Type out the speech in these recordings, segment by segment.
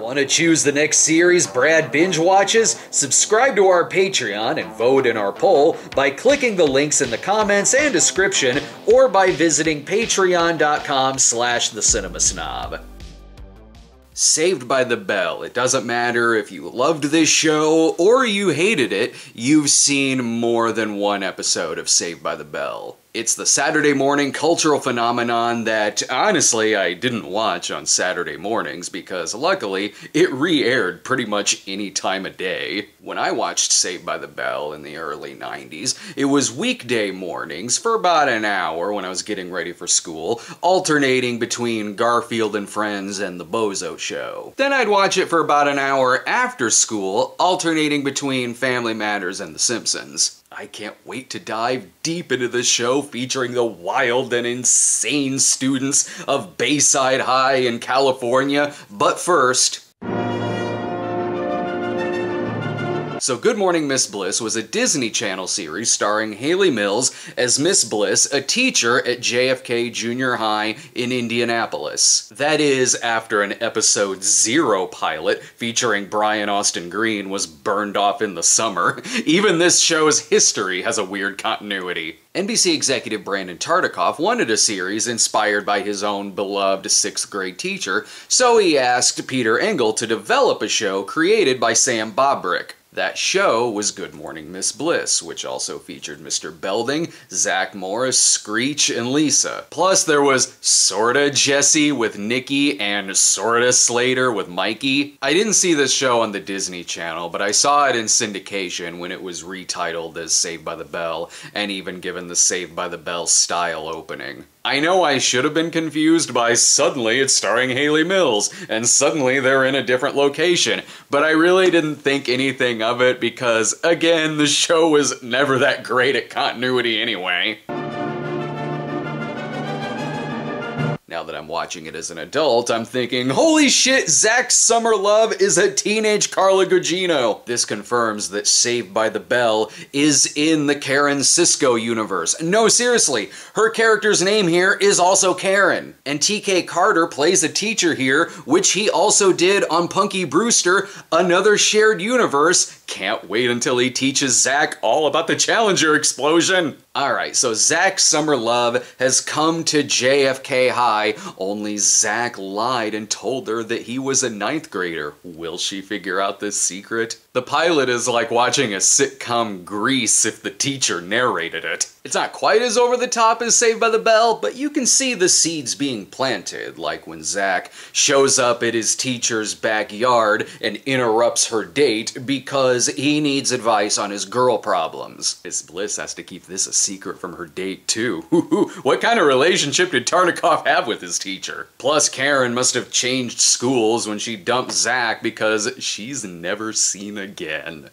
Want to choose the next series Brad binge watches? Subscribe to our Patreon and vote in our poll by clicking the links in the comments and description or by visiting patreon.com slash the cinema snob. Saved by the Bell. It doesn't matter if you loved this show or you hated it, you've seen more than one episode of Saved by the Bell. It's the Saturday morning cultural phenomenon that, honestly, I didn't watch on Saturday mornings because, luckily, it re-aired pretty much any time of day. When I watched Saved by the Bell in the early 90s, it was weekday mornings for about an hour when I was getting ready for school, alternating between Garfield and Friends and The Bozo Show. Then I'd watch it for about an hour after school, alternating between Family Matters and The Simpsons. I can't wait to dive deep into the show featuring the wild and insane students of Bayside High in California. But first, So Good Morning Miss Bliss was a Disney Channel series starring Hayley Mills as Miss Bliss, a teacher at JFK Junior High in Indianapolis. That is after an episode 0 pilot featuring Brian Austin Green was burned off in the summer. Even this show's history has a weird continuity. NBC executive Brandon Tartikoff wanted a series inspired by his own beloved sixth grade teacher, so he asked Peter Engel to develop a show created by Sam Bobrick. That show was Good Morning Miss Bliss, which also featured Mr. Belding, Zack Morris, Screech, and Lisa. Plus, there was Sorta Jessie with Nikki and Sorta Slater with Mikey. I didn't see this show on the Disney Channel, but I saw it in syndication when it was retitled as Saved by the Bell, and even given the Saved by the Bell style opening. I know I should have been confused by suddenly it's starring Hayley Mills, and suddenly they're in a different location, but I really didn't think anything of it because, again, the show was never that great at continuity anyway. Now that I'm watching it as an adult, I'm thinking, holy shit, Zack Summerlove is a teenage Carla Gugino. This confirms that Saved by the Bell is in the Karen Sisco universe. No, seriously, her character's name here is also Karen. And TK Carter plays a teacher here, which he also did on Punky Brewster, another shared universe. Can't wait until he teaches Zack all about the Challenger explosion. Alright, so Zack Summerlove has come to JFK High, only Zack lied and told her that he was a ninth grader. Will she figure out this secret? The pilot is like watching a sitcom Grease if the teacher narrated it. It's not quite as over the top as Saved by the Bell, but you can see the seeds being planted, like when Zack shows up at his teacher's backyard and interrupts her date because he needs advice on his girl problems. Miss Bliss has to keep this a secret from her date, too. what kind of relationship did Tartikoff have with his teacher? Plus, Karen must have changed schools when she dumped Zack because she's never seen again.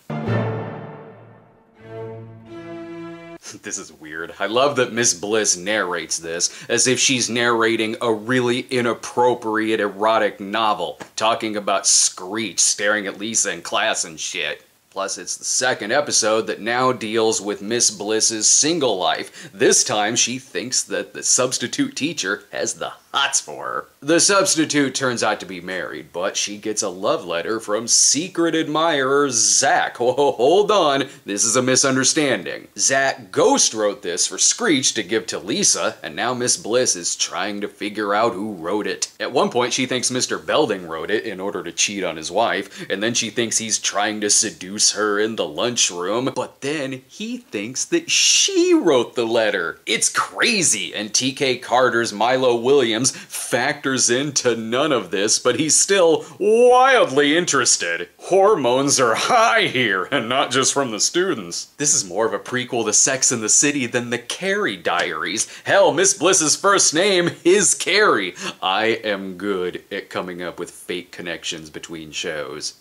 this is weird. I love that Miss Bliss narrates this as if she's narrating a really inappropriate erotic novel, talking about Screech staring at Lisa in class and shit. Plus, it's the second episode that now deals with Miss Bliss's single life. This time, she thinks that the substitute teacher has the hots for her. The substitute turns out to be married, but she gets a love letter from secret admirer Zack. Oh, hold on, this is a misunderstanding. Zack ghost wrote this for Screech to give to Lisa, and now Miss Bliss is trying to figure out who wrote it. At one point, she thinks Mr. Belding wrote it in order to cheat on his wife, and then she thinks he's trying to seduce her in the lunchroom, but then he thinks that she wrote the letter. It's crazy, and TK Carter's Milo Williams factors into none of this, but he's still wildly interested. Hormones are high here, and not just from the students. This is more of a prequel to Sex in the City than the Carrie Diaries. Hell, Miss Bliss's first name is Carrie. I am good at coming up with fake connections between shows.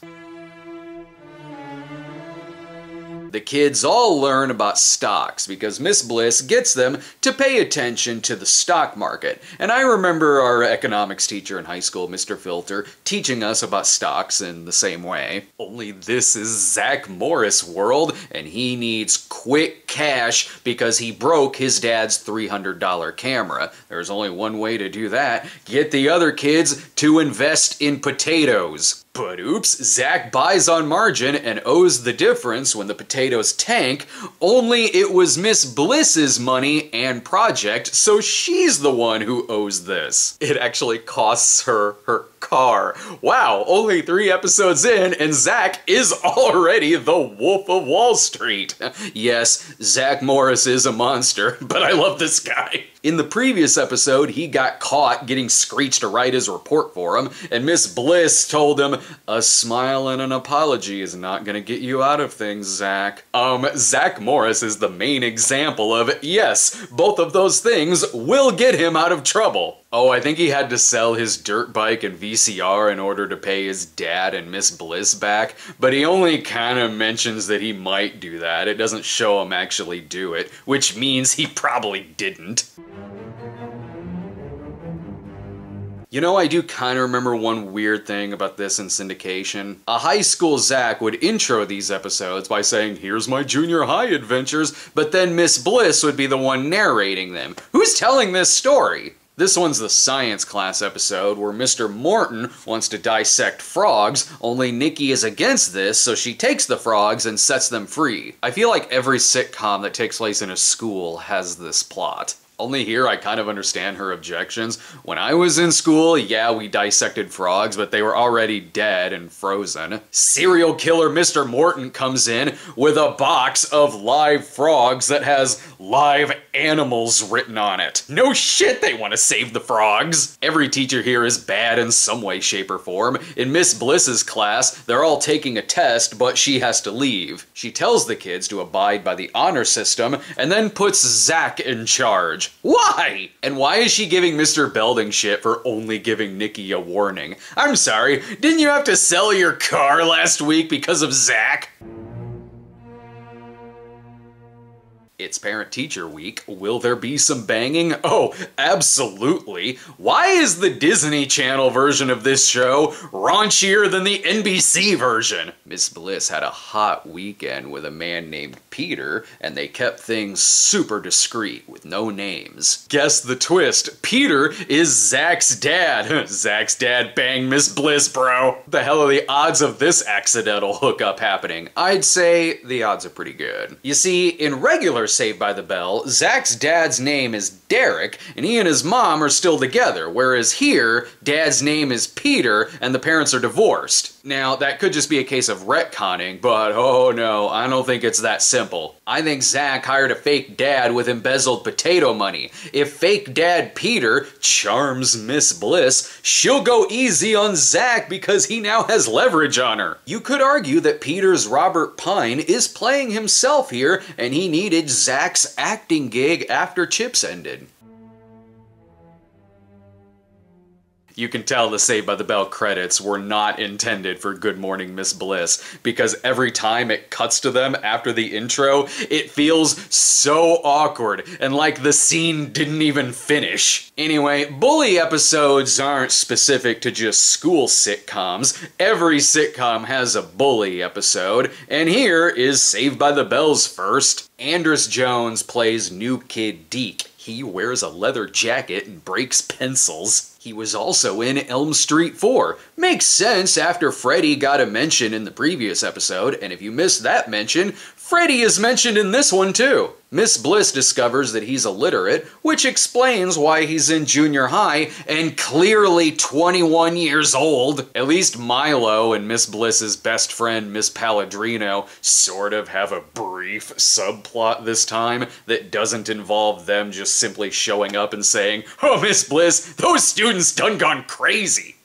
The kids all learn about stocks because Miss Bliss gets them to pay attention to the stock market. And I remember our economics teacher in high school, Mr. Filter, teaching us about stocks in the same way. Only this is Zack Morris world, and he needs quick cash because he broke his dad's $300 camera. There's only one way to do that. Get the other kids to invest in potatoes. But oops, Zack buys on margin and owes the difference when the potatoes tank, only it was Miss Bliss's money and project, so she's the one who owes this. It actually costs her her car. Wow, only three episodes in, and Zack is already the Wolf of Wall Street. yes, Zack Morris is a monster, but I love this guy. In the previous episode, he got caught getting Screech to write his report for him, and Miss Bliss told him, a smile and an apology is not gonna get you out of things, Zack. Um, Zack Morris is the main example of, yes, both of those things will get him out of trouble. Oh, I think he had to sell his dirt bike and VCR in order to pay his dad and Miss Bliss back, but he only kind of mentions that he might do that. It doesn't show him actually do it, which means he probably didn't. You know, I do kind of remember one weird thing about this in syndication. A high school Zack would intro these episodes by saying, here's my junior high adventures, but then Miss Bliss would be the one narrating them. Who's telling this story? This one's the science class episode where Mr. Morton wants to dissect frogs, only Nikki is against this, so she takes the frogs and sets them free. I feel like every sitcom that takes place in a school has this plot. Only here I kind of understand her objections. When I was in school, yeah, we dissected frogs, but they were already dead and frozen. Serial killer Mr. Morton comes in with a box of live frogs that has live animals written on it. No shit, they want to save the frogs. Every teacher here is bad in some way, shape, or form. In Miss Bliss's class, they're all taking a test, but she has to leave. She tells the kids to abide by the honor system and then puts Zack in charge. Why? And why is she giving Mr. Belding shit for only giving Nikki a warning? I'm sorry, didn't you have to sell your car last week because of Zack? It's parent teacher week. Will there be some banging? Oh, absolutely. Why is the Disney Channel version of this show raunchier than the NBC version? Miss Bliss had a hot weekend with a man named Peter, and they kept things super discreet with no names. Guess the twist Peter is Zack's dad. Zack's dad banged Miss Bliss, bro. The hell are the odds of this accidental hookup happening? I'd say the odds are pretty good. You see, in regular Saved by the Bell, Zack's dad's name is Derek, and he and his mom are still together, whereas here, dad's name is Peter, and the parents are divorced. Now, that could just be a case of retconning, but oh no, I don't think it's that simple. I think Zack hired a fake dad with embezzled potato money. If fake dad Peter charms Miss Bliss, she'll go easy on Zack because he now has leverage on her. You could argue that Peter's Robert Pine is playing himself here, and he needed Zack's acting gig after Chips ended. You can tell the Saved by the Bell credits were not intended for Good Morning Miss Bliss because every time it cuts to them after the intro, it feels so awkward and like the scene didn't even finish. Anyway, bully episodes aren't specific to just school sitcoms. Every sitcom has a bully episode, and here is Saved by the Bell's first. Andras Jones plays new kid Deke. He wears a leather jacket and breaks pencils. He was also in Elm Street 4. Makes sense after Freddy got a mention in the previous episode, and if you missed that mention, Freddy is mentioned in this one too. Miss Bliss discovers that he's illiterate, which explains why he's in junior high and clearly 21 years old. At least Milo and Miss Bliss's best friend, Miss Paladrino, sort of have a brief subplot this time that doesn't involve them just simply showing up and saying, Oh, Miss Bliss, those students done gone crazy.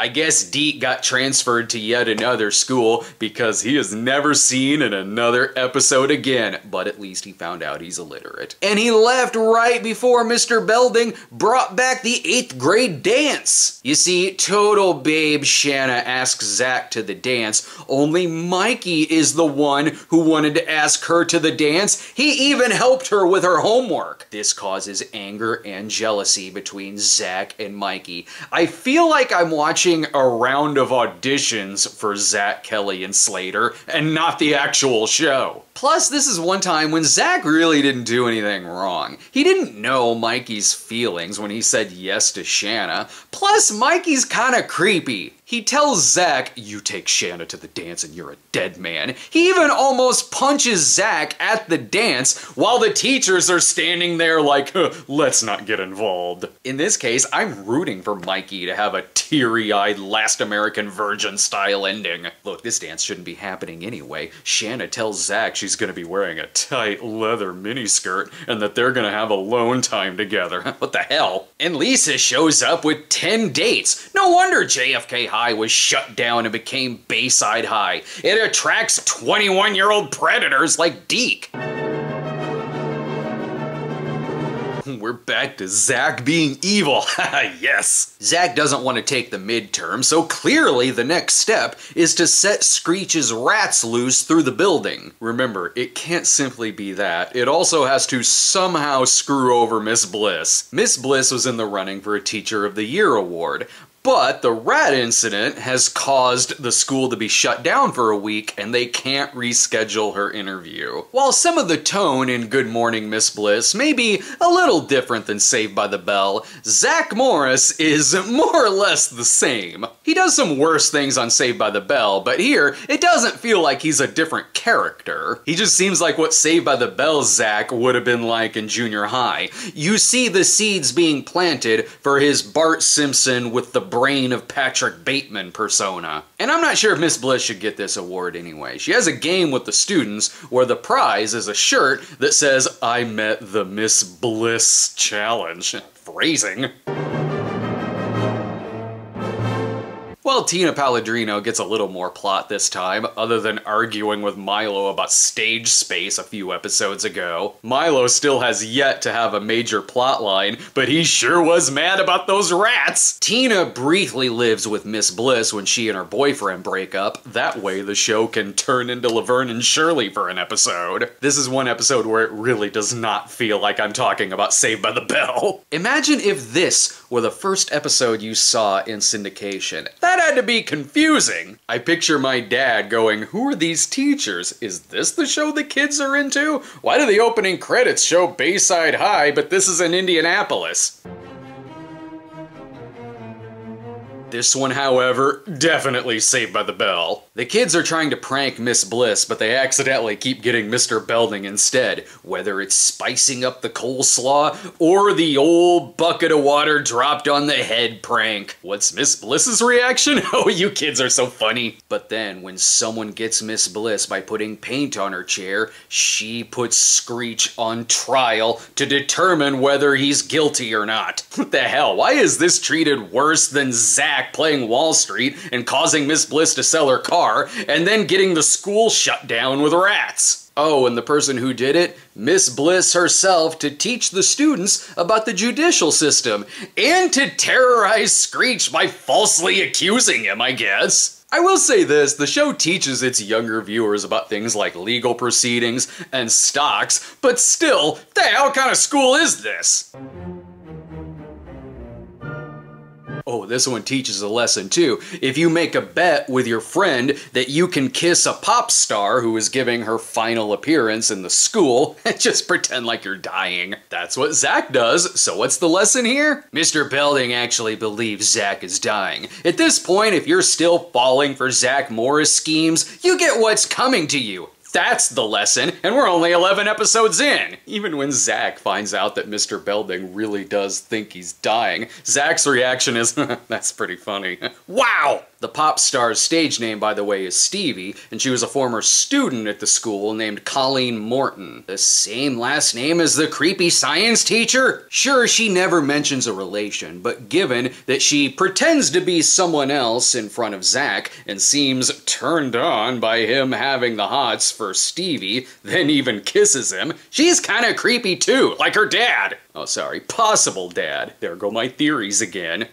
I guess Deke got transferred to yet another school because he is never seen in another episode again, but at least he found out he's illiterate. And he left right before Mr. Belding brought back the 8th grade dance. You see, total babe Shanna asks Zack to the dance, only Mikey is the one who wanted to ask her to the dance. He even helped her with her homework. This causes anger and jealousy between Zack and Mikey. I feel like I'm watching a round of auditions for Zack Kelly and Slater and not the actual show. Plus, this is one time when Zack really didn't do anything wrong. He didn't know Mikey's feelings when he said yes to Shanna. Plus, Mikey's kinda creepy. He tells Zack, You take Shanna to the dance and you're a dead man. He even almost punches Zack at the dance while the teachers are standing there like, Let's not get involved. In this case, I'm rooting for Mikey to have a teary eyed Last American Virgin style ending. Look, this dance shouldn't be happening anyway. Shanna tells Zack she's gonna be wearing a tight leather miniskirt and that they're gonna have a alone time together. what the hell? And Lisa shows up with 10 dates. No wonder JFK High was shut down and became Bayside High. It attracts 21 year old predators like Deke. We're back to Zack being evil. yes. Zack doesn't want to take the midterm, so clearly the next step is to set Screech's rats loose through the building. Remember, it can't simply be that. It also has to somehow screw over Miss Bliss. Miss Bliss was in the running for a Teacher of the Year award, but the rat incident has caused the school to be shut down for a week and they can't reschedule her interview. While some of the tone in Good Morning Miss Bliss may be a little different than Saved by the Bell, Zack Morris is more or less the same. He does some worse things on Saved by the Bell, but here it doesn't feel like he's a different character. He just seems like what Saved by the Bell Zack would have been like in junior high. You see the seeds being planted for his Bart Simpson with the brain of Patrick Bateman persona. And I'm not sure if Miss Bliss should get this award anyway. She has a game with the students where the prize is a shirt that says, I met the Miss Bliss challenge. Phrasing. Well, Tina Paladrino gets a little more plot this time, other than arguing with Milo about stage space a few episodes ago. Milo still has yet to have a major plot line, but he sure was mad about those rats! Tina briefly lives with Miss Bliss when she and her boyfriend break up. That way the show can turn into Laverne and Shirley for an episode. This is one episode where it really does not feel like I'm talking about Saved by the Bell. Imagine if this were the first episode you saw in syndication. That had to be confusing. I picture my dad going, Who are these teachers? Is this the show the kids are into? Why do the opening credits show Bayside High, but this is in Indianapolis? This one, however, definitely saved by the bell. The kids are trying to prank Miss Bliss, but they accidentally keep getting Mr. Belding instead, whether it's spicing up the coleslaw or the old bucket of water dropped on the head prank. What's Miss Bliss's reaction? Oh, you kids are so funny. But then, when someone gets Miss Bliss by putting paint on her chair, she puts Screech on trial to determine whether he's guilty or not. What the hell? Why is this treated worse than Playing Wall Street and causing Miss Bliss to sell her car and then getting the school shut down with rats? Oh, and the person who did it? Miss Bliss herself to teach the students about the judicial system and to terrorize Screech by falsely accusing him, I guess. I will say this, the show teaches its younger viewers about things like legal proceedings and stocks, but still, the hell kind of school is this? Oh, this one teaches a lesson too. If you make a bet with your friend that you can kiss a pop star who is giving her final appearance in the school, and just pretend like you're dying. That's what Zack does, so what's the lesson here? Mr. Belding actually believes Zack is dying. At this point, if you're still falling for Zack Morris schemes, you get what's coming to you. That's the lesson, and we're only 11 episodes in. Even when Zack finds out that Mr. Belding really does think he's dying, Zack's reaction is, that's pretty funny. wow! The pop star's stage name, by the way, is Stevie, and she was a former student at the school named Colleen Morton. The same last name as the creepy science teacher? Sure, she never mentions a relation, but given that she pretends to be someone else in front of Zack and seems turned on by him having the hots for Stevie, then even kisses him, she's kinda creepy too, like her dad. Oh, sorry, possible dad. There go my theories again.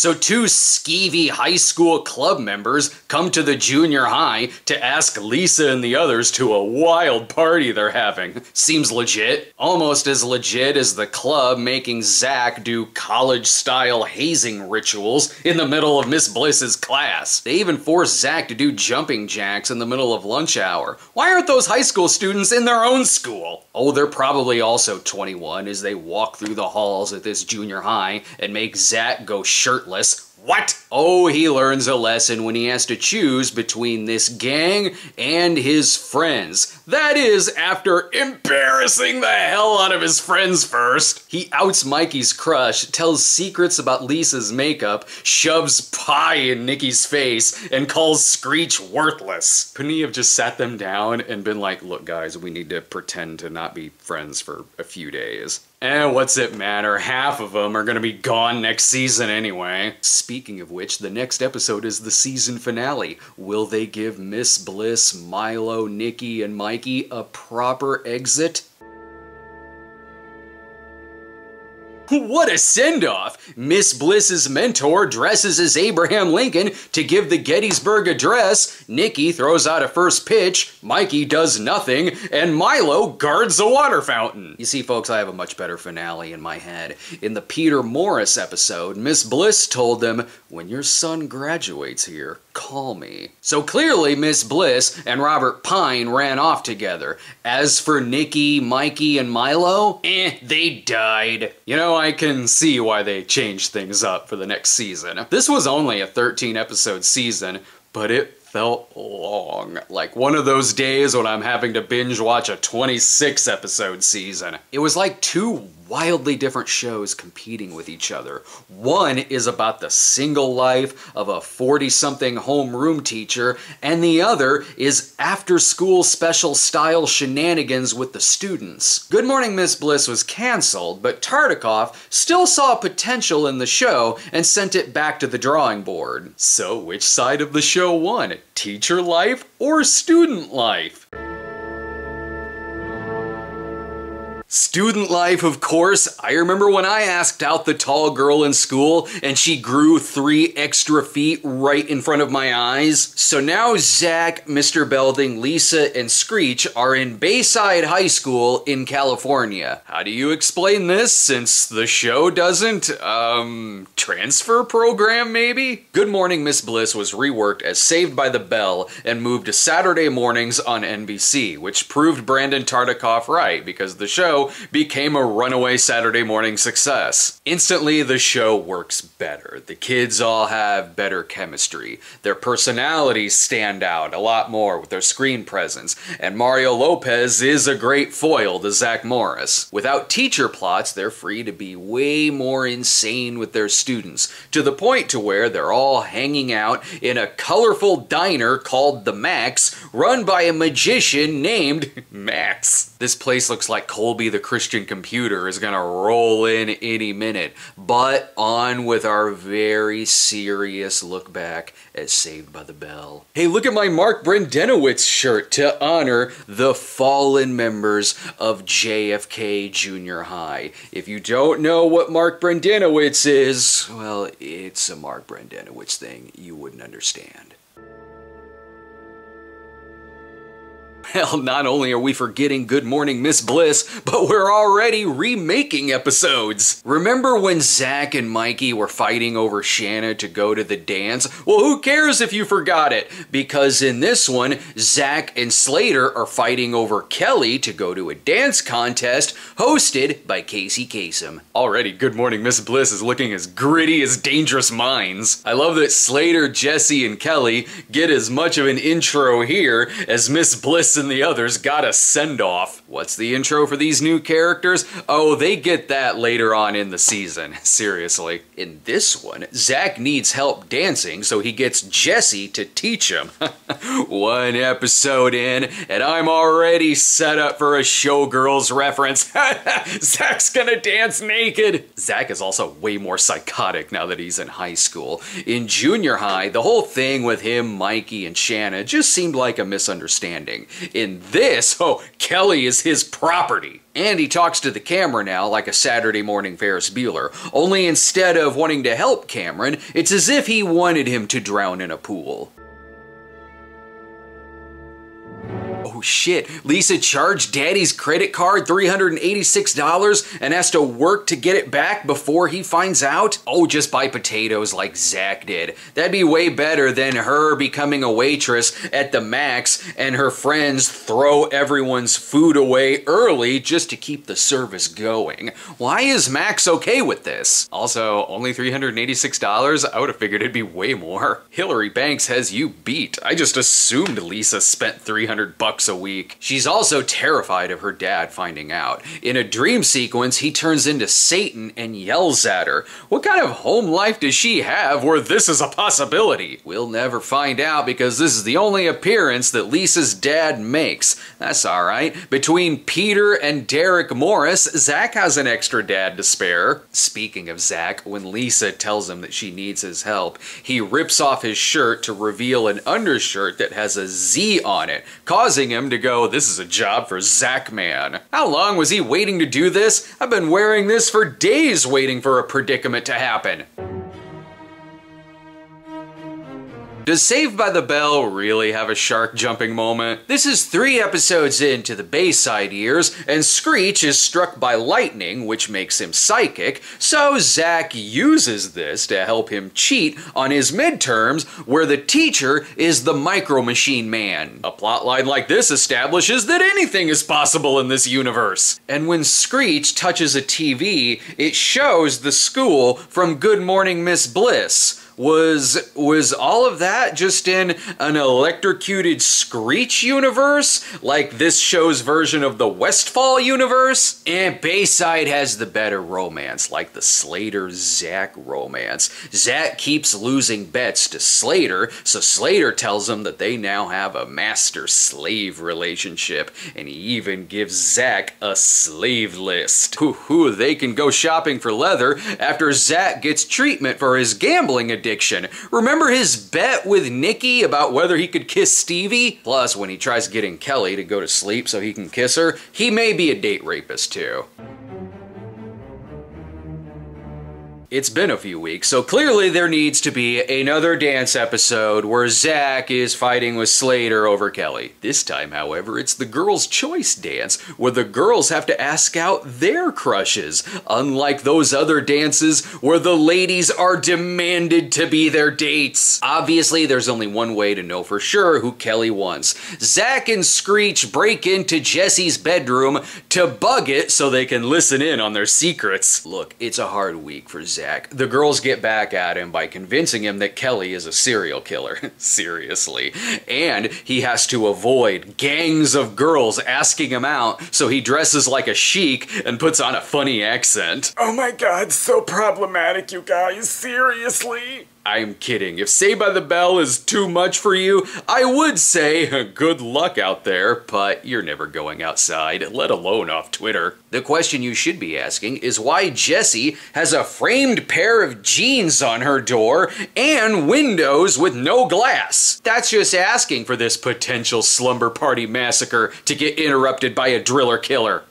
So two skeevy high school club members come to the junior high to ask Lisa and the others to a wild party they're having. Seems legit. Almost as legit as the club making Zack do college-style hazing rituals in the middle of Miss Bliss's class. They even force Zack to do jumping jacks in the middle of lunch hour. Why aren't those high school students in their own school? Oh, they're probably also 21 as they walk through the halls at this junior high and make Zack go shirtless what? Oh, he learns a lesson when he has to choose between this gang and his friends. That is, after embarrassing the hell out of his friends first. He outs Mikey's crush, tells secrets about Lisa's makeup, shoves pie in Nikki's face, and calls Screech worthless. Couldn't have just sat them down and been like, look guys, we need to pretend to not be friends for a few days? Eh, what's it matter? Half of them are gonna be gone next season anyway. Speaking of which, the next episode is the season finale. Will they give Miss Bliss, Milo, Nikki, and Mikey a proper exit? What a send off! Miss Bliss's mentor dresses as Abraham Lincoln to give the Gettysburg Address, Nikki throws out a first pitch, Mikey does nothing, and Milo guards a water fountain. You see, folks, I have a much better finale in my head. In the Peter Morris episode, Miss Bliss told them, When your son graduates here, call me. So clearly, Miss Bliss and Robert Pine ran off together. As for Nikki, Mikey, and Milo, eh, they died. You know, I can see why they changed things up for the next season. This was only a 13 episode season, but it felt long. Like one of those days when I'm having to binge watch a 26 episode season. It was like two wildly different shows competing with each other. One is about the single life of a 40 something homeroom teacher, and the other is after school special style shenanigans with the students. Good Morning Miss Bliss was cancelled, but Tartikoff still saw potential in the show and sent it back to the drawing board. So, which side of the show won? Teacher life or student life? Student life, of course. I remember when I asked out the tall girl in school and she grew three extra feet right in front of my eyes. So now Zack, Mr. Belding, Lisa, and Screech are in Bayside High School in California. How do you explain this since the show doesn't, um, transfer program maybe? Good Morning Miss Bliss was reworked as Saved by the Bell and moved to Saturday mornings on NBC, which proved Brandon Tartikoff right because the show became a runaway Saturday morning success. Instantly, the show works better. The kids all have better chemistry. Their personalities stand out a lot more with their screen presence, and Mario Lopez is a great foil to Zack Morris. Without teacher plots, they're free to be way more insane with their students, to the point to where they're all hanging out in a colorful diner called The Max, run by a magician named Max. This place looks like Colby the Christian computer is gonna roll in any minute. But on with our very serious look back as Saved by the Bell. Hey, look at my Mark Brendanawicz shirt to honor the fallen members of JFK Junior High. If you don't know what Mark Brendanawicz is, well, it's a Mark Brendanawicz thing you wouldn't understand. Well, not only are we forgetting Good Morning Miss Bliss, but we're already remaking episodes. Remember when Zack and Mikey were fighting over Shanna to go to the dance? Well, who cares if you forgot it? Because in this one, Zack and Slater are fighting over Kelly to go to a dance contest hosted by Casey Kasem. Already, Good Morning Miss Bliss is looking as gritty as Dangerous Minds. I love that Slater, Jessie, and Kelly get as much of an intro here as Miss Bliss and the others got a send off. What's the intro for these new characters? Oh, they get that later on in the season. Seriously. In this one, Zack needs help dancing, so he gets Jessie to teach him. one episode in, and I'm already set up for a Showgirls reference. Zack's gonna dance naked. Zack is also way more psychotic now that he's in high school. In junior high, the whole thing with him, Mikey, and Shanna just seemed like a misunderstanding. In this, oh, Kelly is is his property. And he talks to the camera now like a Saturday morning Ferris Bueller, only instead of wanting to help Cameron, it's as if he wanted him to drown in a pool. Oh shit, Lisa charged daddy's credit card $386 and has to work to get it back before he finds out? Oh, just buy potatoes like Zack did. That'd be way better than her becoming a waitress at the Max and her friends throw everyone's food away early just to keep the service going. Why is Max okay with this? Also, only $386? I would have figured it'd be way more. Hillary Banks has you beat. I just assumed Lisa spent 300 bucks a week. She's also terrified of her dad finding out. In a dream sequence, he turns into Satan and yells at her. What kind of home life does she have where this is a possibility? We'll never find out because this is the only appearance that Lisa's dad makes. That's alright. Between Peter and Derek Morris, Zack has an extra dad to spare. Speaking of Zack, when Lisa tells him that she needs his help, he rips off his shirt to reveal an undershirt that has a Z on it, causing him him to go, this is a job for Zack Man. How long was he waiting to do this? I've been wearing this for days waiting for a predicament to happen. Does Saved by the Bell really have a shark jumping moment? This is three episodes into the Bayside years, and Screech is struck by lightning, which makes him psychic, so Zack uses this to help him cheat on his midterms, where the teacher is the Micro Machine Man. A plotline like this establishes that anything is possible in this universe. And when Screech touches a TV, it shows the school from Good Morning Miss Bliss was was all of that just in an electrocuted Screech universe, like this show's version of the Westphall universe? And Bayside has the better romance, like the Slater-Zack romance. Zack keeps losing bets to Slater, so Slater tells him that they now have a master slave relationship, and he even gives Zack a slave list. Hoo hoo, they can go shopping for leather after Zack gets treatment for his gambling addiction addiction. Remember his bet with Nikki about whether he could kiss Stevie? Plus, when he tries getting Kelly to go to sleep so he can kiss her, he may be a date rapist too. It's been a few weeks, so clearly there needs to be another dance episode where Zack is fighting with Slater over Kelly. This time, however, it's the girls' choice dance, where the girls have to ask out their crushes, unlike those other dances where the ladies are demanded to be their dates. Obviously, there's only one way to know for sure who Kelly wants. Zack and Screech break into Jessie's bedroom to bug it so they can listen in on their secrets. Look, it's a hard week for Zack Zack, the girls get back at him by convincing him that Kelly is a serial killer. Seriously. And he has to avoid gangs of girls asking him out, so he dresses like a sheik and puts on a funny accent. Oh my god, so problematic, you guys. Seriously? I'm kidding. If Saved by the Bell is too much for you, I would say good luck out there, but you're never going outside, let alone off Twitter. The question you should be asking is why Jessie has a framed pair of jeans on her door and windows with no glass. That's just asking for this potential slumber party massacre to get interrupted by a driller killer.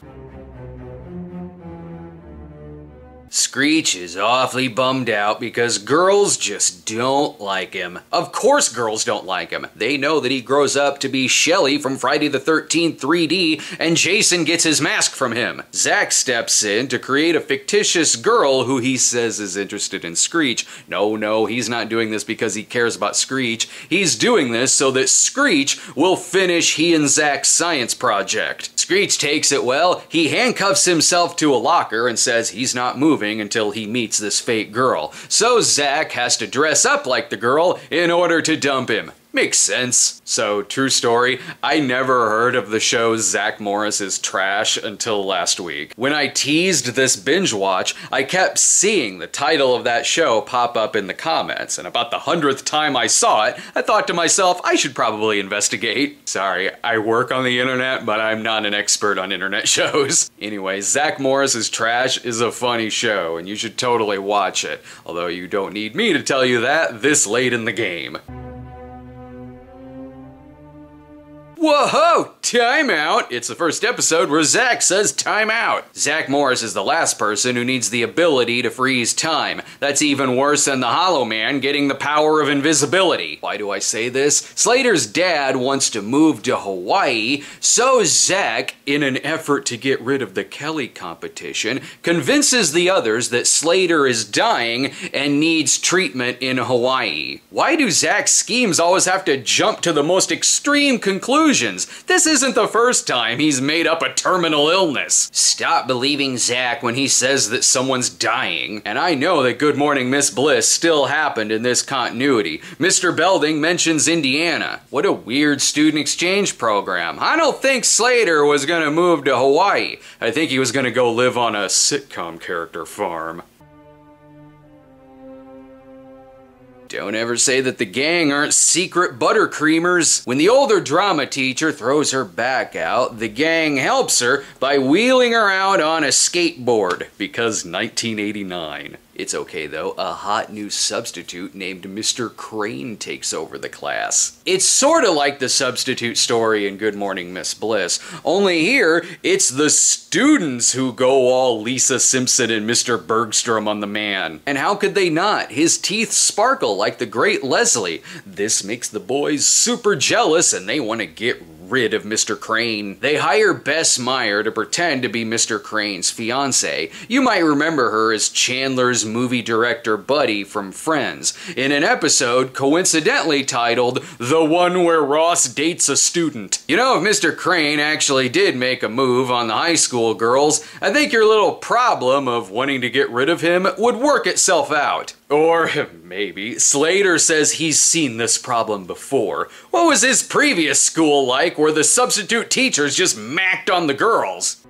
Screech is awfully bummed out because girls just don't like him. Of course girls don't like him. They know that he grows up to be Shelly from Friday the 13th 3D and Jason gets his mask from him. Zack steps in to create a fictitious girl who he says is interested in Screech. No, no, he's not doing this because he cares about Screech. He's doing this so that Screech will finish he and Zack's science project. Screech takes it well. He handcuffs himself to a locker and says he's not moving moving until he meets this fake girl. So Zack has to dress up like the girl in order to dump him. Makes sense. So, true story, I never heard of the show Zack Morris is trash until last week. When I teased this binge watch, I kept seeing the title of that show pop up in the comments, and about the hundredth time I saw it, I thought to myself, I should probably investigate. Sorry, I work on the internet, but I'm not an expert on internet shows. anyway, Zack Morris is trash is a funny show, and you should totally watch it, although you don't need me to tell you that this late in the game. Whoa! time out. It's the first episode where Zack says time out. Zack Morris is the last person who needs the ability to freeze time. That's even worse than the Hollow Man getting the power of invisibility. Why do I say this? Slater's dad wants to move to Hawaii, so Zack, in an effort to get rid of the Kelly competition, convinces the others that Slater is dying and needs treatment in Hawaii. Why do Zach's schemes always have to jump to the most extreme This isn't the first time he's made up a terminal illness. Stop believing Zack when he says that someone's dying. And I know that Good Morning Miss Bliss still happened in this continuity. Mr. Belding mentions Indiana. What a weird student exchange program. I don't think Slater was gonna move to Hawaii. I think he was gonna go live on a sitcom character farm. Don't ever say that the gang aren't secret buttercreamers. When the older drama teacher throws her back out, the gang helps her by wheeling her out on a skateboard because 1989. It's okay though, a hot new substitute named Mr. Crane takes over the class. It's sorta like the substitute story in Good Morning Miss Bliss, only here it's the students who go all Lisa Simpson and Mr. Bergstrom on the man. And how could they not? His teeth sparkle like the great Leslie. This makes the boys super jealous and they want to get rid of Mr. Crane. They hire Bess Meyer to pretend to be Mr. Crane's fiance. You might remember her as Chandler's movie director buddy from Friends, in an episode coincidentally titled The One Where Ross Dates a Student. You know, if Mr. Crane actually did make a move on the high school girls, I think your little problem of wanting to get rid of him would work itself out. Or maybe Slater says he's seen this problem before. What was his previous school like where the substitute teachers just macked on the girls?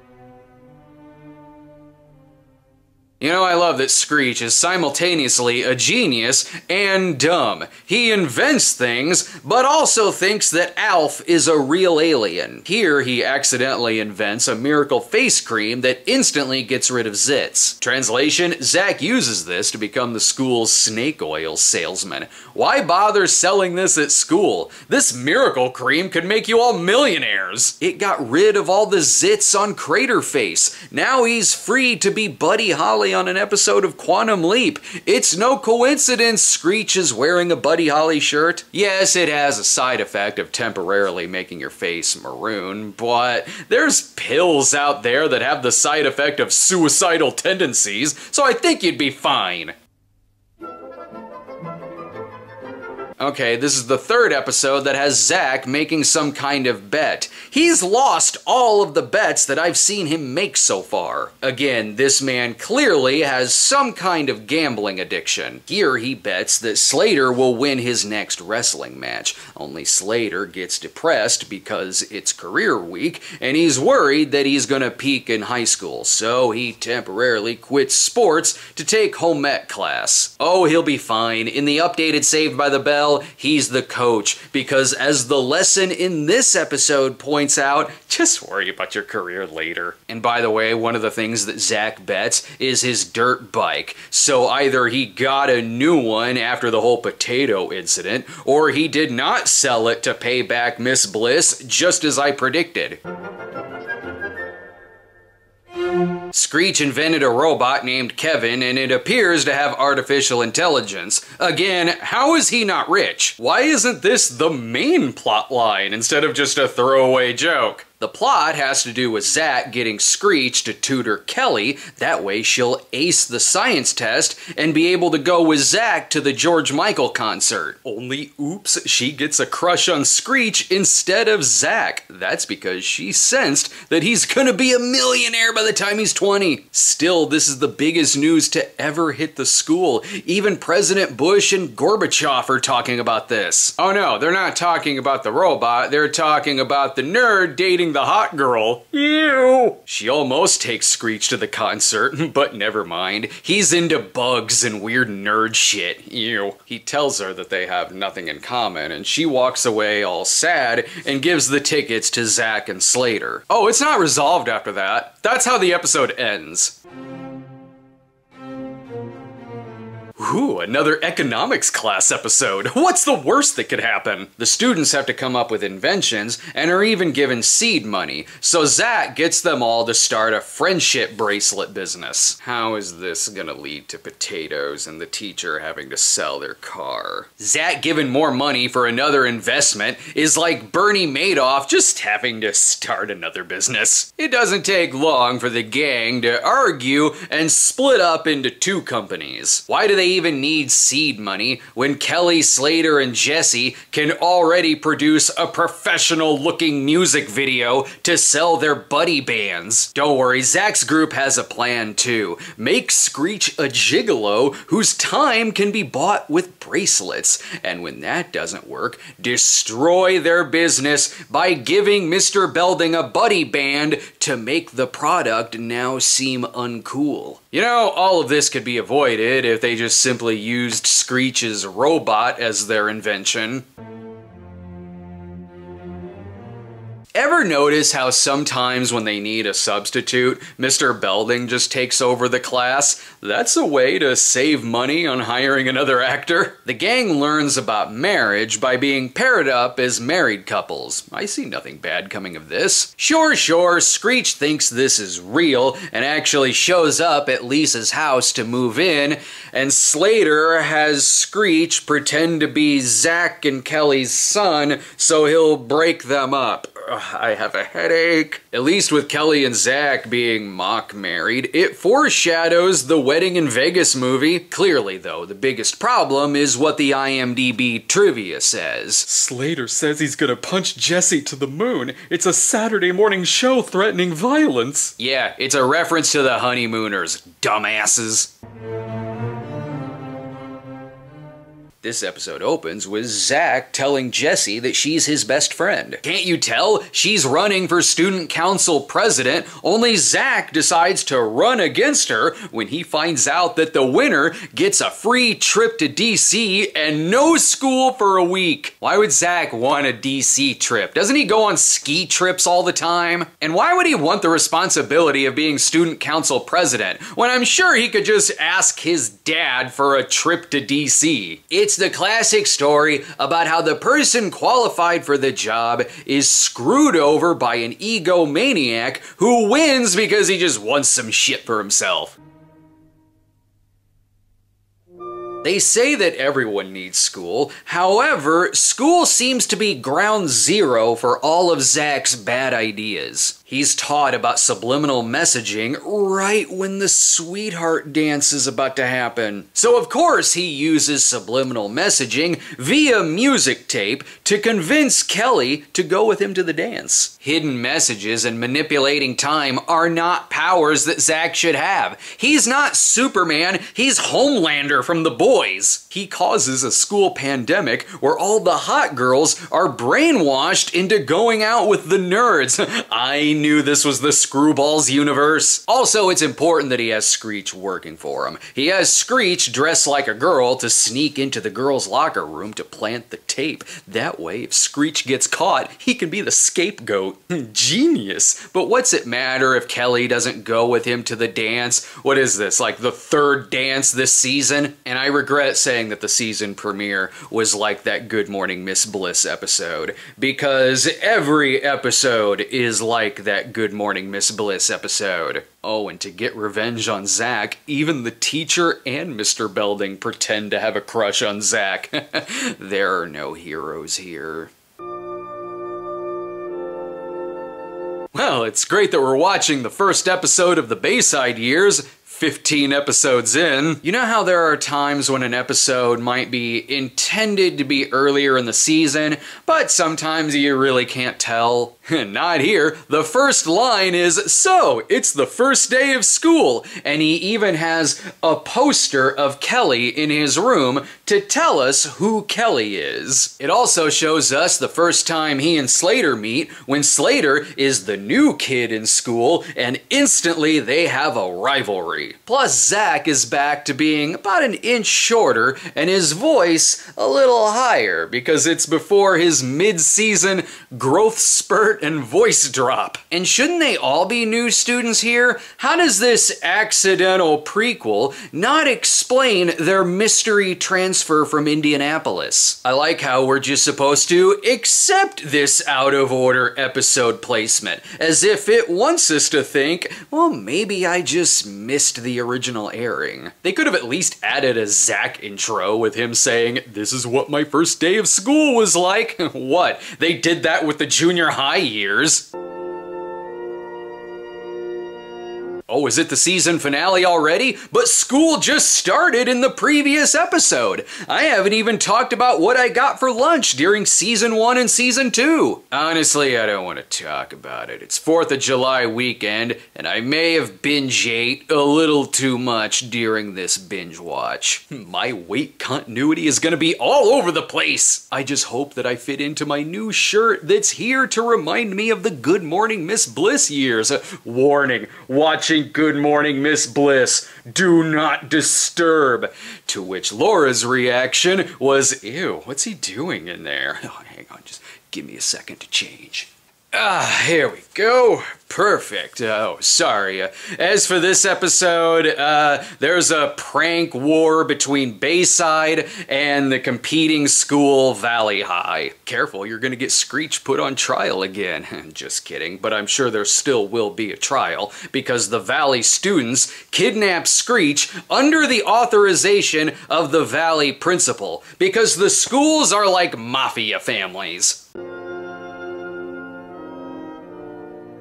You know, I love that Screech is simultaneously a genius and dumb. He invents things, but also thinks that Alf is a real alien. Here, he accidentally invents a miracle face cream that instantly gets rid of zits. Translation, Zack uses this to become the school's snake oil salesman. Why bother selling this at school? This miracle cream could make you all millionaires. It got rid of all the zits on Crater Face. Now he's free to be Buddy Holly on an episode of Quantum Leap. It's no coincidence Screech is wearing a Buddy Holly shirt. Yes, it has a side effect of temporarily making your face maroon, but there's pills out there that have the side effect of suicidal tendencies, so I think you'd be fine. Okay, this is the third episode that has Zack making some kind of bet. He's lost all of the bets that I've seen him make so far. Again, this man clearly has some kind of gambling addiction. Here he bets that Slater will win his next wrestling match, only Slater gets depressed because it's career week and he's worried that he's gonna peak in high school, so he temporarily quits sports to take home ec class. Oh, he'll be fine. In the updated Saved by the Bell, he's the coach. Because as the lesson in this episode points out, just worry about your career later. And by the way, one of the things that Zack bets is his dirt bike. So either he got a new one after the whole potato incident, or he did not sell it to pay back Miss Bliss, just as I predicted. Screech invented a robot named Kevin, and it appears to have artificial intelligence. Again, how is he not rich? Why isn't this the main plot line instead of just a throwaway joke? The plot has to do with Zack getting Screech to tutor Kelly, that way she'll ace the science test and be able to go with Zack to the George Michael concert. Only oops, she gets a crush on Screech instead of Zack. That's because she sensed that he's gonna be a millionaire by the time he's 20. Still, this is the biggest news to ever hit the school. Even President Bush and Gorbachev are talking about this. Oh no, they're not talking about the robot, they're talking about the nerd dating the hot girl. Ew. She almost takes Screech to the concert, but never mind. He's into bugs and weird nerd shit. Ew. He tells her that they have nothing in common, and she walks away all sad and gives the tickets to Zack and Slater. Oh, it's not resolved after that. That's how the episode ends. Ooh, another economics class episode. What's the worst that could happen? The students have to come up with inventions and are even given seed money, so Zack gets them all to start a friendship bracelet business. How is this gonna lead to potatoes and the teacher having to sell their car? Zack giving more money for another investment is like Bernie Madoff just having to start another business. It doesn't take long for the gang to argue and split up into two companies. Why do they even need seed money when Kelly, Slater, and Jessie can already produce a professional looking music video to sell their buddy bands? Don't worry, Zack's group has a plan too. Make Screech a gigolo whose time can be bought with bracelets. And when that doesn't work, destroy their business by giving Mr. Belding a buddy band to make the product now seem uncool. You know, all of this could be avoided if they just simply used Screech's robot as their invention. Ever notice how sometimes when they need a substitute, Mr. Belding just takes over the class? That's a way to save money on hiring another actor. The gang learns about marriage by being paired up as married couples. I see nothing bad coming of this. Sure, sure, Screech thinks this is real and actually shows up at Lisa's house to move in, and Slater has Screech pretend to be Zack and Kelly's son so he'll break them up. I have a headache. At least with Kelly and Zack being mock married, it foreshadows the Wedding in Vegas movie. Clearly, though, the biggest problem is what the IMDb trivia says. Slater says he's gonna punch Jessie to the moon. It's a Saturday morning show threatening violence. Yeah, it's a reference to the honeymooners, dumbasses. This episode opens with Zack telling Jessie that she's his best friend. Can't you tell? She's running for student council president, only Zack decides to run against her when he finds out that the winner gets a free trip to DC and no school for a week. Why would Zack want a DC trip? Doesn't he go on ski trips all the time? And why would he want the responsibility of being student council president when I'm sure he could just ask his dad for a trip to DC? It's the classic story about how the person qualified for the job is screwed over by an egomaniac who wins because he just wants some shit for himself. They say that everyone needs school. However, school seems to be ground zero for all of Zack's bad ideas. He's taught about subliminal messaging right when the sweetheart dance is about to happen. So, of course, he uses subliminal messaging via music tape to convince Kelly to go with him to the dance. Hidden messages and manipulating time are not powers that Zack should have. He's not Superman, he's Homelander from The Boys. He causes a school pandemic where all the hot girls are brainwashed into going out with the nerds. I knew this was the Screwballs universe. Also, it's important that he has Screech working for him. He has Screech dressed like a girl to sneak into the girls' locker room to plant the tape. That way, if Screech gets caught, he can be the scapegoat. Genius. But what's it matter if Kelly doesn't go with him to the dance? What is this, like the third dance this season? And I regret saying that the season premiere was like that Good Morning Miss Bliss episode, because every episode is like that Good Morning Miss Bliss episode. Oh, and to get revenge on Zack, even the teacher and Mr. Belding pretend to have a crush on Zack. there are no heroes here. Well, it's great that we're watching the first episode of the Bayside Years. 15 episodes in. You know how there are times when an episode might be intended to be earlier in the season, but sometimes you really can't tell? Not here. The first line is, So, it's the first day of school, and he even has a poster of Kelly in his room to tell us who Kelly is. It also shows us the first time he and Slater meet when Slater is the new kid in school, and instantly they have a rivalry. Plus, Zack is back to being about an inch shorter and his voice a little higher because it's before his mid season growth spurt and voice drop. And shouldn't they all be new students here? How does this accidental prequel not explain their mystery transfer from Indianapolis? I like how we're just supposed to accept this out of order episode placement, as if it wants us to think, well, maybe I just missed the original airing. They could have at least added a Zack intro with him saying, This is what my first day of school was like. what? They did that with the junior high years. Oh, is it the season finale already? But school just started in the previous episode. I haven't even talked about what I got for lunch during season one and season two. Honestly, I don't want to talk about it. It's 4th of July weekend, and I may have binge ate a little too much during this binge watch. My weight continuity is gonna be all over the place. I just hope that I fit into my new shirt that's here to remind me of the Good Morning Miss Bliss years. Uh, warning, watching Good Morning Miss Bliss, do not disturb. To which Laura's reaction was, ew, what's he doing in there? Oh, hang on, just give me a second to change. Ah, here we go. Perfect. Oh, sorry. As for this episode, uh, there's a prank war between Bayside and the competing school Valley High. Careful, you're gonna get Screech put on trial again. Just kidding, but I'm sure there still will be a trial because the Valley students kidnap Screech under the authorization of the Valley principal because the schools are like mafia families.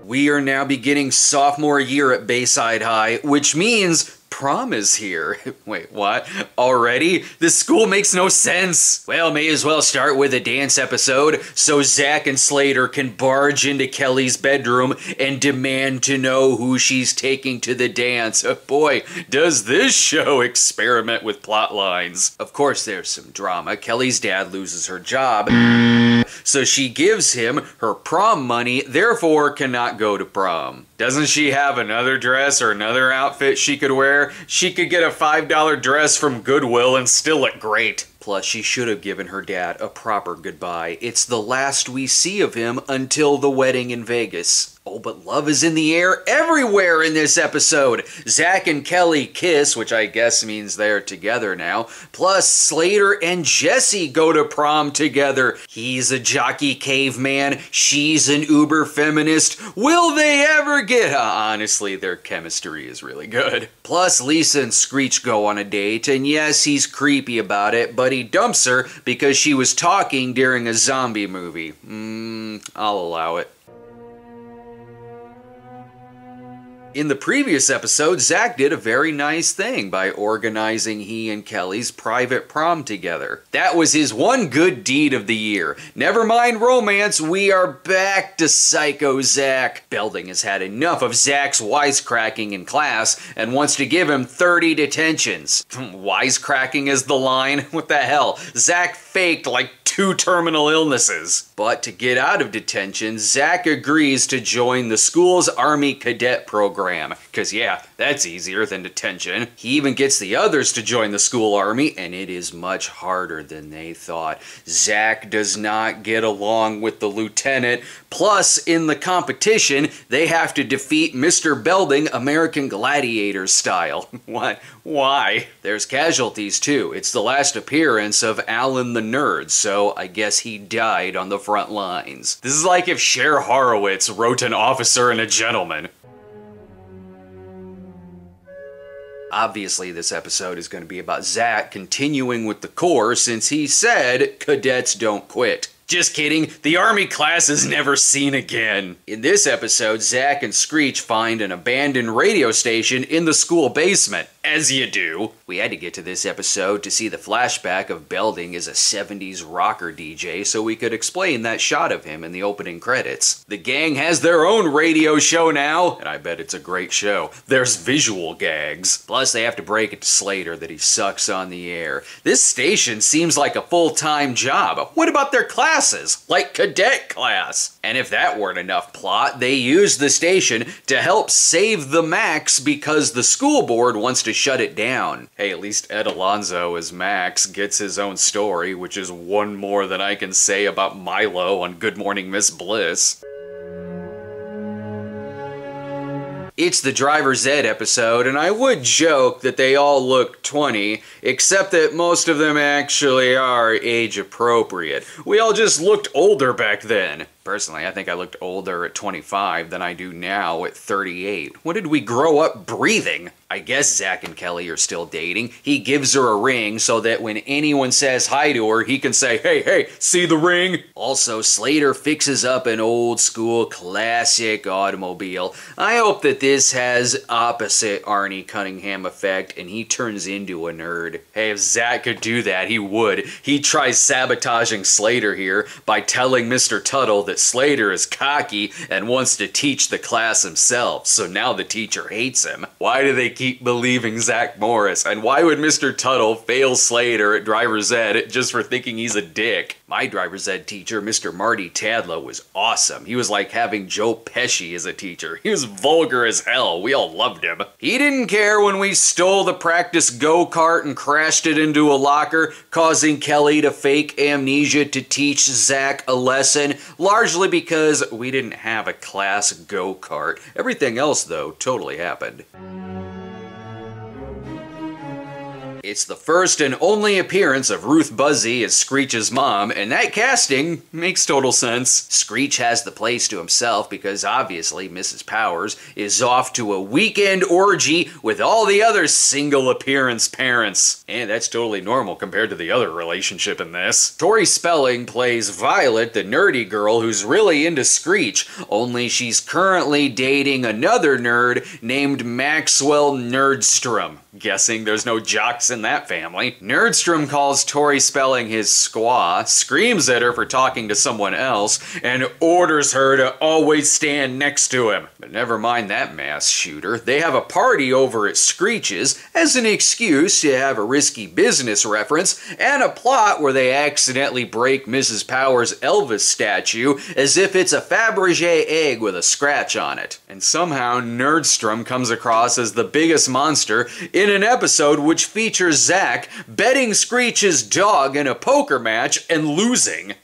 We are now beginning sophomore year at Bayside High, which means prom is here. Wait, what? Already? This school makes no sense. Well, may as well start with a dance episode so Zack and Slater can barge into Kelly's bedroom and demand to know who she's taking to the dance. Boy, does this show experiment with plot lines. Of course, there's some drama. Kelly's dad loses her job. So she gives him her prom money, therefore cannot go to prom. Doesn't she have another dress or another outfit she could wear? She could get a $5 dress from Goodwill and still look great. Plus, she should have given her dad a proper goodbye. It's the last we see of him until the wedding in Vegas. Oh, but love is in the air everywhere in this episode. Zack and Kelly kiss, which I guess means they're together now. Plus, Slater and Jessie go to prom together. He's a jockey caveman. She's an uber feminist. Will they ever get? Uh, honestly, their chemistry is really good. Plus, Lisa and Screech go on a date, and yes, he's creepy about it, but he dumps her because she was talking during a zombie movie. Mmm, I'll allow it. In the previous episode, Zack did a very nice thing by organizing he and Kelly's private prom together. That was his one good deed of the year. Never mind romance, we are back to Psycho Zack. Belding has had enough of Zack's wisecracking in class and wants to give him 30 detentions. wisecracking is the line? What the hell? Zack faked like two terminal illnesses. But to get out of detention, Zack agrees to join the school's Army Cadet program. Because, yeah, that's easier than detention. He even gets the others to join the school army, and it is much harder than they thought. Zack does not get along with the lieutenant. Plus, in the competition, they have to defeat Mr. Belding American Gladiator style. what? Why? There's casualties too. It's the last appearance of Alan the Nerd, so I guess he died on the front lines. This is like if Cher Horowitz wrote an officer and a gentleman. Obviously, this episode is going to be about Zack continuing with the Corps since he said cadets don't quit. Just kidding, the army class is never seen again. In this episode, Zack and Screech find an abandoned radio station in the school basement. As you do. We had to get to this episode to see the flashback of Belding as a 70s rocker DJ so we could explain that shot of him in the opening credits. The gang has their own radio show now, and I bet it's a great show. There's visual gags. Plus, they have to break it to Slater that he sucks on the air. This station seems like a full time job. What about their classes? Like cadet class? And if that weren't enough plot, they use the station to help save the Max because the school board wants to shut it down. Hey, at least Ed Alonzo as Max gets his own story, which is one more than I can say about Milo on Good Morning Miss Bliss. It's the Driver's Ed episode, and I would joke that they all look 20, except that most of them actually are age appropriate. We all just looked older back then. Personally, I think I looked older at 25 than I do now at 38. When did we grow up breathing? I guess Zack and Kelly are still dating. He gives her a ring so that when anyone says hi to her, he can say, hey, hey, see the ring? Also, Slater fixes up an old school classic automobile. I hope that this has opposite Arnie Cunningham effect and he turns into a nerd. Hey, if Zack could do that, he would. He tries sabotaging Slater here by telling Mr. Tuttle that Slater is cocky and wants to teach the class himself, so now the teacher hates him. Why do they keep believing Zack Morris? And why would Mr. Tuttle fail Slater at driver's ed just for thinking he's a dick? My driver's ed teacher, Mr. Marty Tadlow, was awesome. He was like having Joe Pesci as a teacher. He was vulgar as hell. We all loved him. He didn't care when we stole the practice go-kart and crashed it into a locker, causing Kelly to fake amnesia to teach Zack a lesson, largely because we didn't have a class go-kart. Everything else, though, totally happened. It's the first and only appearance of Ruth Buzzi as Screech's mom, and that casting makes total sense. Screech has the place to himself because obviously Mrs. Powers is off to a weekend orgy with all the other single appearance parents. And that's totally normal compared to the other relationship in this. Tori Spelling plays Violet, the nerdy girl who's really into Screech, only she's currently dating another nerd named Maxwell Nerdstrom. Guessing there's no jocks in that family. Nerdstrom calls Tori Spelling his squaw, screams at her for talking to someone else, and orders her to always stand next to him. But never mind that mass shooter. They have a party over at Screech's as an excuse to have a risky business reference and a plot where they accidentally break Mrs. Powers' Elvis statue as if it's a Fabergé egg with a scratch on it. And somehow Nerdstrom comes across as the biggest monster in an episode which features Zack betting Screech's dog in a poker match and losing.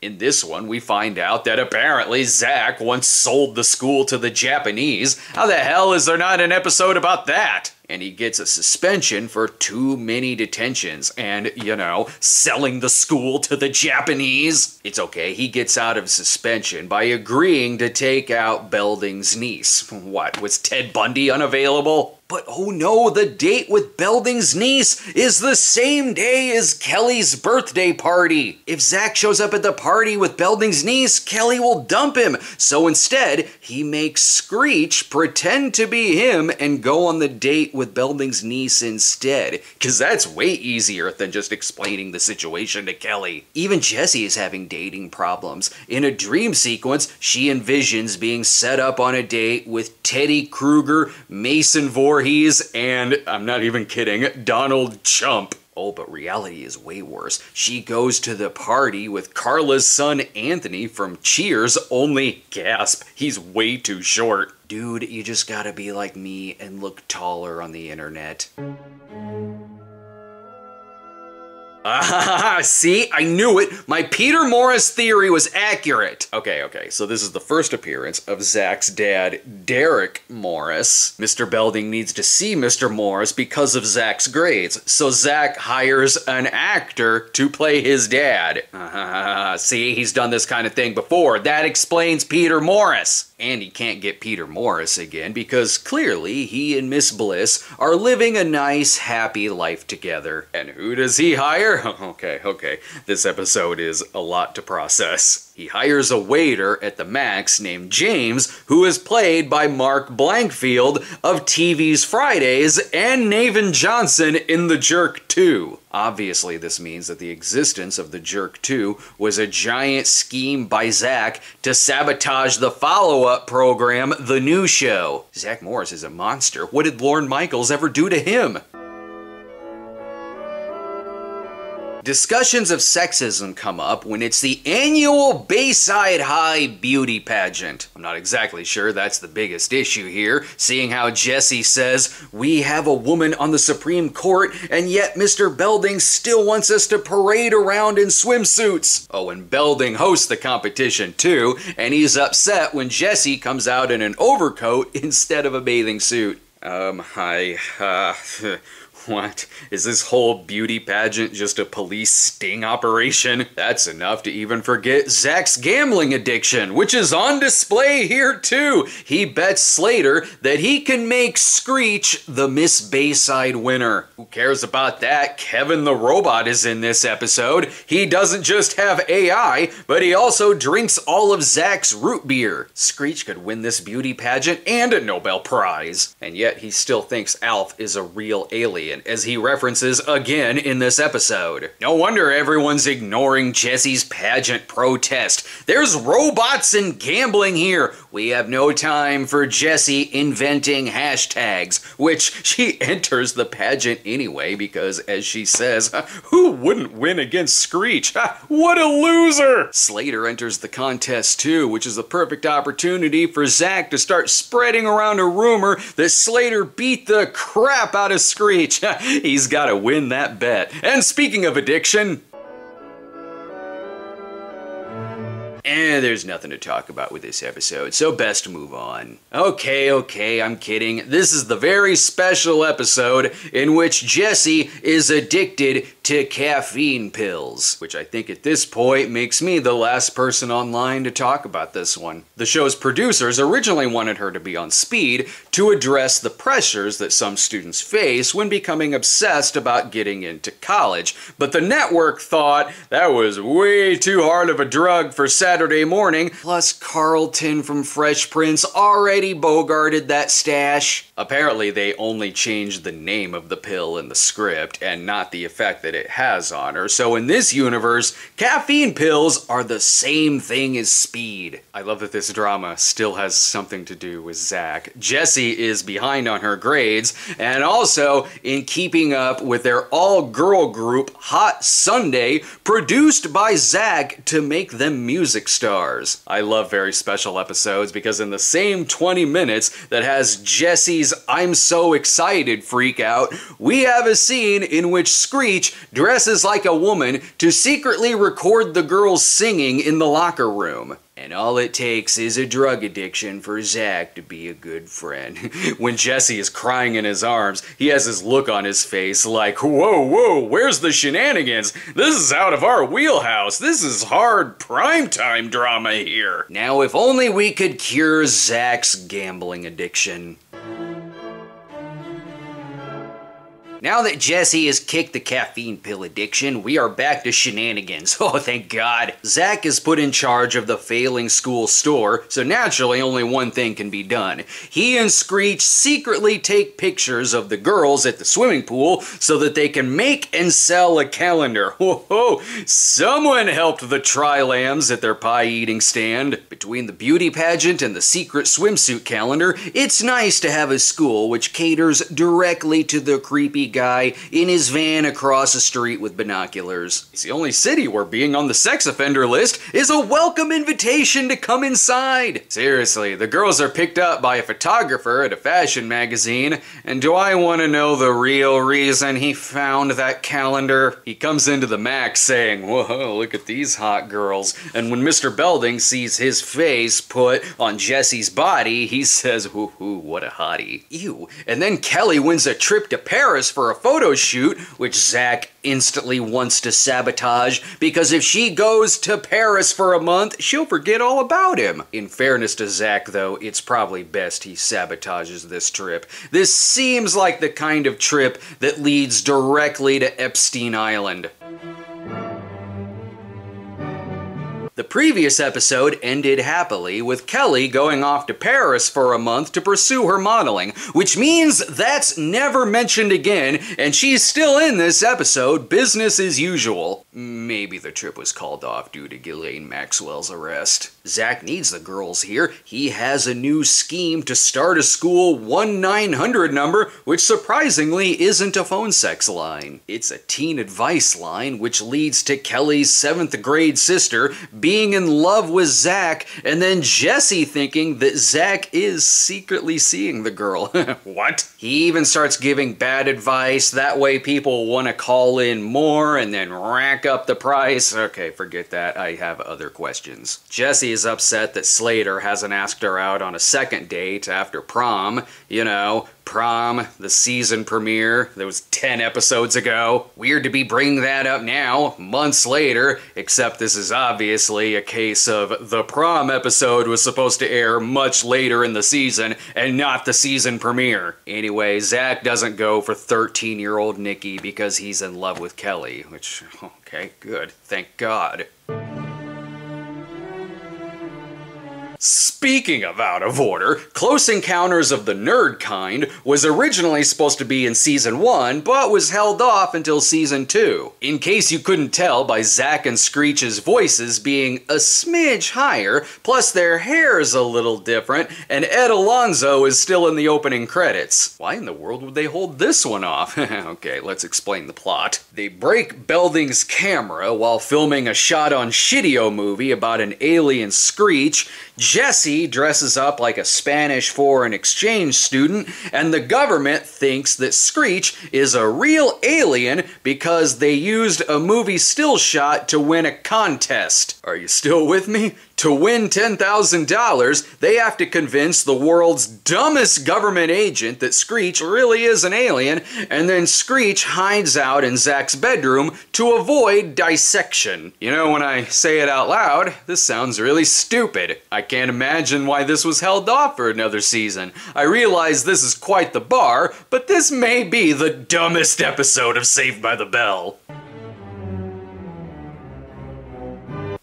In this one, we find out that apparently Zack once sold the school to the Japanese. How the hell is there not an episode about that? and he gets a suspension for too many detentions and, you know, selling the school to the Japanese. It's okay, he gets out of suspension by agreeing to take out Belding's niece. What, was Ted Bundy unavailable? But oh no, the date with Belding's niece is the same day as Kelly's birthday party. If Zack shows up at the party with Belding's niece, Kelly will dump him. So instead, he makes Screech pretend to be him and go on the date with Belding's niece instead. Because that's way easier than just explaining the situation to Kelly. Even Jessie is having dating problems. In a dream sequence, she envisions being set up on a date with Teddy Kruger, Mason Voorhees, and, I'm not even kidding, Donald Chump. Oh, but reality is way worse. She goes to the party with Carla's son Anthony from Cheers, only gasp, he's way too short. Dude, you just gotta be like me and look taller on the internet. Ah, see, I knew it. My Peter Morris theory was accurate. Okay, okay, so this is the first appearance of Zack's dad, Derek Morris. Mr. Belding needs to see Mr. Morris because of Zack's grades, so Zack hires an actor to play his dad. Ah, see, he's done this kind of thing before. That explains Peter Morris. And he can't get Peter Morris again because clearly he and Miss Bliss are living a nice, happy life together. And who does he hire? Okay, okay, this episode is a lot to process. He hires a waiter at the Max named James, who is played by Mark Blankfield of TV's Fridays and Navin Johnson in The Jerk 2. Obviously, this means that the existence of The Jerk 2 was a giant scheme by Zack to sabotage the follow up program, The New Show. Zack Morris is a monster. What did Lorne Michaels ever do to him? Discussions of sexism come up when it's the annual Bayside High beauty pageant. I'm not exactly sure that's the biggest issue here, seeing how Jessie says, We have a woman on the Supreme Court, and yet Mr. Belding still wants us to parade around in swimsuits. Oh, and Belding hosts the competition too, and he's upset when Jessie comes out in an overcoat instead of a bathing suit. Um, I, uh, What? Is this whole beauty pageant just a police sting operation? That's enough to even forget Zack's gambling addiction, which is on display here too. He bets Slater that he can make Screech the Miss Bayside winner. Who cares about that? Kevin the Robot is in this episode. He doesn't just have AI, but he also drinks all of Zack's root beer. Screech could win this beauty pageant and a Nobel Prize. And yet he still thinks Alf is a real alien as he references again in this episode. No wonder everyone's ignoring Jessie's pageant protest. There's robots and gambling here. We have no time for Jessie inventing hashtags, which she enters the pageant anyway because, as she says, who wouldn't win against Screech? what a loser! Slater enters the contest too, which is a perfect opportunity for Zack to start spreading around a rumor that Slater beat the crap out of Screech. He's got to win that bet. And speaking of addiction, Eh, there's nothing to talk about with this episode, so best move on. Okay, okay, I'm kidding. This is the very special episode in which Jessie is addicted to caffeine pills, which I think at this point makes me the last person online to talk about this one. The show's producers originally wanted her to be on speed to address the pressures that some students face when becoming obsessed about getting into college, but the network thought that was way too hard of a drug for Saturday morning, plus Carlton from Fresh Prince already bogarted that stash. Apparently, they only changed the name of the pill in the script and not the effect that it has on her. So in this universe, caffeine pills are the same thing as speed. I love that this drama still has something to do with Zack. Jessie is behind on her grades, and also in keeping up with their all-girl group Hot Sunday, produced by Zack to make them music stars. I love very special episodes because in the same 20 minutes that has Jessie's I'm so excited freak out, we have a scene in which Screech dresses like a woman to secretly record the girls singing in the locker room. And all it takes is a drug addiction for Zack to be a good friend. when Jessie is crying in his arms, he has this look on his face like, whoa, whoa, where's the shenanigans? This is out of our wheelhouse. This is hard primetime drama here. Now, if only we could cure Zack's gambling addiction. Now that Jessie has kicked the caffeine pill addiction, we are back to shenanigans. Oh, thank God. Zack is put in charge of the failing school store, so naturally only one thing can be done. He and Screech secretly take pictures of the girls at the swimming pool so that they can make and sell a calendar. Whoa, ho, someone helped the Tri-Lambs at their pie-eating stand. Between the beauty pageant and the secret swimsuit calendar, it's nice to have a school which caters directly to the creepy guy in his van across the street with binoculars. It's the only city where being on the sex offender list is a welcome invitation to come inside. Seriously, the girls are picked up by a photographer at a fashion magazine, and do I want to know the real reason he found that calendar? He comes into the Max saying, Whoa, look at these hot girls. And when Mr. Belding sees his face put on Jessie's body, he says, ooh what a hottie. Ew. And then Kelly wins a trip to Paris for a photo shoot, which Zack instantly wants to sabotage because if she goes to Paris for a month, she'll forget all about him. In fairness to Zack, though, it's probably best he sabotages this trip. This seems like the kind of trip that leads directly to Epstein Island. The previous episode ended happily with Kelly going off to Paris for a month to pursue her modeling, which means that's never mentioned again, and she's still in this episode, business as usual. Maybe the trip was called off due to Ghislaine Maxwell's arrest. Zack needs the girls here. He has a new scheme to start a school 1-900 number, which surprisingly isn't a phone sex line. It's a teen advice line, which leads to Kelly's 7th grade sister being in love with Zack, and then Jessie thinking that Zack is secretly seeing the girl. what? He even starts giving bad advice. That way people want to call in more and then rack up the price. Okay, forget that. I have other questions. Jessie is upset that Slater hasn't asked her out on a second date after prom. You know, Prom, the season premiere that was 10 episodes ago. Weird to be bringing that up now, months later, except this is obviously a case of the prom episode was supposed to air much later in the season and not the season premiere. Anyway, Zack doesn't go for 13 year old Nikki because he's in love with Kelly, which, okay, good, thank God. Speaking of out of order, Close Encounters of the Nerd Kind was originally supposed to be in season 1, but was held off until season 2. In case you couldn't tell by Zack and Screech's voices being a smidge higher, plus their hair is a little different, and Ed Alonzo is still in the opening credits. Why in the world would they hold this one off? okay, let's explain the plot. They break Belding's camera while filming a shot on Shittio movie about an alien Screech, Jessie dresses up like a Spanish foreign exchange student, and the government thinks that Screech is a real alien because they used a movie still shot to win a contest. Are you still with me? To win $10,000, they have to convince the world's dumbest government agent that Screech really is an alien, and then Screech hides out in Zack's bedroom to avoid dissection. You know, when I say it out loud, this sounds really stupid. I can't imagine why this was held off for another season. I realize this is quite the bar, but this may be the dumbest episode of Saved by the Bell.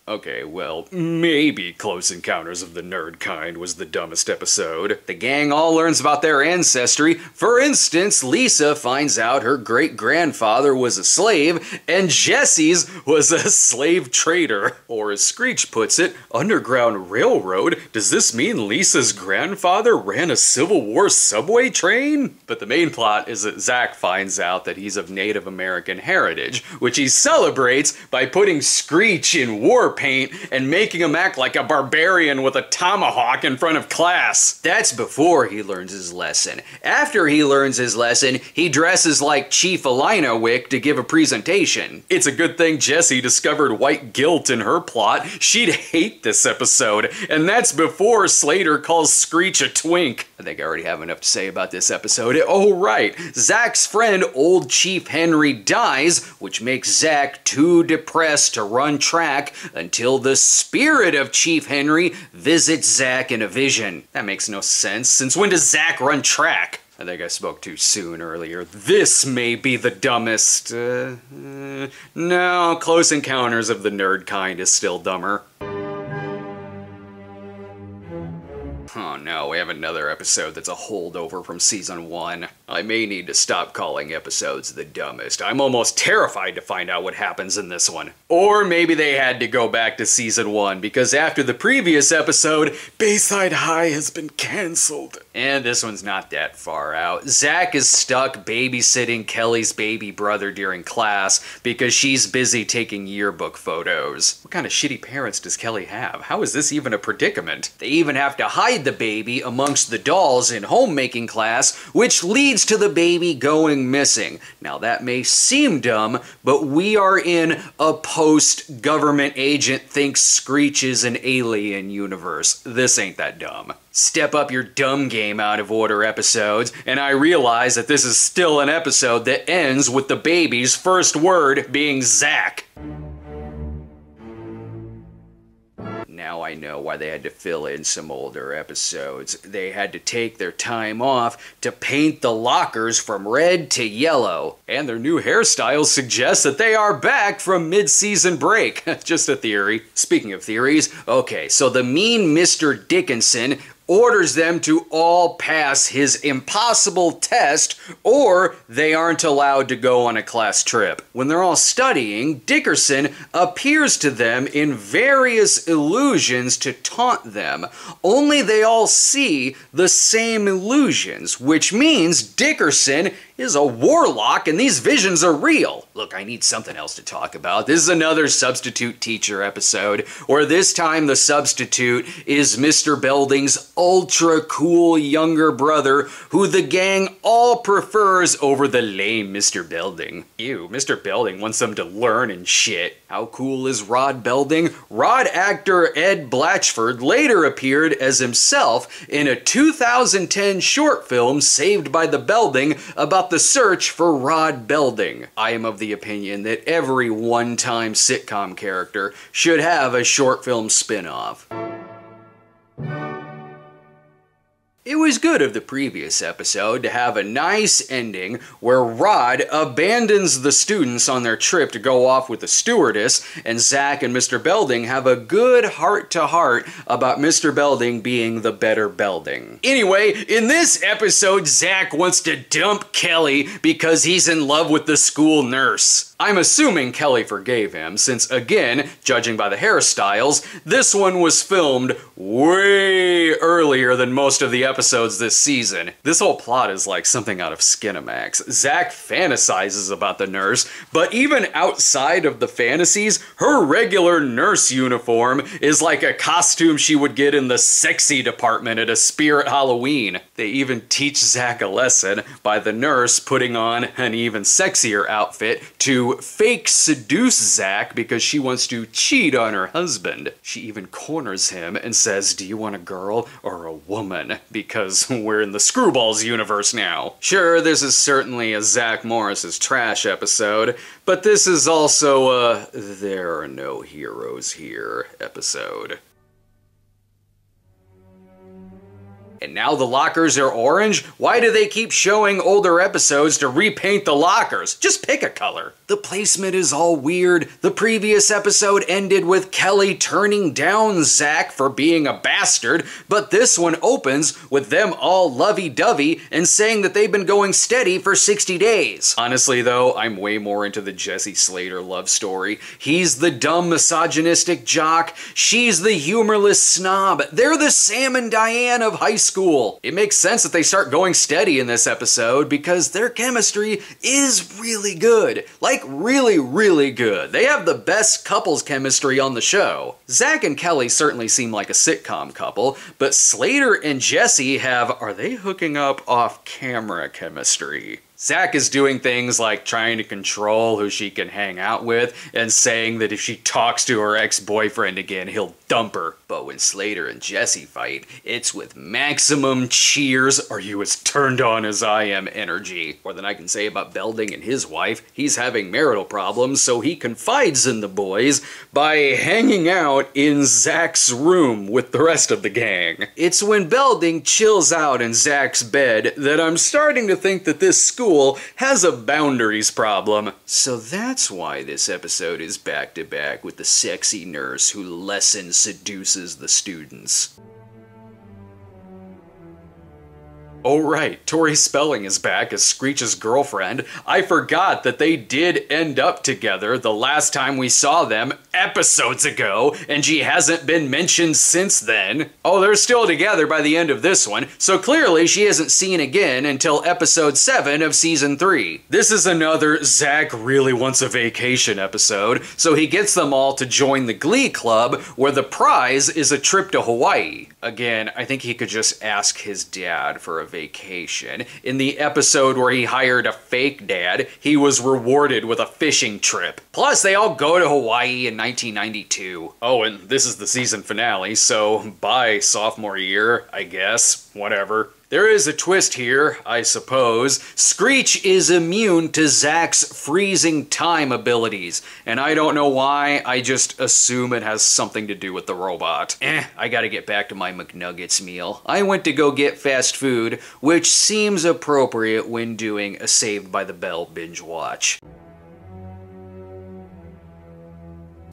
Okay, well, maybe Close Encounters of the Nerd Kind was the dumbest episode. The gang all learns about their ancestry. For instance, Lisa finds out her great grandfather was a slave, and Jessie's was a slave trader. Or as Screech puts it, Underground Railroad? Does this mean Lisa's grandfather ran a Civil War subway train? But the main plot is that Zack finds out that he's of Native American heritage, which he celebrates by putting Screech in war paint and making him act like a barbarian with a tomahawk in front of class. That's before he learns his lesson. After he learns his lesson, he dresses like Chief Alina Wick to give a presentation. It's a good thing Jessie discovered white guilt in her plot. She'd hate this episode. And that's before Slater calls Screech a twink. I think I already have enough to say about this episode. Oh, right. Zack's friend, Old Chief Henry, dies, which makes Zack too depressed to run track until the spirit of Chief Henry visits Zack in a vision. That makes no sense, since when does Zack run track? I think I spoke too soon earlier. This may be the dumbest. Uh, uh, no, Close Encounters of the Nerd Kind is still dumber. Oh no, we have another episode that's a holdover from season one. I may need to stop calling episodes the dumbest. I'm almost terrified to find out what happens in this one. Or maybe they had to go back to season one because after the previous episode, Bayside High has been cancelled. And this one's not that far out. Zack is stuck babysitting Kelly's baby brother during class because she's busy taking yearbook photos. What kind of shitty parents does Kelly have? How is this even a predicament? They even have to hide the baby amongst the dolls in homemaking class, which leads to the baby going missing. Now that may seem dumb, but we are in a post-government agent thinks Screech is an alien universe. This ain't that dumb. Step up your dumb game out of order episodes, and I realize that this is still an episode that ends with the baby's first word being Zack. Now I know why they had to fill in some older episodes. They had to take their time off to paint the lockers from red to yellow. And their new hairstyles suggest that they are back from mid season break. Just a theory. Speaking of theories, okay, so the mean Mr. Dickerson orders them to all pass his impossible test or they aren't allowed to go on a class trip. When they're all studying, Dickerson appears to them in various illusions to taunt them. Only they all see the same illusions, which means Dickerson is a warlock and these visions are real. Look, I need something else to talk about. This is another substitute teacher episode, where this time the substitute is Mr. Belding's ultra cool younger brother, who the gang all prefers over the lame Mr. Belding. Ew, Mr. Belding wants them to learn and shit. How cool is Rod Belding? Rod actor Ed Blatchford later appeared as himself in a 2010 short film, Saved by the Belding, about the search for Rod Belding. I am of the opinion that every one time sitcom character should have a short film spin off. It was good of the previous episode to have a nice ending where Rod abandons the students on their trip to go off with the stewardess, and Zack and Mr. Belding have a good heart to heart about Mr. Belding being the better Belding. Anyway, in this episode, Zack wants to dump Kelly because he's in love with the school nurse. I'm assuming Kelly forgave him, since again, judging by the hairstyles, this one was filmed way earlier than most of the episodes this season. This whole plot is like something out of Skinemax. Zack fantasizes about the nurse, but even outside of the fantasies, her regular nurse uniform is like a costume she would get in the sexy department at a spirit Halloween. They even teach Zack a lesson by the nurse putting on an even sexier outfit to fake seduce Zack because she wants to cheat on her husband. She even corners him and says, Do you want a girl or a woman? Because we're in the Screwballs universe now. Sure, this is certainly a Zack Morris's trash episode, but this is also a There Are No Heroes Here episode. And now the lockers are orange? Why do they keep showing older episodes to repaint the lockers? Just pick a color. The placement is all weird. The previous episode ended with Kelly turning down Zack for being a bastard, but this one opens with them all lovey dovey and saying that they've been going steady for 60 days. Honestly, though, I'm way more into the Jessie Slater love story. He's the dumb, misogynistic jock, she's the humorless snob. They're the Sam and Diane of high school. It makes sense that they start going steady in this episode because their chemistry is really good. Like, really, really good. They have the best couples chemistry on the show. Zack and Kelly certainly seem like a sitcom couple, but Slater and Jessie have are they hooking up off camera chemistry? Zack is doing things like trying to control who she can hang out with and saying that if she talks to her ex boyfriend again, he'll dump her. But when Slater and Jessie fight, it's with maximum cheers, are you as turned on as I am energy. More than I can say about Belding and his wife, he's having marital problems, so he confides in the boys by hanging out in Zack's room with the rest of the gang. It's when Belding chills out in Zack's bed that I'm starting to think that this school has a boundaries problem. So that's why this episode is back to back with the sexy nurse who lessens seduces the students. Oh right, Tori Spelling is back as Screech's girlfriend. I forgot that they did end up together the last time we saw them episodes ago, and she hasn't been mentioned since then. Oh, they're still together by the end of this one, so clearly she isn't seen again until episode 7 of season 3. This is another Zack really wants a vacation episode, so he gets them all to join the Glee Club, where the prize is a trip to Hawaii. Again, I think he could just ask his dad for a vacation. In the episode where he hired a fake dad, he was rewarded with a fishing trip. Plus, they all go to Hawaii in 1992. Oh, and this is the season finale, so bye, sophomore year, I guess. Whatever. There is a twist here, I suppose. Screech is immune to Zack's freezing time abilities, and I don't know why, I just assume it has something to do with the robot. Eh, I gotta get back to my McNuggets meal. I went to go get fast food, which seems appropriate when doing a Saved by the Bell binge watch.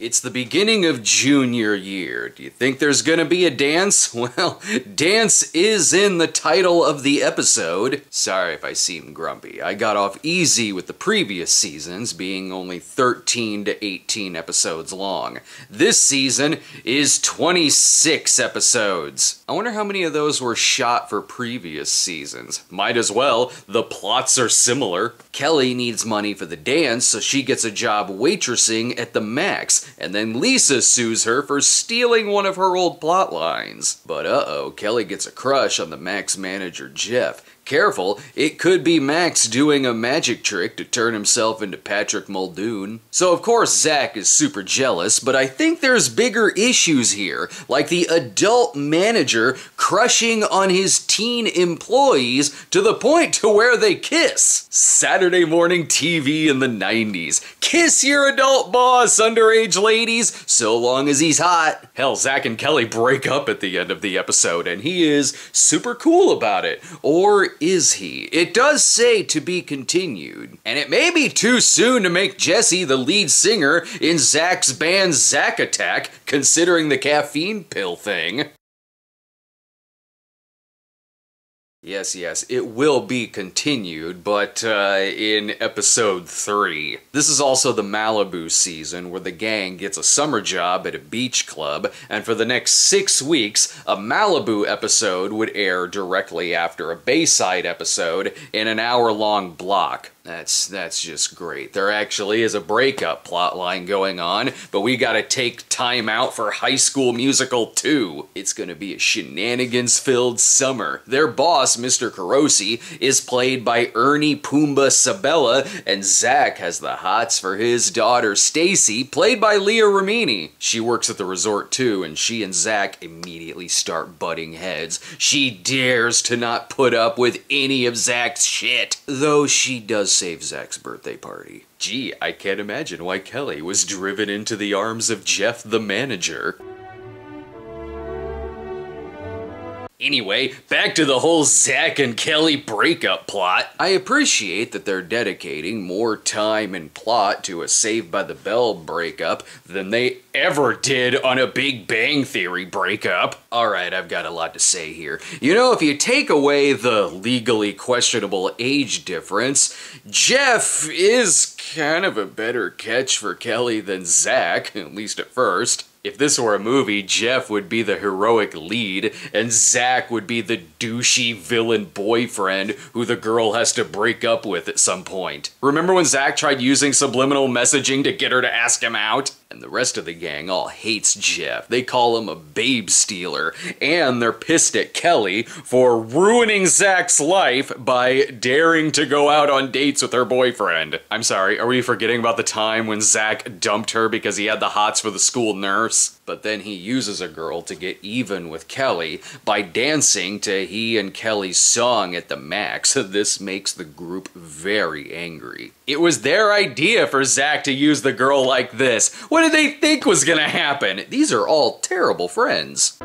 It's the beginning of junior year. Do you think there's gonna be a dance? Well, dance is in the title of the episode. Sorry if I seem grumpy. I got off easy with the previous seasons, being only 13 to 18 episodes long. This season is 26 episodes. I wonder how many of those were shot for previous seasons. Might as well, the plots are similar. Kelly needs money for the dance, so she gets a job waitressing at the Max, and then Lisa sues her for stealing one of her old plot lines. But uh-oh, Kelly gets a crush on the Max manager Jeff. Careful, it could be Max doing a magic trick to turn himself into Patrick Muldoon. So of course Zack is super jealous, but I think there's bigger issues here, like the adult manager crushing on his teen employees to the point to where they kiss. Saturday morning TV in the 90s. Kiss your adult boss, underage ladies, so long as he's hot. Hell, Zack and Kelly break up at the end of the episode, and he is super cool about it. Or is he? It does say to be continued. And it may be too soon to make Jessie the lead singer in Zack's band Zack Attack, considering the caffeine pill thing. Yes, yes, it will be continued, but uh, in episode 3. This is also the Malibu season where the gang gets a summer job at a beach club, and for the next six weeks, a Malibu episode would air directly after a Bayside episode in an hour long block. That's that's just great. There actually is a breakup plotline going on, but we gotta take time out for High School Musical 2. It's gonna be a shenanigans-filled summer. Their boss, Mr. Carosi, is played by Ernie Pumbaa Sabella, and Zack has the hots for his daughter, Stacy, played by Leah Remini. She works at the resort too, and she and Zack immediately start butting heads. She dares to not put up with any of Zack's shit, though she does save Zack's birthday party. Gee, I can't imagine why Kelly was driven into the arms of Jeff the manager. Anyway, back to the whole Zack and Kelly breakup plot. I appreciate that they're dedicating more time and plot to a Saved by the Bell breakup than they ever did on a Big Bang Theory breakup. Alright, I've got a lot to say here. You know, if you take away the legally questionable age difference, Jeff is kind of a better catch for Kelly than Zack, at least at first. If this were a movie, Jeff would be the heroic lead, and Zack would be the douchey villain boyfriend who the girl has to break up with at some point. Remember when Zack tried using subliminal messaging to get her to ask him out? And the rest of the gang all hates Jeff. They call him a babe stealer, and they're pissed at Kelly for ruining Zack's life by daring to go out on dates with her boyfriend. I'm sorry, are we forgetting about the time when Zack dumped her because he had the hots for the school nurse? But then he uses a girl to get even with Kelly by dancing to he and Kelly's song at the max. This makes the group very angry. It was their idea for Zack to use the girl like this. What did they think was gonna happen? These are all terrible friends.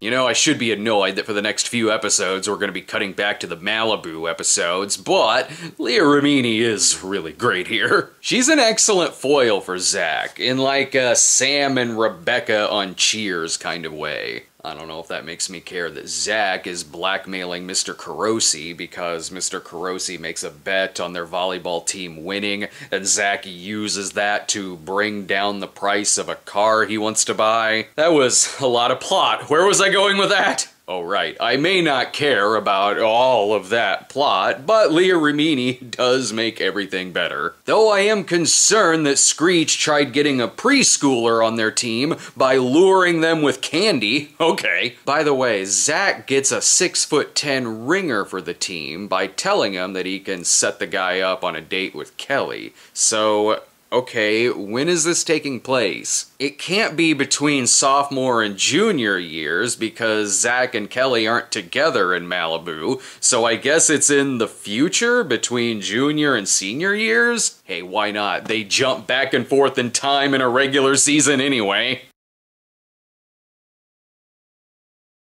You know, I should be annoyed that for the next few episodes we're going to be cutting back to the Malibu episodes, but Leah Remini is really great here. She's an excellent foil for Zack, in like a Sam and Rebecca on Cheers kind of way. I don't know if that makes me care that Zack is blackmailing Mr. Carosi because Mr. Carosi makes a bet on their volleyball team winning, and Zack uses that to bring down the price of a car he wants to buy. That was a lot of plot. Where was I going with that? Oh, right. I may not care about all of that plot, but Leah Remini does make everything better. Though I am concerned that Screech tried getting a preschooler on their team by luring them with candy. Okay. By the way, Zack gets a 6 foot 10 ringer for the team by telling him that he can set the guy up on a date with Kelly. So Okay, when is this taking place? It can't be between sophomore and junior years because Zack and Kelly aren't together in Malibu, so I guess it's in the future between junior and senior years? Hey, why not? They jump back and forth in time in a regular season anyway.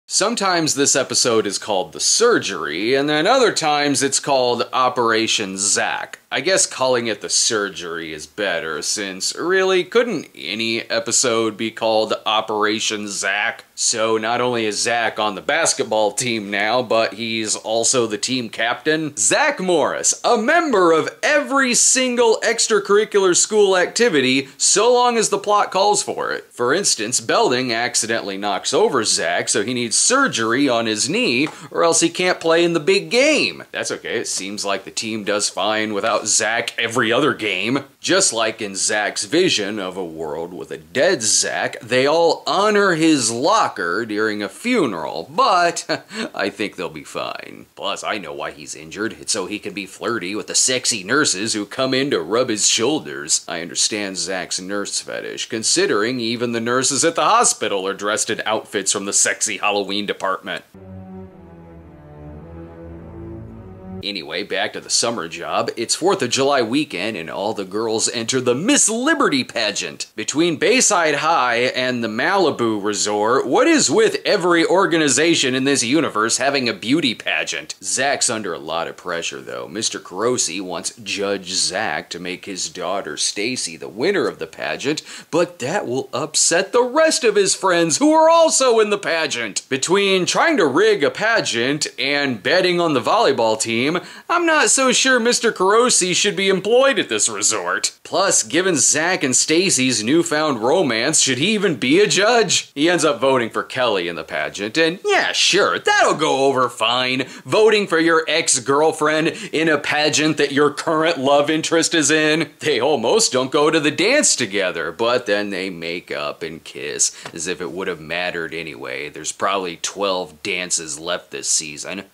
Sometimes this episode is called The Surgery, and then other times it's called Operation Zack. I guess calling it the surgery is better, since really, couldn't any episode be called Operation Zack? So not only is Zack on the basketball team now, but he's also the team captain. Zack Morris, a member of every single extracurricular school activity, so long as the plot calls for it. For instance, Belding accidentally knocks over Zack, so he needs surgery on his knee, or else he can't play in the big game. That's okay, it seems like the team does fine without Zack every other game. Just like in Zack's vision of a world with a dead Zack, they all honor his locker during a funeral, but I think they'll be fine. Plus, I know why he's injured. It's so he can be flirty with the sexy nurses who come in to rub his shoulders. I understand Zack's nurse fetish, considering even the nurses at the hospital are dressed in outfits from the sexy Halloween department. Anyway, back to the summer job. It's 4th of July weekend and all the girls enter the Miss Liberty pageant. Between Bayside High and the Malibu Resort, what is with every organization in this universe having a beauty pageant? Zack's under a lot of pressure though. Mr. Carosi wants Judge Zack to make his daughter Stacy the winner of the pageant, but that will upset the rest of his friends who are also in the pageant. Between trying to rig a pageant and betting on the volleyball team, I'm not so sure Mr. Carosi should be employed at this resort. Plus, given Zack and Stacy's newfound romance, should he even be a judge? He ends up voting for Kelly in the pageant, and yeah, sure, that'll go over fine. Voting for your ex-girlfriend in a pageant that your current love interest is in. They almost don't go to the dance together, but then they make up and kiss, as if it would have mattered anyway. There's probably 12 dances left this season.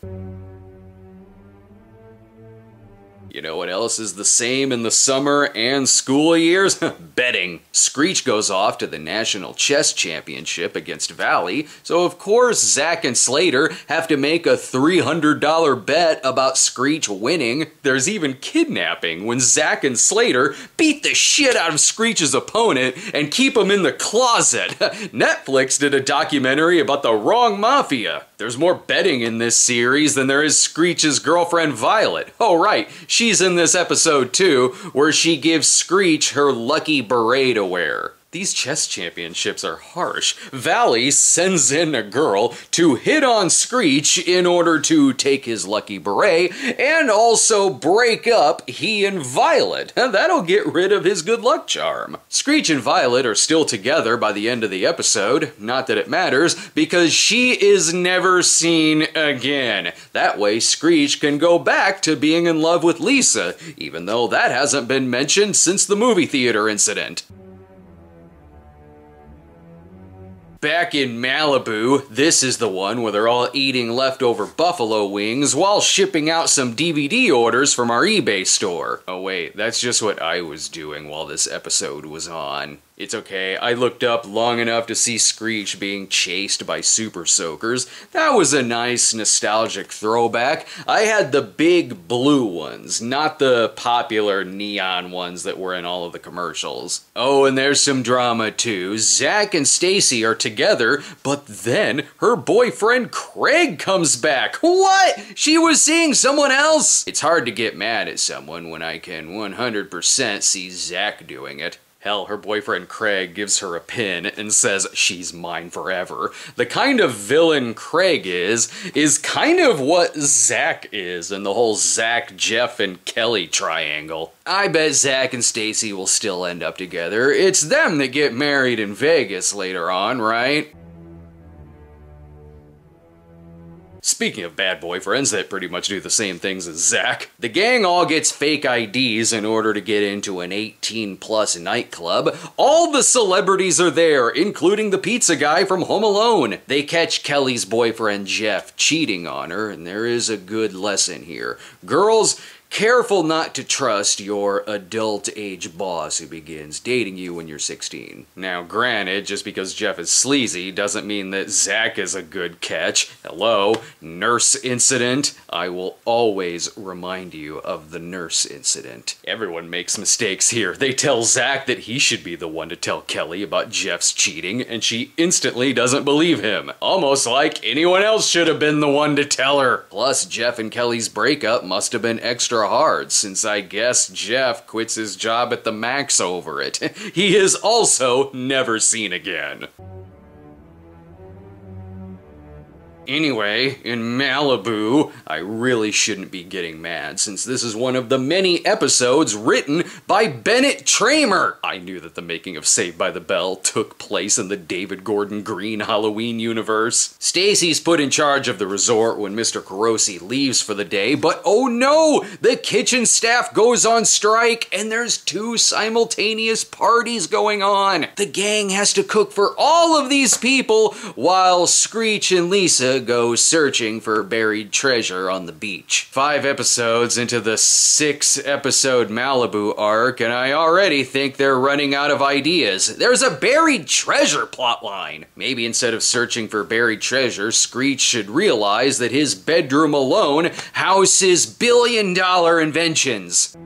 You know what else is the same in the summer and school years? Betting. Screech goes off to the National Chess Championship against Valley, so of course Zack and Slater have to make a $300 bet about Screech winning. There's even kidnapping when Zack and Slater beat the shit out of Screech's opponent and keep him in the closet. Netflix did a documentary about the wrong mafia. There's more betting in this series than there is Screech's girlfriend Violet. Oh right, she's in this episode too, where she gives Screech her lucky beret to wear. These chess championships are harsh. Valley sends in a girl to hit on Screech in order to take his lucky beret and also break up he and Violet. And that'll get rid of his good luck charm. Screech and Violet are still together by the end of the episode. Not that it matters, because she is never seen again. That way, Screech can go back to being in love with Lisa, even though that hasn't been mentioned since the movie theater incident. Back in Malibu, this is the one where they're all eating leftover buffalo wings while shipping out some DVD orders from our eBay store. Oh wait, that's just what I was doing while this episode was on. It's okay, I looked up long enough to see Screech being chased by super soakers. That was a nice nostalgic throwback. I had the big blue ones, not the popular neon ones that were in all of the commercials. Oh, and there's some drama too. Zack and Stacy are together, but then her boyfriend Craig comes back. What? She was seeing someone else? It's hard to get mad at someone when I can 100% see Zack doing it. Hell, her boyfriend Craig gives her a pin and says she's mine forever. The kind of villain Craig is, is kind of what Zack is in the whole Zack, Jeff, and Kelly triangle. I bet Zack and Stacy will still end up together. It's them that get married in Vegas later on, right? Speaking of bad boyfriends that pretty much do the same things as Zack, the gang all gets fake IDs in order to get into an 18 plus nightclub. All the celebrities are there, including the pizza guy from Home Alone. They catch Kelly's boyfriend Jeff cheating on her, and there is a good lesson here. Girls, careful not to trust your adult age boss who begins dating you when you're 16. Now, granted, just because Jeff is sleazy doesn't mean that Zack is a good catch. Hello, nurse incident. I will always remind you of the nurse incident. Everyone makes mistakes here. They tell Zack that he should be the one to tell Kelly about Jeff's cheating, and she instantly doesn't believe him. Almost like anyone else should have been the one to tell her. Plus, Jeff and Kelly's breakup must have been extra hard, since I guess Jeff quits his job at the Max over it. he is also never seen again. Anyway, in Malibu, I really shouldn't be getting mad since this is one of the many episodes written by Bennett Tramer. I knew that the making of Saved by the Bell took place in the David Gordon Green Halloween universe. Stacy's put in charge of the resort when Mr. Carosi leaves for the day, but oh no! The kitchen staff goes on strike and there's two simultaneous parties going on. The gang has to cook for all of these people while Screech and Lisa go searching for buried treasure on the beach. Five episodes into the six episode Malibu arc, and I already think they're running out of ideas. There's a buried treasure plotline. Maybe instead of searching for buried treasure, Screech should realize that his bedroom alone houses billion dollar inventions.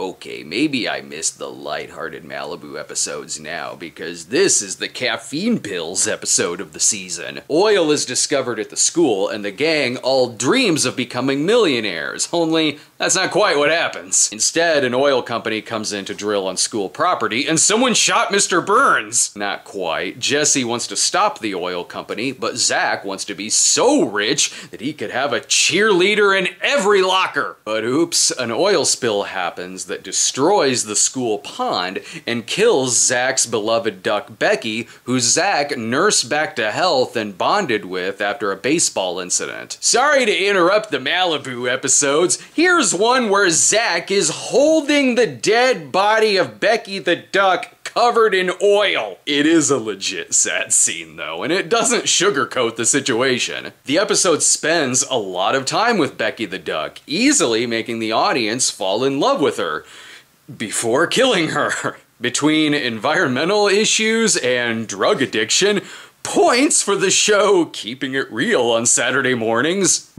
Okay, maybe I missed the light-hearted Malibu episodes now, because this is the caffeine pills episode of the season. Oil is discovered at the school, and the gang all dreams of becoming millionaires, only that's not quite what happens. Instead, an oil company comes in to drill on school property, and someone shot Mr. Burns! Not quite. Jessie wants to stop the oil company, but Zack wants to be so rich that he could have a cheerleader in every locker. But oops, an oil spill happens that destroys the school pond and kills Zack's beloved duck Becky, who Zack nursed back to health and bonded with after a baseball incident. Sorry to interrupt the Malibu episodes. Here's one where Zack is holding the dead body of Becky the duck covered in oil. It is a legit sad scene though, and it doesn't sugarcoat the situation. The episode spends a lot of time with Becky the Duck, easily making the audience fall in love with her before killing her. Between environmental issues and drug addiction, points for the show keeping it real on Saturday mornings.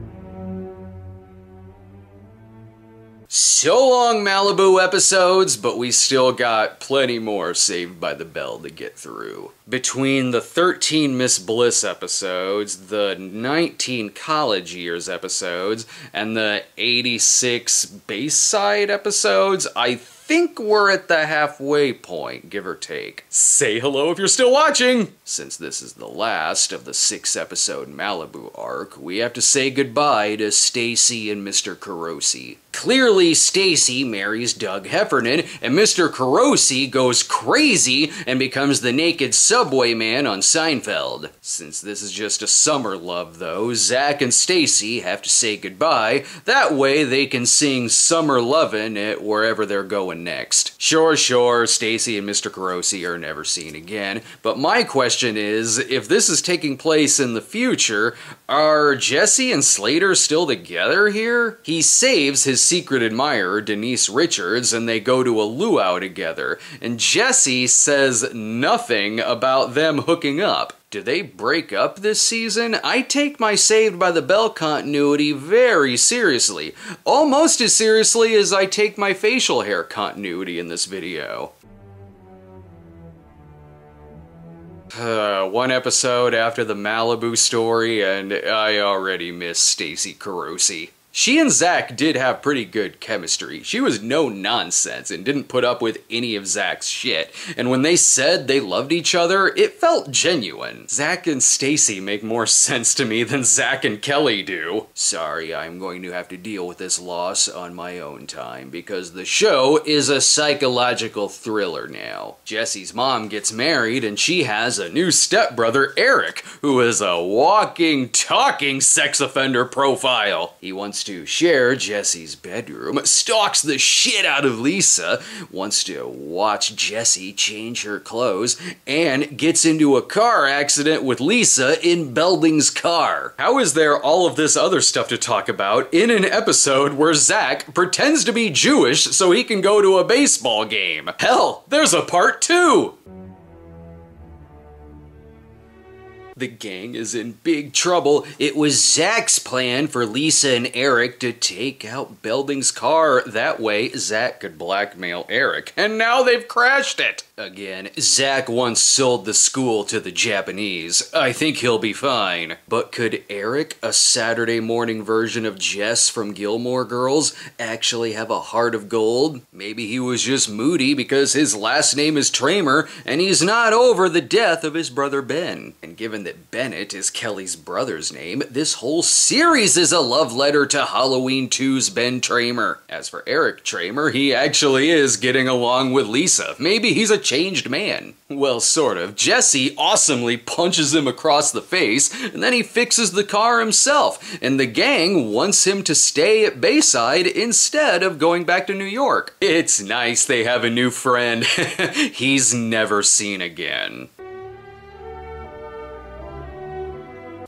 So long, Malibu episodes, but we still got plenty more Saved by the Bell to get through. Between the 13 Miss Bliss episodes, the 19 College Years episodes, and the 86 Bayside episodes, I think we're at the halfway point, give or take. Say hello if you're still watching! Since this is the last of the six episode Malibu arc, we have to say goodbye to Stacy and Mr. Carosi. Clearly, Stacy marries Doug Heffernan, and Mr. Carosi goes crazy and becomes the naked subway man on Seinfeld. Since this is just a summer love, though, Zack and Stacy have to say goodbye. That way, they can sing Summer Lovin' at wherever they're going next. Sure, sure, Stacy and Mr. Carosi are never seen again, but my question is, if this is taking place in the future, are Jessie and Slater still together here? He saves his secret admirer, Denise Richards, and they go to a luau together, and Jessie says nothing about them hooking up. Do they break up this season? I take my Saved by the Bell continuity very seriously. Almost as seriously as I take my facial hair continuity in this video. Uh, one episode after the Malibu story, and I already miss Stacy Carosi. She and Zack did have pretty good chemistry. She was no nonsense and didn't put up with any of Zack's shit. And when they said they loved each other, it felt genuine. Zack and Stacy make more sense to me than Zack and Kelly do. Sorry, I'm going to have to deal with this loss on my own time because the show is a psychological thriller now. Jessie's mom gets married and she has a new stepbrother, Eric, who is a walking, talking sex offender profile. He wants to share Jessie's bedroom, stalks the shit out of Lisa, wants to watch Jessie change her clothes, and gets into a car accident with Lisa in Belding's car. How is there all of this other stuff to talk about in an episode where Zack pretends to be Jewish so he can go to a baseball game? Hell, there's a part two! The gang is in big trouble. It was Zack's plan for Lisa and Eric to take out Belding's car. That way, Zack could blackmail Eric. And now they've crashed it! Again, Zack once sold the school to the Japanese. I think he'll be fine. But could Eric, a Saturday morning version of Jess from Gilmore Girls, actually have a heart of gold? Maybe he was just moody because his last name is Tramer and he's not over the death of his brother Ben. And given that Bennett is Kelly's brother's name, this whole series is a love letter to Halloween 2's Ben Tramer. As for Eric Tramer, he actually is getting along with Lisa. Maybe he's a changed man. Well, sort of. Jessie awesomely punches him across the face, and then he fixes the car himself, and the gang wants him to stay at Bayside instead of going back to New York. It's nice they have a new friend he's never seen again.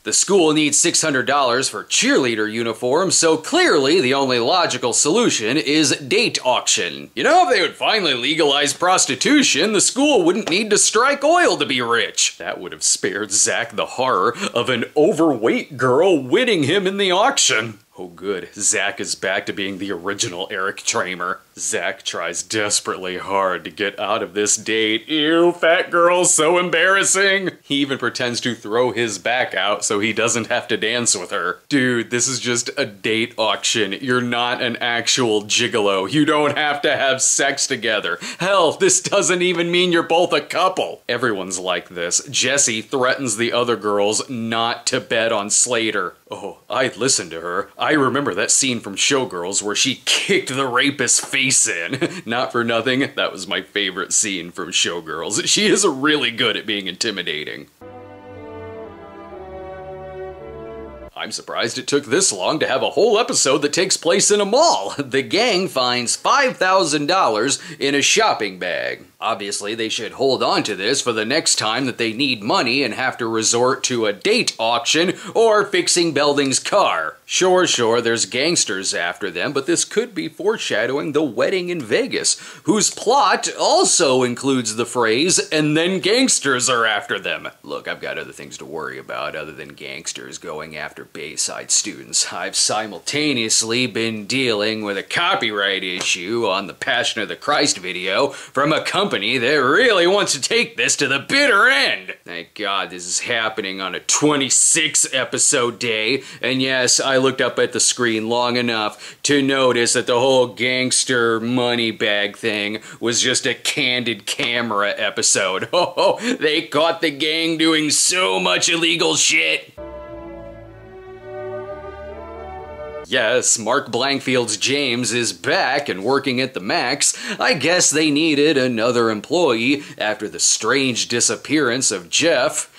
The school needs $600 for cheerleader uniforms, so clearly the only logical solution is date auction. You know, if they would finally legalize prostitution, the school wouldn't need to strike oil to be rich. That would have spared Zack the horror of an overweight girl winning him in the auction. Oh good, Zack is back to being the original Eric Tramer. Zack tries desperately hard to get out of this date. Ew, fat girl, so embarrassing! He even pretends to throw his back out so he doesn't have to dance with her. Dude, this is just a date auction. You're not an actual gigolo. You don't have to have sex together. Hell, this doesn't even mean you're both a couple. Everyone's like this. Jessie threatens the other girls not to bet on Slater. Oh, I listened to her. I remember that scene from Showgirls where she kicked the rapist's face in. Not for nothing, that was my favorite scene from Showgirls. She is really good at being intimidating. I'm surprised it took this long to have a whole episode that takes place in a mall. The gang finds $5,000 in a shopping bag. Obviously, they should hold on to this for the next time that they need money and have to resort to a date auction or fixing Belding's car. Sure, sure, there's gangsters after them, but this could be foreshadowing the wedding in Vegas, whose plot also includes the phrase, and then gangsters are after them. Look, I've got other things to worry about other than gangsters going after Bayside students. I've simultaneously been dealing with a copyright issue on the Passion of the Christ video from a company that really wants to take this to the bitter end. Thank God this is happening on a 26 episode day, and yes, I looked up at the screen long enough to notice that the whole gangster money bag thing was just a candid camera episode. Oh, they caught the gang doing so much illegal shit. Yes, Mark Blankfield's James is back and working at the Max. I guess they needed another employee after the strange disappearance of Jeff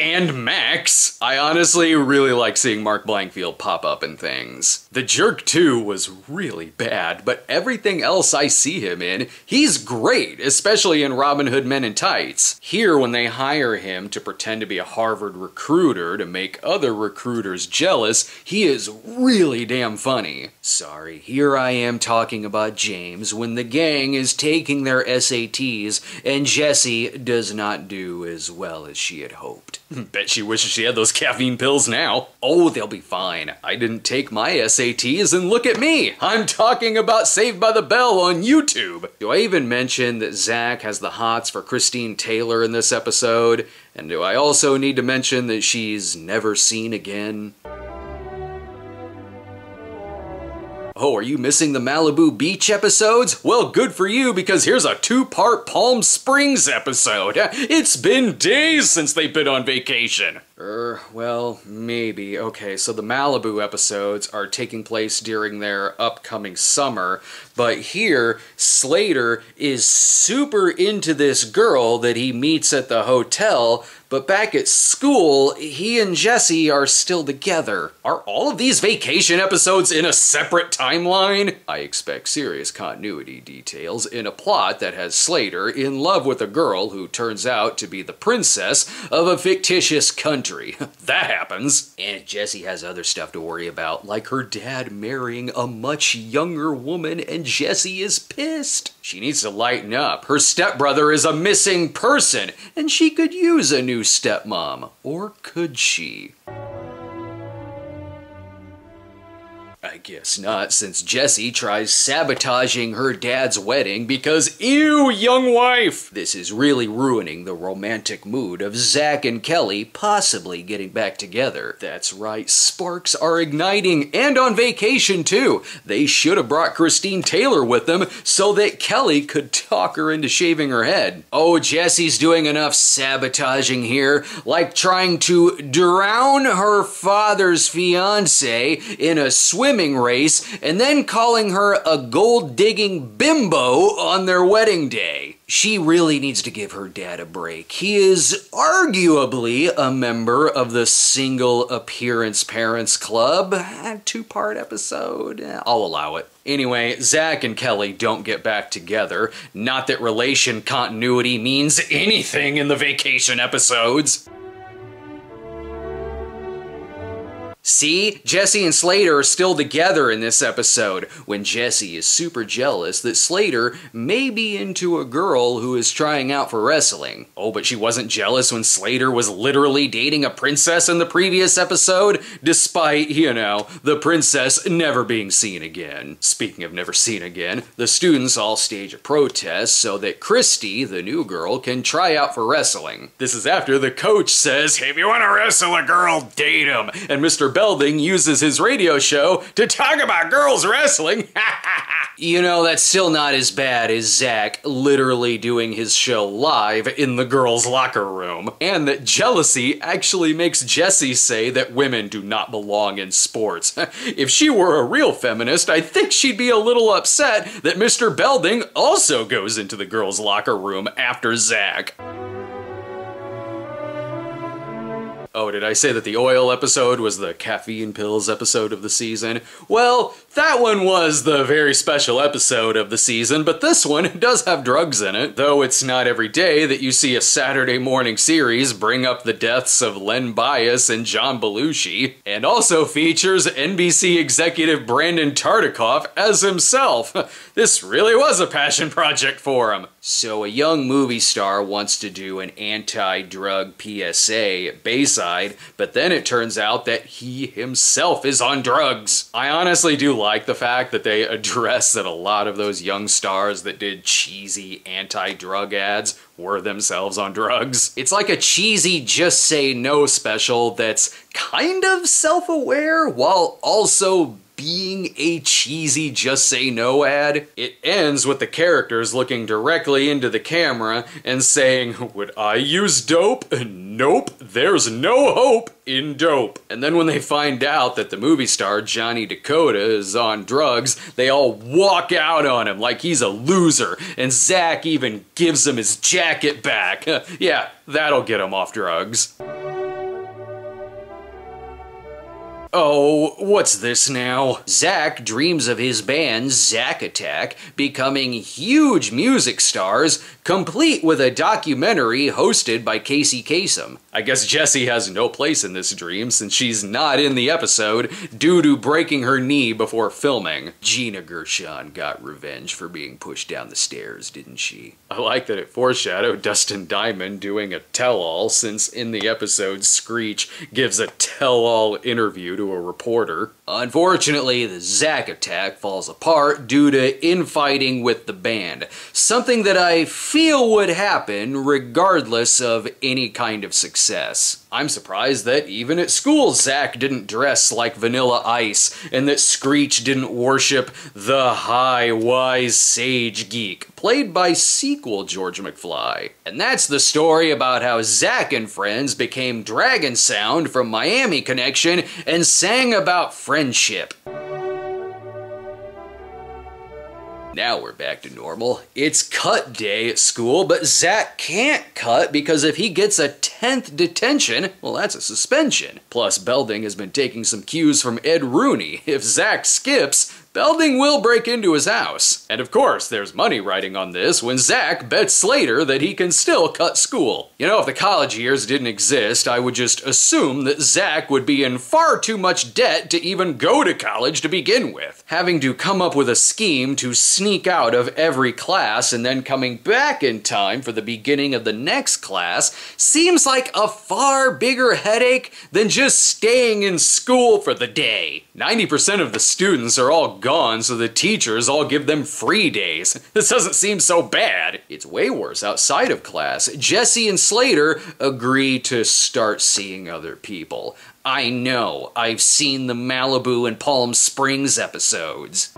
and Max. I honestly really like seeing Mark Blankfield pop up in things. The Jerk 2 was really bad, but everything else I see him in, he's great, especially in Robin Hood Men in Tights. Here, when they hire him to pretend to be a Harvard recruiter to make other recruiters jealous, he is really damn funny. Sorry, here I am talking about James when the gang is taking their SATs and Jessie does not do as well as she had hoped. Bet she wishes she had those caffeine pills now. Oh, they'll be fine. I didn't take my SATs and look at me. I'm talking about Saved by the Bell on YouTube. Do I even mention that Zack has the hots for Christine Taylor in this episode? And do I also need to mention that she's never seen again? Oh, are you missing the Malibu Beach episodes? Well, good for you because here's a two-part Palm Springs episode. It's been days since they've been on vacation. Er, well, maybe. Okay, so the Malibu episodes are taking place during their upcoming summer, but here, Slater is super into this girl that he meets at the hotel, But back at school, he and Jessie are still together. Are all of these vacation episodes in a separate timeline? I expect serious continuity details in a plot that has Slater in love with a girl who turns out to be the princess of a fictitious country. that happens. And Jessie has other stuff to worry about, like her dad marrying a much younger woman, and Jessie is pissed. She needs to lighten up. Her stepbrother is a missing person, and she could use a new stepmom. Or could she? Guess not, since Jessie tries sabotaging her dad's wedding because, ew, young wife! This is really ruining the romantic mood of Zack and Kelly possibly getting back together. That's right, sparks are igniting, and on vacation too. They should have brought Christine Taylor with them so that Kelly could talk her into shaving her head. Oh, Jessie's doing enough sabotaging here, like trying to drown her father's fiance in a swim race and then calling her a gold digging bimbo on their wedding day. She really needs to give her dad a break. He is arguably a member of the Single Appearance Parents Club. Two part episode. I'll allow it. Anyway, Zack and Kelly don't get back together. Not that relation continuity means anything in the vacation episodes. See, Jessie and Slater are still together in this episode, when Jessie is super jealous that Slater may be into a girl who is trying out for wrestling. Oh, but she wasn't jealous when Slater was literally dating a princess in the previous episode, despite, you know, the princess never being seen again. Speaking of never seen again, the students all stage a protest so that Christy, the new girl, can try out for wrestling. This is after the coach says, if you want to wrestle a girl, date him, and Mr. Belding uses his radio show to talk about girls wrestling. you know, that's still not as bad as Zack literally doing his show live in the girls' locker room. And that jealousy actually makes Jessie say that women do not belong in sports. if she were a real feminist, I think she'd be a little upset that Mr. Belding also goes into the girls' locker room after Zack. Oh, did I say that the oil episode was the caffeine pills episode of the season? Well, that one was the very special episode of the season, but this one does have drugs in it, though it's not every day that you see a Saturday morning series bring up the deaths of Len Bias and John Belushi, and also features NBC executive Brandon Tartikoff as himself. This really was a passion project for him. So a young movie star wants to do an anti-drug PSA at Bayside, but then it turns out that he himself is on drugs. I honestly do like the fact that they address that a lot of those young stars that did cheesy anti-drug ads were themselves on drugs. It's like a cheesy just say no special that's kind of self-aware while also being a cheesy just say no ad. It ends with the characters looking directly into the camera and saying, Would I use dope? Nope, there's no hope in dope. And then when they find out that the movie star Johnny Dakota is on drugs, they all walk out on him like he's a loser, and Zach even gives him his jacket back. yeah, that'll get him off drugs. Oh, what's this now? Zack dreams of his band, Zack Attack, becoming huge music stars, complete with a documentary hosted by Casey Kasem. I guess Jessie has no place in this dream since she's not in the episode due to breaking her knee before filming. Gina Gershon got revenge for being pushed down the stairs, didn't she? I like that it foreshadowed Dustin Diamond doing a tell-all since in the episode Screech gives a tell-all interview to a reporter. Unfortunately, the Zack attack falls apart due to infighting with the band, something that I feel would happen regardless of any kind of success. I'm surprised that even at school Zack didn't dress like Vanilla Ice and that Screech didn't worship the high wise sage geek, played by sequel George McFly. And that's the story about how Zack and friends became Dragon Sound from Miami Connection and sang about friendship. Now we're back to normal. It's cut day at school, but Zack can't cut because if he gets a 10th detention, well, that's a suspension. Plus, Belding has been taking some cues from Ed Rooney. If Zack skips, Belding will break into his house. And of course, there's money riding on this when Zack bets Slater that he can still cut school. You know, if the college years didn't exist, I would just assume that Zack would be in far too much debt to even go to college to begin with. Having to come up with a scheme to sneak out of every class and then coming back in time for the beginning of the next class seems like a far bigger headache than just staying in school for the day. 90% of the students are all gone, so the teachers all give them free days. This doesn't seem so bad. It's way worse outside of class. Jessie and Slater agree to start seeing other people. I know, I've seen the Malibu and Palm Springs episodes.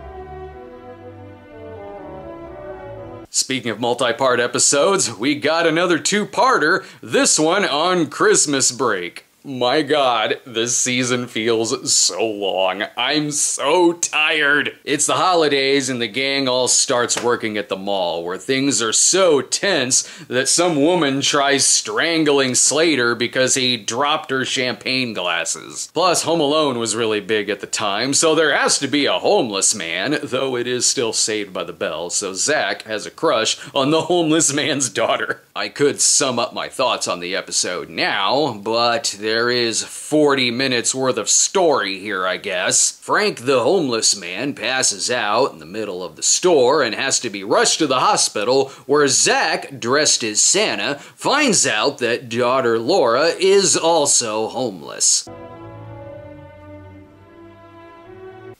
Speaking of multi-part episodes, we got another two-parter, this one on Christmas break. My god, this season feels so long. I'm so tired. It's the holidays and the gang all starts working at the mall where things are so tense that some woman tries strangling Slater because he dropped her champagne glasses. Plus, Home Alone was really big at the time, so there has to be a homeless man, though it is still Saved by the Bell, so Zack has a crush on the homeless man's daughter. I could sum up my thoughts on the episode now, but there is 40 minutes worth of story here, I guess. Frank the homeless man passes out in the middle of the store and has to be rushed to the hospital where Zack, dressed as Santa, finds out that daughter Laura is also homeless.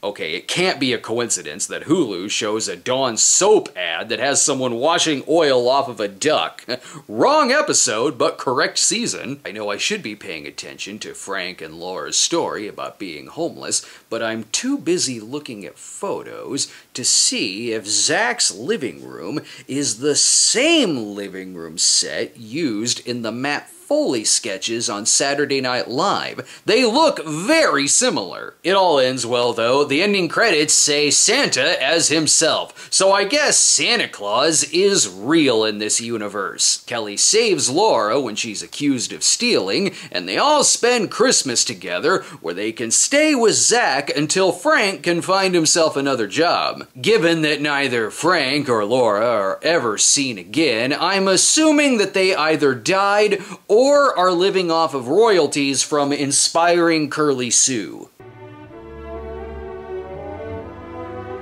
Okay, it can't be a coincidence that Hulu shows a Dawn soap ad that has someone washing oil off of a duck. Wrong episode, but correct season. I know I should be paying attention to Frank and Laura's story about being homeless, but I'm too busy looking at photos to see if Zack's living room is the same living room set used in the Matt Foley sketches on Saturday Night Live. They look very similar. It all ends well, though. The ending credits say Santa as himself, so I guess Santa Claus is real in this universe. Kelly saves Laura when she's accused of stealing, and they all spend Christmas together where they can stay with Zack until Frank can find himself another job. Given that neither Frank or Laura are ever seen again, I'm assuming that they either died or or are living off of royalties from inspiring Curly Sue.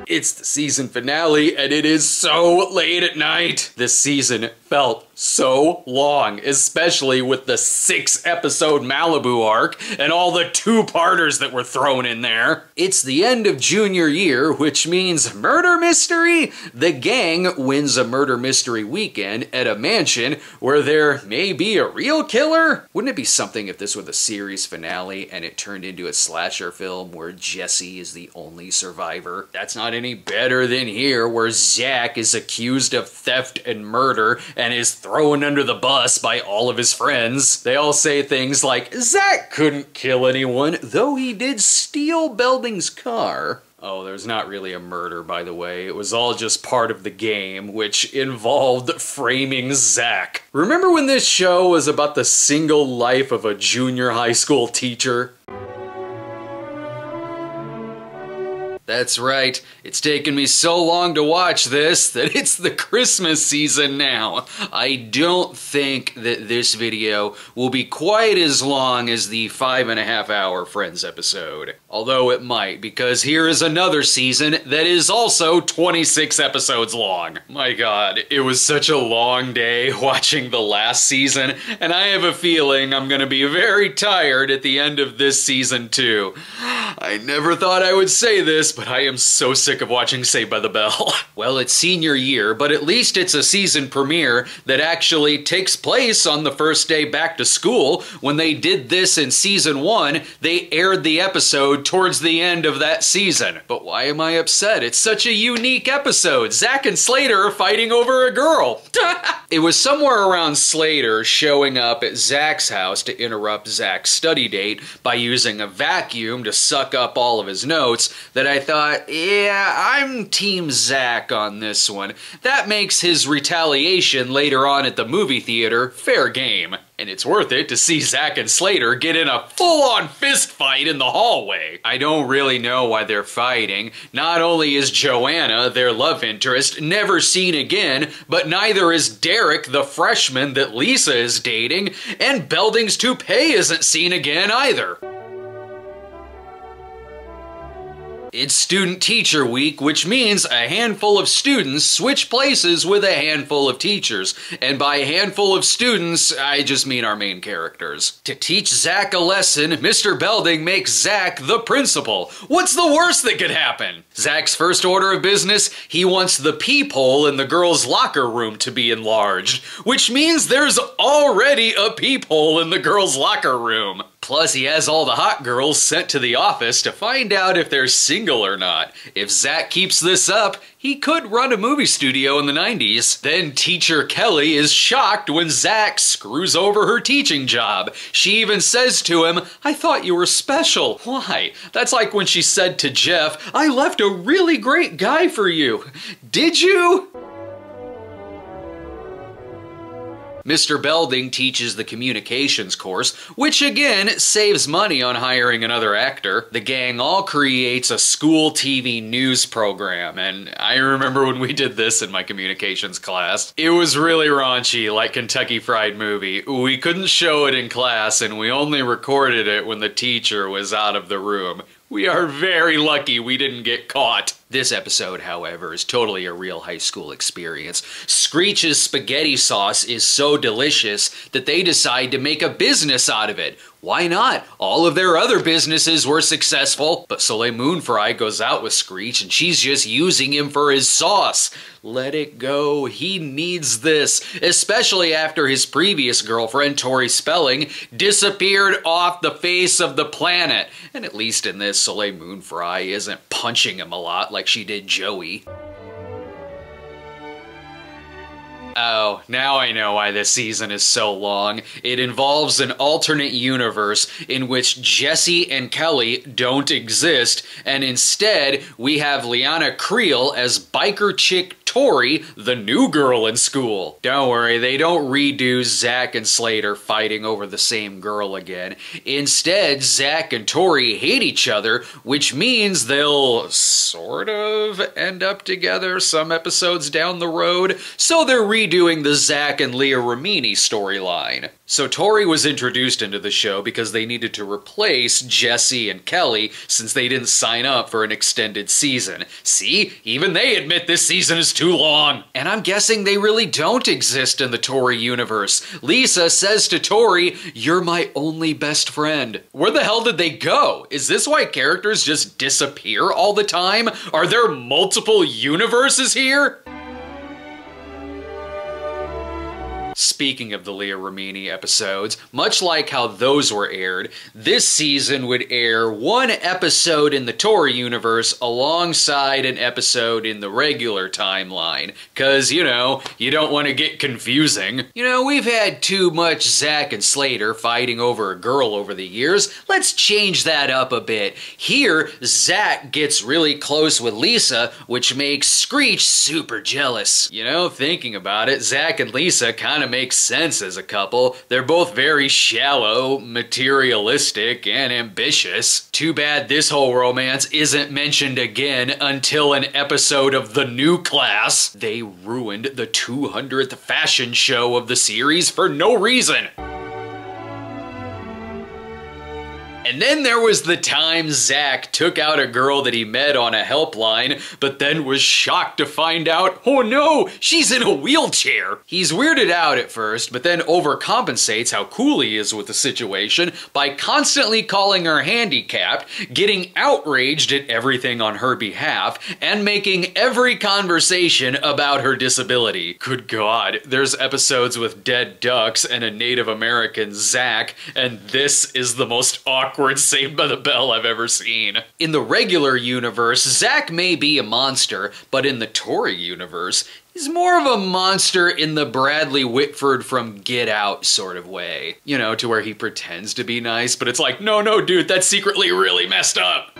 It's the season finale, and it is so late at night. This season felt so long, especially with the six episode Malibu arc and all the two parters that were thrown in there. It's the end of junior year, which means murder mystery. The gang wins a murder mystery weekend at a mansion where there may be a real killer. Wouldn't it be something if this were the series finale and it turned into a slasher film where Jessie is the only survivor? That's not any better than here, where Zack is accused of theft and murder and is thrown under the bus by all of his friends. They all say things like, Zack couldn't kill anyone, though he did steal Belding's car. Oh, there's not really a murder, by the way. It was all just part of the game, which involved framing Zack. Remember when this show was about the single life of a junior high school teacher? That's right, it's taken me so long to watch this that it's the Christmas season now. I don't think that this video will be quite as long as the five and a half hour Friends episode. Although it might, because here is another season that is also 26 episodes long. My god, it was such a long day watching the last season, and I have a feeling I'm gonna be very tired at the end of this season too. I never thought I would say this, but I am so sick of watching Saved by the Bell. well, it's senior year, but at least it's a season premiere that actually takes place on the first day back to school. When they did this in season one, they aired the episode towards the end of that season. But why am I upset? It's such a unique episode. Zack and Slater are fighting over a girl. it was somewhere around Slater showing up at Zack's house to interrupt Zack's study date by using a vacuum to suck up all of his notes that I thought, yeah, I'm Team Zack on this one. That makes his retaliation later on at the movie theater fair game. and it's worth it to see Zack and Slater get in a full-on fist fight in the hallway. I don't really know why they're fighting. Not only is Joanna, their love interest, never seen again, but neither is Derek, the freshman that Lisa is dating, and Belding's toupee isn't seen again either. It's student teacher week, which means a handful of students switch places with a handful of teachers. And by handful of students, I just mean our main characters. To teach Zack a lesson, Mr. Belding makes Zack the principal. What's the worst that could happen? Zack's first order of business, he wants the peephole in the girls' locker room to be enlarged, which means there's already a peephole in the girls' locker room. Plus, he has all the hot girls sent to the office to find out if they're single or not. If Zack keeps this up, he could run a movie studio in the 90s. Then teacher Kelly is shocked when Zack screws over her teaching job. She even says to him, I thought you were special. Why? That's like when she said to Jeff, I left a really great guy for you. Did you? Mr. Belding teaches the communications course, which again saves money on hiring another actor. The gang all creates a school TV news program, and I remember when we did this in my communications class. It was really raunchy, like Kentucky Fried Movie. We couldn't show it in class, and we only recorded it when the teacher was out of the room. We are very lucky we didn't get caught. This episode, however, is totally a real high school experience. Screech's spaghetti sauce is so delicious that they decide to make a business out of it. Why not? All of their other businesses were successful, but Soleil Moon Frye goes out with Screech and she's just using him for his sauce. Let it go. He needs this, especially after his previous girlfriend, Tori Spelling, disappeared off the face of the planet. And at least in this, Soleil Moon Frye isn't punching him a lot like she did Joey. Oh, now I know why this season is so long. It involves an alternate universe in which Jessie and Kelly don't exist, and instead we have Leanna Creel as biker chick Tori, the new girl in school. Don't worry, they don't redo Zack and Slater fighting over the same girl again. Instead, Zack and Tori hate each other, which means they'll sort of end up together some episodes down the road, so they're redoing the Zack and Leah Remini storyline. So Tori was introduced into the show because they needed to replace Jessie and Kelly since they didn't sign up for an extended season. See, even they admit this season is too long. And I'm guessing they really don't exist in the Tori universe. Lisa says to Tori, You're my only best friend. Where the hell did they go? Is this why characters just disappear all the time? Are there multiple universes here? Speaking of the Leah Remini episodes, much like how those were aired, this season would air one episode in the Tori universe alongside an episode in the regular timeline. Cause, you know, you don't want to get confusing. You know, we've had too much Zack and Slater fighting over a girl over the years. Let's change that up a bit. Here, Zack gets really close with Lisa, which makes Screech super jealous. You know, thinking about it, Zack and Lisa kind of makes sense as a couple. They're both very shallow, materialistic, and ambitious. Too bad this whole romance isn't mentioned again until an episode of The New Class. They ruined the 200th fashion show of the series for no reason. And then there was the time Zack took out a girl that he met on a helpline, but then was shocked to find out, oh no, she's in a wheelchair. He's weirded out at first, but then overcompensates how cool he is with the situation by constantly calling her handicapped, getting outraged at everything on her behalf, and making every conversation about her disability. Good God, there's episodes with dead ducks and a Native American Zack, and this is the most awkward awkward Saved by the Bell I've ever seen. In the regular universe, Zack may be a monster, but in the Tori universe, he's more of a monster in the Bradley Whitford from Get Out sort of way. You know, to where he pretends to be nice, but it's like, no, no, dude, that's secretly really messed up.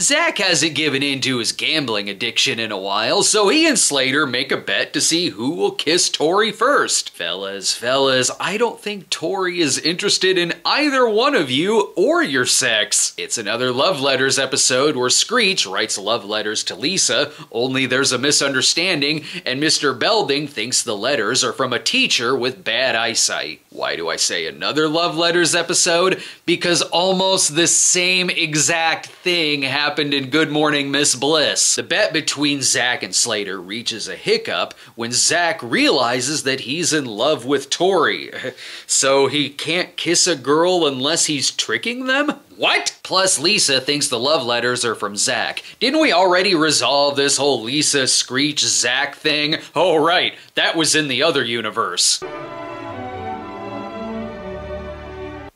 Zack hasn't given in to his gambling addiction in a while, so he and Slater make a bet to see who will kiss Tori first. Fellas, fellas, I don't think Tori is interested in either one of you or your sex. It's another Love Letters episode where Screech writes love letters to Lisa, only there's a misunderstanding, and Mr. Belding thinks the letters are from a teacher with bad eyesight. Why do I say another Love Letters episode? Because almost the same exact thing happened in Good Morning Miss Bliss. The bet between Zack and Slater reaches a hiccup when Zack realizes that he's in love with Tori. So he can't kiss a girl unless he's tricking them? What? Plus, Lisa thinks the love letters are from Zack. Didn't we already resolve this whole Lisa Screech Zach thing? Oh, right, that was in the other universe.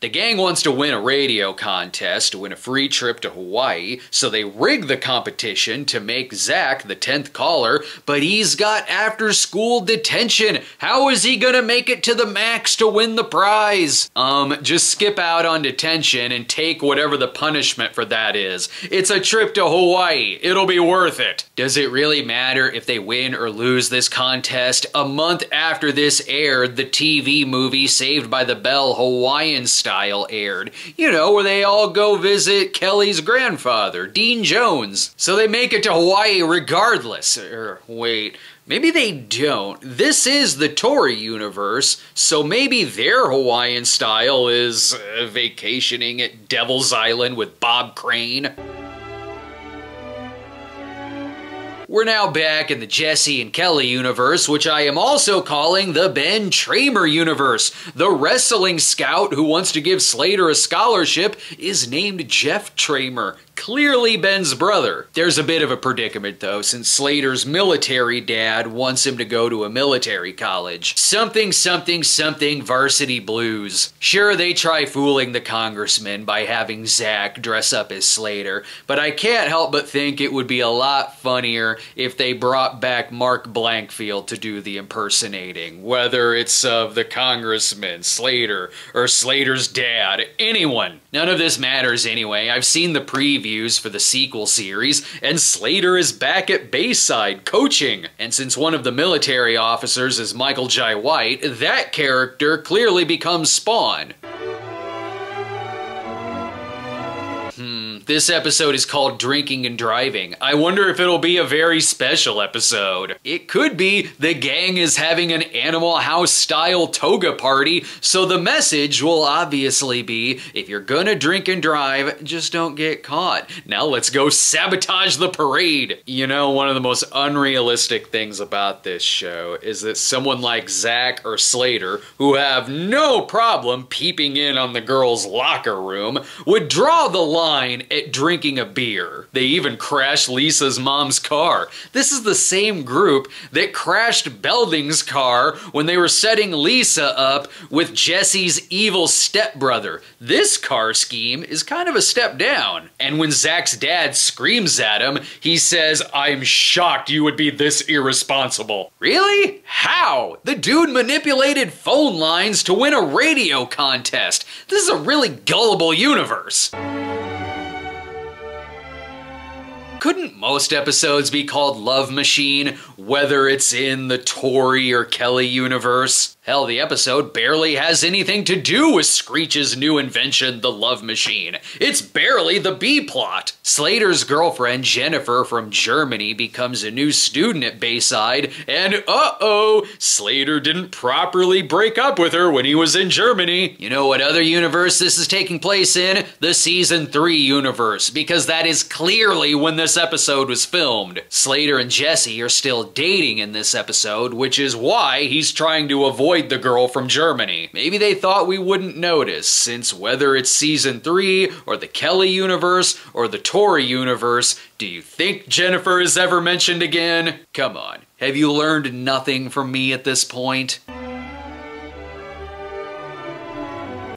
The gang wants to win a radio contest to win a free trip to Hawaii, so they rig the competition to make Zack the 10th caller, but he's got after school detention. How is he gonna make it to the max to win the prize? Um, just skip out on detention and take whatever the punishment for that is. It's a trip to Hawaii. It'll be worth it. Does it really matter if they win or lose this contest? A month after this aired, the TV movie Saved by the Bell Hawaiian style style aired. You know, where they all go visit Kelly's grandfather, Dean Jones. So they make it to Hawaii regardless. Er, wait, Maybe they don't. This is the Tori universe, so maybe their Hawaiian style is uh, vacationing at Devil's Island with Bob Crane. We're now back in the Jessie and Kelly universe, which I am also calling the Ben Tramer universe. The wrestling scout who wants to give Slater a scholarship is named Jeff Tramer clearly Ben's brother. There's a bit of a predicament though, since Slater's military dad wants him to go to a military college. Something, something, something varsity blues. Sure, they try fooling the congressman by having Zack dress up as Slater, but I can't help but think it would be a lot funnier if they brought back Mark Blankfield to do the impersonating, whether it's of the congressman, Slater, or Slater's dad, anyone. None of this matters anyway. I've seen the preview previews for the sequel series, and Slater is back at Bayside coaching. And since one of the military officers is Michael Jai White, that character clearly becomes Spawn. This episode is called Drinking and Driving. I wonder if it'll be a very special episode. It could be the gang is having an Animal House style toga party, so the message will obviously be if you're gonna drink and drive, just don't get caught. Now let's go sabotage the parade. You know, one of the most unrealistic things about this show is that someone like Zack or Slater, who have no problem peeping in on the girls' locker room, would draw the line drinking a beer. They even crashed Lisa's mom's car. This is the same group that crashed Belding's car when they were setting Lisa up with Jessie's evil stepbrother. This car scheme is kind of a step down. And when Zack's dad screams at him, he says, I'm shocked you would be this irresponsible. Really? How? The dude manipulated phone lines to win a radio contest. This is a really gullible universe. Couldn't most episodes be called Love Machine, whether it's in the Tori or Kelly universe? Hell, the episode barely has anything to do with Screech's new invention, the love machine. It's barely the B plot. Slater's girlfriend, Jennifer from Germany, becomes a new student at Bayside, and uh-oh, Slater didn't properly break up with her when he was in Germany. You know what other universe this is taking place in? The Season 3 universe, because that is clearly when this episode was filmed. Slater and Jessie are still dating in this episode, which is why he's trying to avoid avoid the girl from Germany. Maybe they thought we wouldn't notice, since whether it's season 3, or the Kelly universe, or the Tori universe, do you think Jennifer is ever mentioned again? Come on, have you learned nothing from me at this point?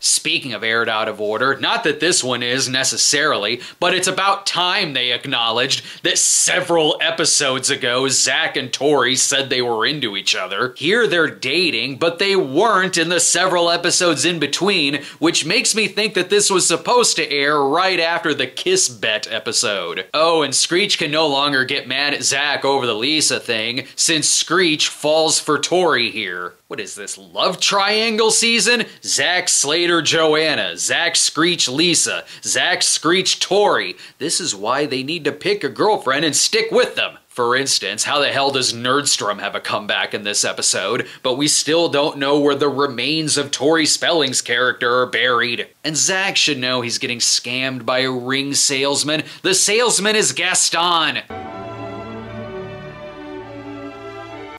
Speaking of aired out of order, not that this one is necessarily, but it's about time they acknowledged that several episodes ago, Zack and Tori said they were into each other. Here they're dating, but they weren't in the several episodes in between, which makes me think that this was supposed to air right after the Kiss Bet episode. Oh, and Screech can no longer get mad at Zack over the Lisa thing, since Screech falls for Tori here. What is this, love triangle season? Zack Slater Joanna, Zack Screech Lisa, Zack Screech Tori. This is why they need to pick a girlfriend and stick with them. For instance, how the hell does Nerdstrom have a comeback in this episode, but we still don't know where the remains of Tori Spelling's character are buried? And Zack should know he's getting scammed by a ring salesman. The salesman is Gaston.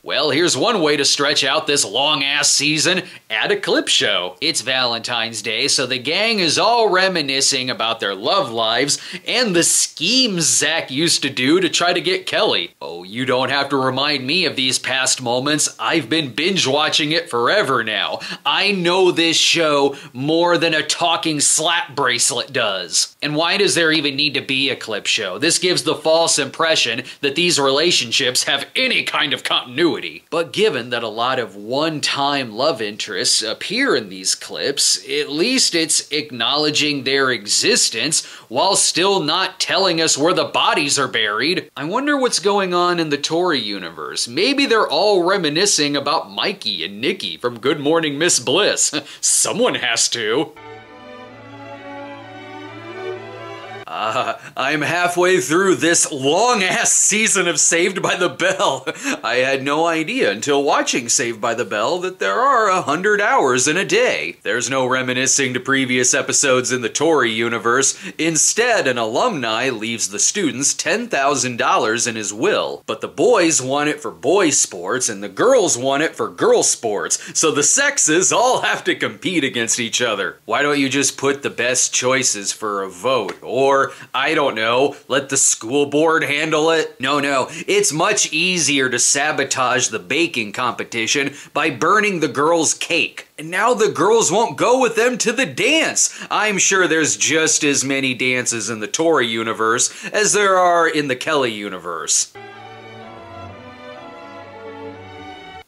Well, here's one way to stretch out this long ass season at a clip show. It's Valentine's Day, so the gang is all reminiscing about their love lives and the schemes Zack used to do to try to get Kelly. Oh, you don't have to remind me of these past moments. I've been binge watching it forever now. I know this show more than a talking slap bracelet does. And why does there even need to be a clip show? This gives the false impression that these relationships have any kind of continuity continuity. But given that a lot of one-time love interests appear in these clips, at least it's acknowledging their existence while still not telling us where the bodies are buried. I wonder what's going on in the Tori universe. Maybe they're all reminiscing about Mikey and Nikki from Good Morning Miss Bliss. Someone has to. Uh, I'm halfway through this long ass season of Saved by the Bell. I had no idea until watching Saved by the Bell that there are a hundred hours in a day. There's no reminiscing to previous episodes in the Tori universe. Instead, an alumni leaves the students $10,000 in his will, but the boys want it for boy sports and the girls want it for girl sports, so the sexes all have to compete against each other. Why don't you just put the best choices for a vote? Or I don't know, let the school board handle it. No, no, it's much easier to sabotage the baking competition by burning the girls' cake. And now the girls won't go with them to the dance. I'm sure there's just as many dances in the Tori universe as there are in the Kelly universe.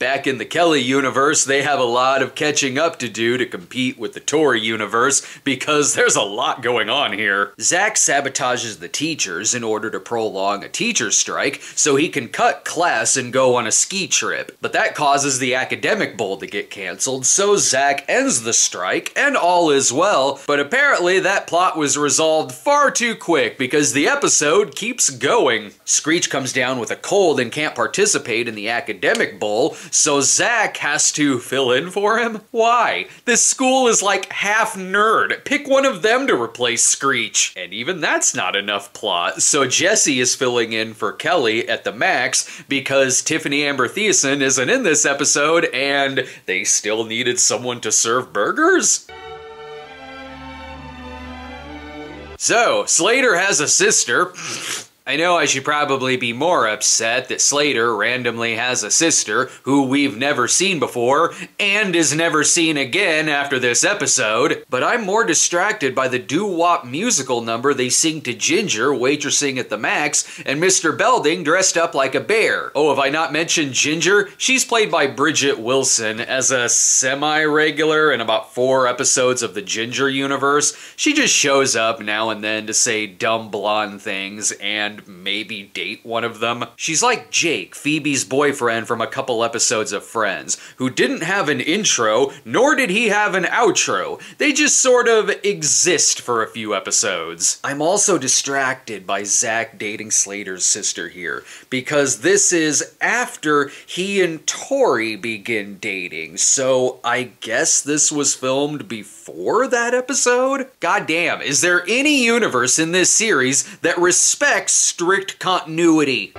Back in the Kelly universe, they have a lot of catching up to do to compete with the Tori universe because there's a lot going on here. Zack sabotages the teachers in order to prolong a teacher strike so he can cut class and go on a ski trip. But that causes the academic bowl to get cancelled, so Zack ends the strike and all is well. But apparently that plot was resolved far too quick because the episode keeps going. Screech comes down with a cold and can't participate in the academic bowl, so Zack has to fill in for him? Why? This school is like half nerd. Pick one of them to replace Screech. And even that's not enough plot. So Jessie is filling in for Kelly at the max because Tiffani-Amber Thiessen isn't in this episode and they still needed someone to serve burgers? So, Slater has a sister. I know I should probably be more upset that Slater randomly has a sister who we've never seen before and is never seen again after this episode, but I'm more distracted by the doo-wop musical number they sing to Ginger waitressing at the Max and Mr. Belding dressed up like a bear. Oh, have I not mentioned Ginger? She's played by Bridget Wilson as a semi-regular in about four episodes of the Ginger universe. She just shows up now and then to say dumb blonde things and maybe date one of them. She's like Jake, Phoebe's boyfriend from a couple episodes of Friends, who didn't have an intro, nor did he have an outro. They just sort of exist for a few episodes. I'm also distracted by Zack dating Slater's sister here, because this is after he and Tori begin dating, so I guess this was filmed before that episode? Goddamn, is there any universe in this series that respects strict continuity.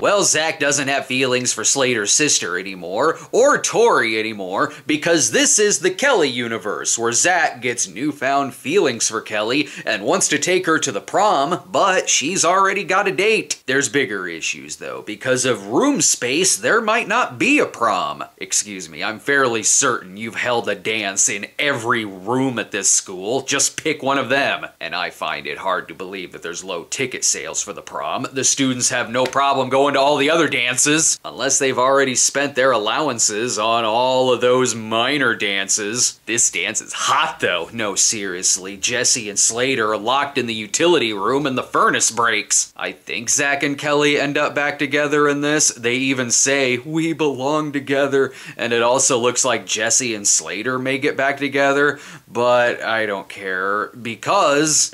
Well, Zack doesn't have feelings for Slater's sister anymore, or Tori anymore, because this is the Kelly universe, where Zack gets newfound feelings for Kelly and wants to take her to the prom, but she's already got a date. There's bigger issues, though. Because of room space, there might not be a prom. Excuse me, I'm fairly certain you've held a dance in every room at this school. Just pick one of them. And I find it hard to believe that there's low ticket sales for the prom. The students have no problem going to all the other dances, unless they've already spent their allowances on all of those minor dances. This dance is hot though. No, seriously, Jessie and Slater are locked in the utility room and the furnace breaks. I think Zack and Kelly end up back together in this. They even say, we belong together, and it also looks like Jessie and Slater may get back together, but I don't care because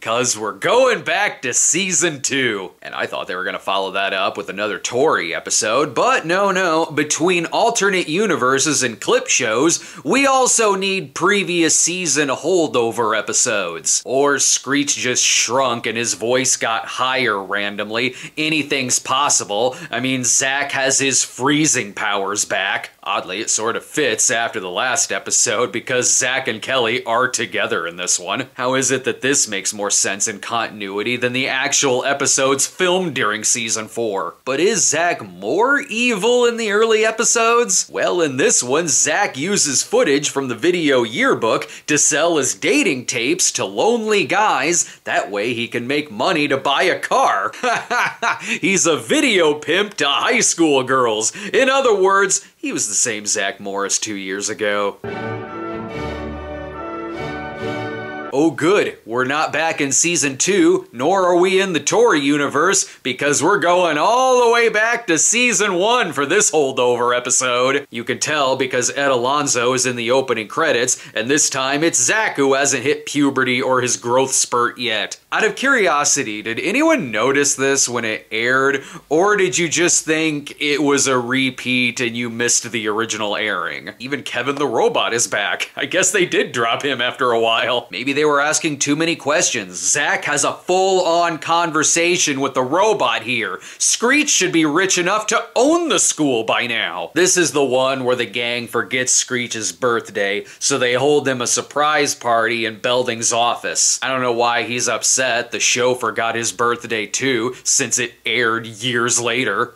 because we're going back to season two. And I thought they were going to follow that up with another Tori episode, but no, no. Between alternate universes and clip shows, we also need previous season holdover episodes. Or Screech just shrunk and his voice got higher randomly. Anything's possible. I mean, Zack has his freezing powers back. Oddly, it sort of fits after the last episode because Zack and Kelly are together in this one. How is it that this makes more sense in continuity than the actual episodes filmed during season 4? But is Zack more evil in the early episodes? Well, in this one, Zack uses footage from the video yearbook to sell his dating tapes to lonely guys. That way he can make money to buy a car. He's a video pimp to high school girls. In other words, he was the same Zack Morris two years ago. Oh good, we're not back in season 2, nor are we in the Tori universe, because we're going all the way back to season 1 for this holdover episode. You can tell because Ed Alonzo is in the opening credits, and this time it's Zack who hasn't hit puberty or his growth spurt yet. Out of curiosity, did anyone notice this when it aired, or did you just think it was a repeat and you missed the original airing? Even Kevin the Robot is back. I guess they did drop him after a while. Maybe they were asking too many questions. Zack has a full-on conversation with the robot here. Screech should be rich enough to own the school by now. This is the one where the gang forgets Screech's birthday, so they hold him a surprise party in Belding's office. I don't know why he's upset. The show forgot his birthday too, since it aired years later.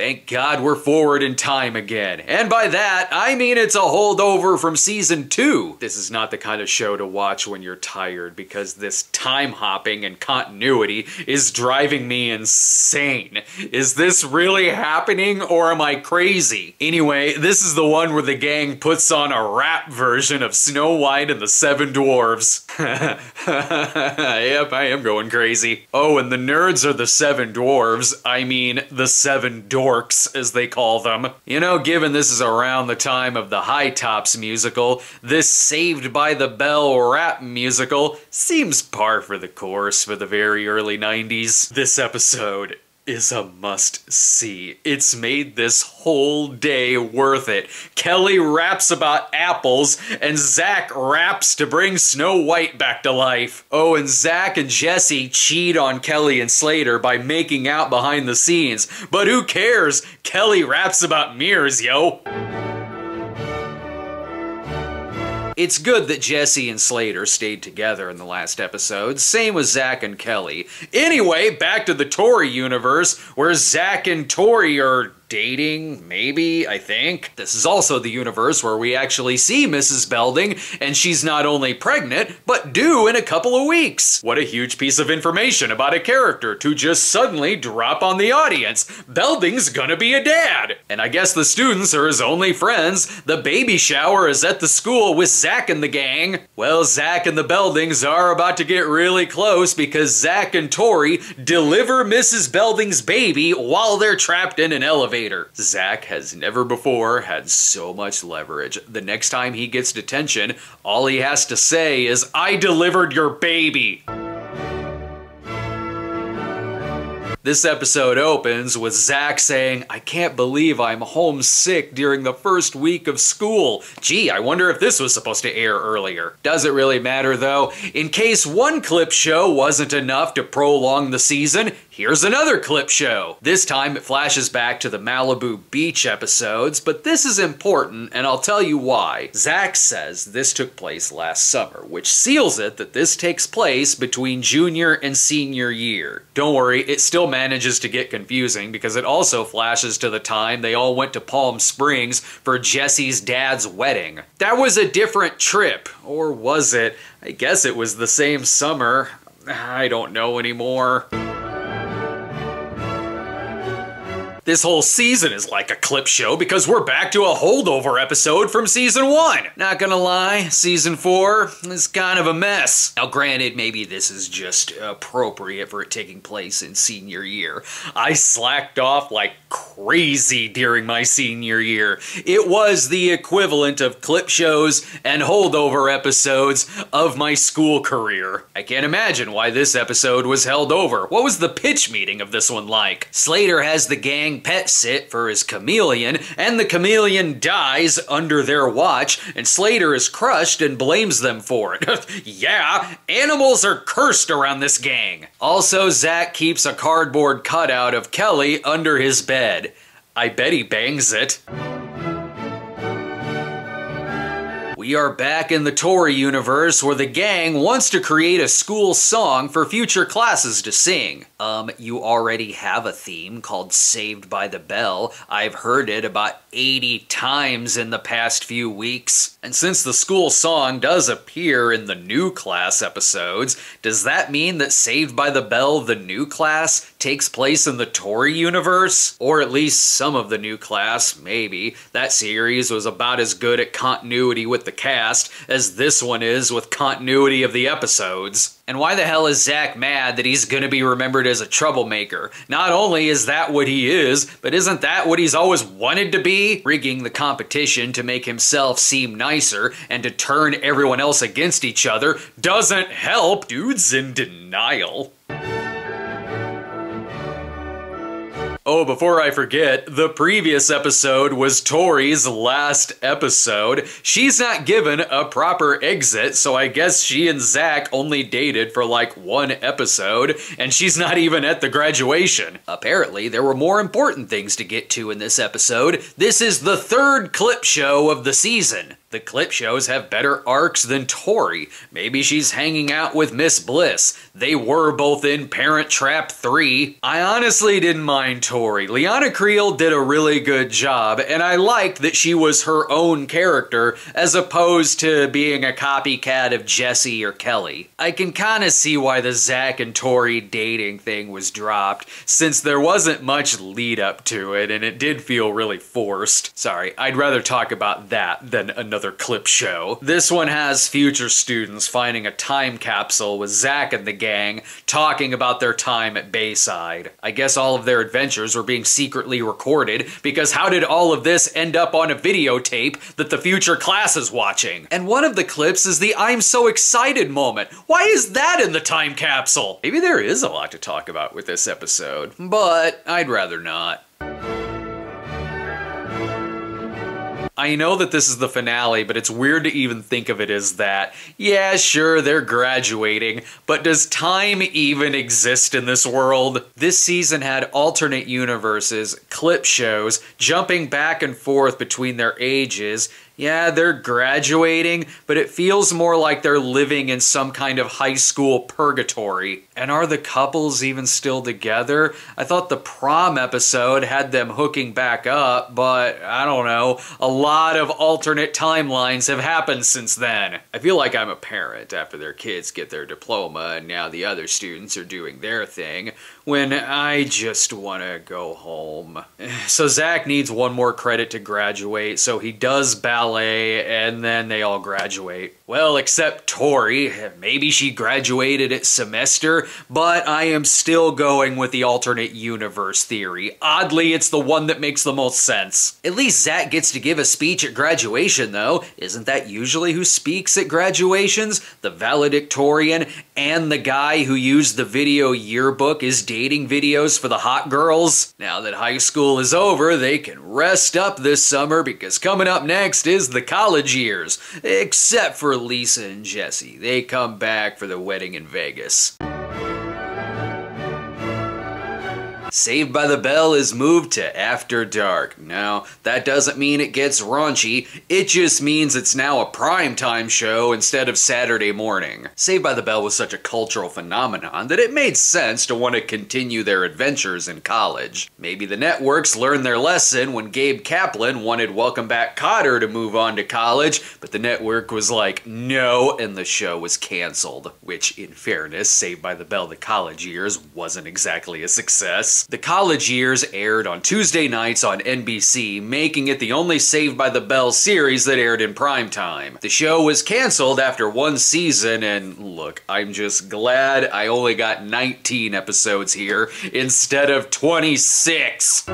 Thank God we're forward in time again. And by that, I mean it's a holdover from season two. This is not the kind of show to watch when you're tired because this time hopping and continuity is driving me insane. Is this really happening or am I crazy? Anyway, this is the one where the gang puts on a rap version of Snow White and the Seven Dwarves. yep, I am going crazy. Oh, and the nerds are the Seven Dwarves. I mean, the Seven Dwarves dorks, as they call them. You know, given this is around the time of the High Tops musical, this Saved by the Bell rap musical seems par for the course for the very early 90s. This episode is a must see. It's made this whole day worth it. Kelly raps about apples, and Zack raps to bring Snow White back to life. Oh, and Zack and Jessie cheat on Kelly and Slater by making out behind the scenes. But who cares? Kelly raps about mirrors, yo. It's good that Jessie and Slater stayed together in the last episode, same with Zack and Kelly. Anyway, back to the Tori universe, where Zack and Tori are dating, maybe, I think. This is also the universe where we actually see Mrs. Belding, and she's not only pregnant, but due in a couple of weeks. What a huge piece of information about a character to just suddenly drop on the audience. Belding's gonna be a dad! And I guess the students are his only friends. The baby shower is at the school with Zack and the gang. Well, Zack and the Beldings are about to get really close because Zack and Tori deliver Mrs. Belding's baby while they're trapped in an elevator elevator. Zack has never before had so much leverage. The next time he gets detention, all he has to say is, I delivered your baby. This episode opens with Zack saying, I can't believe I'm homesick during the first week of school. Gee, I wonder if this was supposed to air earlier. Does it really matter though? In case one clip show wasn't enough to prolong the season, Here's another clip show. This time it flashes back to the Malibu Beach episodes, but this is important and I'll tell you why. Zack says this took place last summer, which seals it that this takes place between junior and senior year. Don't worry, it still manages to get confusing because it also flashes to the time they all went to Palm Springs for Jessie's dad's wedding. That was a different trip, or was it? I guess it was the same summer. I don't know anymore. This whole season is like a clip show because we're back to a holdover episode from season one. Not gonna lie, season four is kind of a mess. Now, granted, maybe this is just appropriate for it taking place in senior year. I slacked off like crazy during my senior year. It was the equivalent of clip shows and holdover episodes of my school career. I can't imagine why this episode was held over. What was the pitch meeting of this one like? Slater has the gang pet sit for his chameleon, and the chameleon dies under their watch, and Slater is crushed and blames them for it. yeah, animals are cursed around this gang. Also, Zack keeps a cardboard cutout of Kelly under his bed. I bet he bangs it. We are back in the Tori universe where the gang wants to create a school song for future classes to sing. Um, you already have a theme called Saved by the Bell. I've heard it about 80 times in the past few weeks. And since the school song does appear in the new class episodes, does that mean that Saved by the Bell, the new class, takes place in the Tori universe? Or at least some of the new class, maybe. That series was about as good at continuity with the cast as this one is with continuity of the episodes. And why the hell is Zack mad that he's gonna be remembered as a troublemaker? Not only is that what he is, but isn't that what he's always wanted to be? Rigging the competition to make himself seem nicer and to turn everyone else against each other doesn't help. Dude's in denial. Oh, before I forget, the previous episode was Tori's last episode. She's not given a proper exit, so I guess she and Zack only dated for like one episode, and she's not even at the graduation. Apparently, there were more important things to get to in this episode. This is the third clip show of the season. The clip shows have better arcs than Tori. Maybe she's hanging out with Miss Bliss. They were both in Parent Trap 3. I honestly didn't mind Tori. Leanna Creel did a really good job, and I liked that she was her own character as opposed to being a copycat of Jessie or Kelly. I can kinda see why the Zack and Tori dating thing was dropped, since there wasn't much lead up to it, and it did feel really forced. Sorry, I'd rather talk about that than another another clip show. This one has future students finding a time capsule with Zack and the gang talking about their time at Bayside. I guess all of their adventures were being secretly recorded because how did all of this end up on a videotape that the future class is watching? And one of the clips is the I'm so excited moment. Why is that in the time capsule? Maybe there is a lot to talk about with this episode, but I'd rather not. I know that this is the finale, but it's weird to even think of it as that. Yeah, sure, they're graduating, but does time even exist in this world? This season had alternate universes, clip shows, jumping back and forth between their ages, yeah, they're graduating, but it feels more like they're living in some kind of high school purgatory. And are the couples even still together? I thought the prom episode had them hooking back up, but I don't know. A lot of alternate timelines have happened since then. I feel like I'm a parent after their kids get their diploma and now the other students are doing their thing when I just want to go home. So Zack needs one more credit to graduate, so he does ballet, and then they all graduate. Well, except Tori. Maybe she graduated at semester, but I am still going with the alternate universe theory. Oddly, it's the one that makes the most sense. At least Zack gets to give a speech at graduation, though. Isn't that usually who speaks at graduations? The valedictorian and the guy who used the video yearbook as dating videos for the hot girls? Now that high school is over, they can rest up this summer because coming up next is the college years. Except for Lisa and Jessie. They come back for the wedding in Vegas. Saved by the Bell is moved to After Dark. Now, that doesn't mean it gets raunchy, it just means it's now a primetime show instead of Saturday morning. Saved by the Bell was such a cultural phenomenon that it made sense to want to continue their adventures in college. Maybe the networks learned their lesson when Gabe Kaplan wanted Welcome Back Kotter to move on to college, but the network was like, no, and the show was canceled. Which, in fairness, Saved by the Bell the college years wasn't exactly a success. The college years aired on Tuesday nights on NBC, making it the only Saved by the Bell series that aired in primetime. The show was canceled after one season, and look, I'm just glad I only got 19 episodes here instead of 26.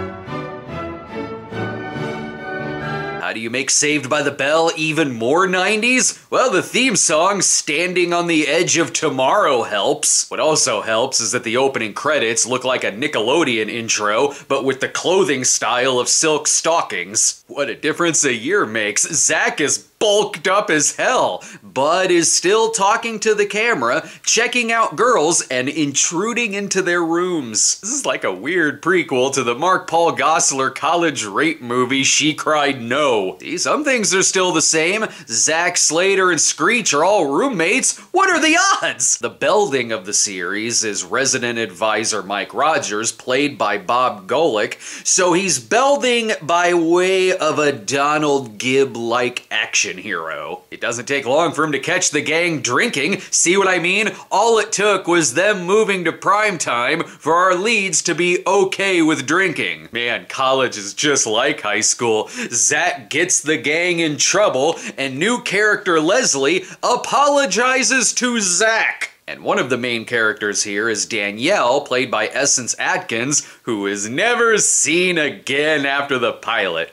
Do you make Saved by the Bell even more 90s? Well, the theme song, Standing on the Edge of Tomorrow, helps. What also helps is that the opening credits look like a Nickelodeon intro, but with the clothing style of silk stockings. What a difference a year makes. Zack is bulked up as hell. Bud is still talking to the camera, checking out girls, and intruding into their rooms. This is like a weird prequel to the Mark Paul Gosselaar college rape movie She Cried No. See, some things are still the same. Zack Slater and Screech are all roommates. What are the odds? The belding of the series is resident advisor Mike Rogers, played by Bob Golic, so he's belding by way of a Donald Gibb-like action hero. It doesn't take long for to catch the gang drinking. See what I mean? All it took was them moving to prime time for our leads to be okay with drinking. Man, college is just like high school. Zack gets the gang in trouble, and new character Leslie apologizes to Zack. And one of the main characters here is Danielle, played by Essence Atkins, who is never seen again after the pilot.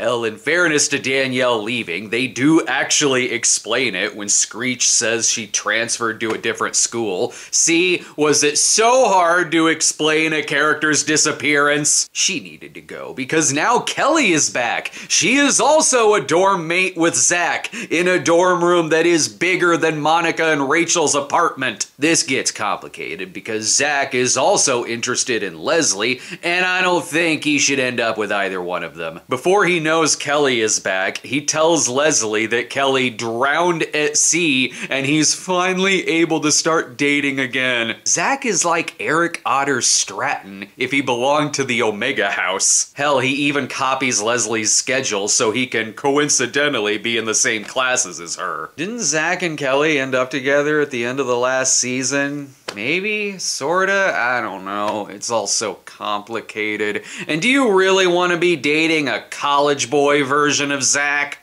Well, in fairness to Danielle leaving, they do actually explain it when Screech says she transferred to a different school. See, was it so hard to explain a character's disappearance? She needed to go because now Kelly is back. She is also a dorm mate with Zack in a dorm room that is bigger than Monica and Rachel's apartment. This gets complicated because Zack is also interested in Leslie, and I don't think he should end up with either one of them. Before he knows knows Kelly is back, he tells Leslie that Kelly drowned at sea and he's finally able to start dating again. Zack is like Eric Otter Stratton if he belonged to the Omega House. Hell, he even copies Leslie's schedule so he can coincidentally be in the same classes as her. Didn't Zack and Kelly end up together at the end of the last season? Maybe? Sorta? I don't know. It's all so complicated. And do you really want to be dating a college boy version of Zack?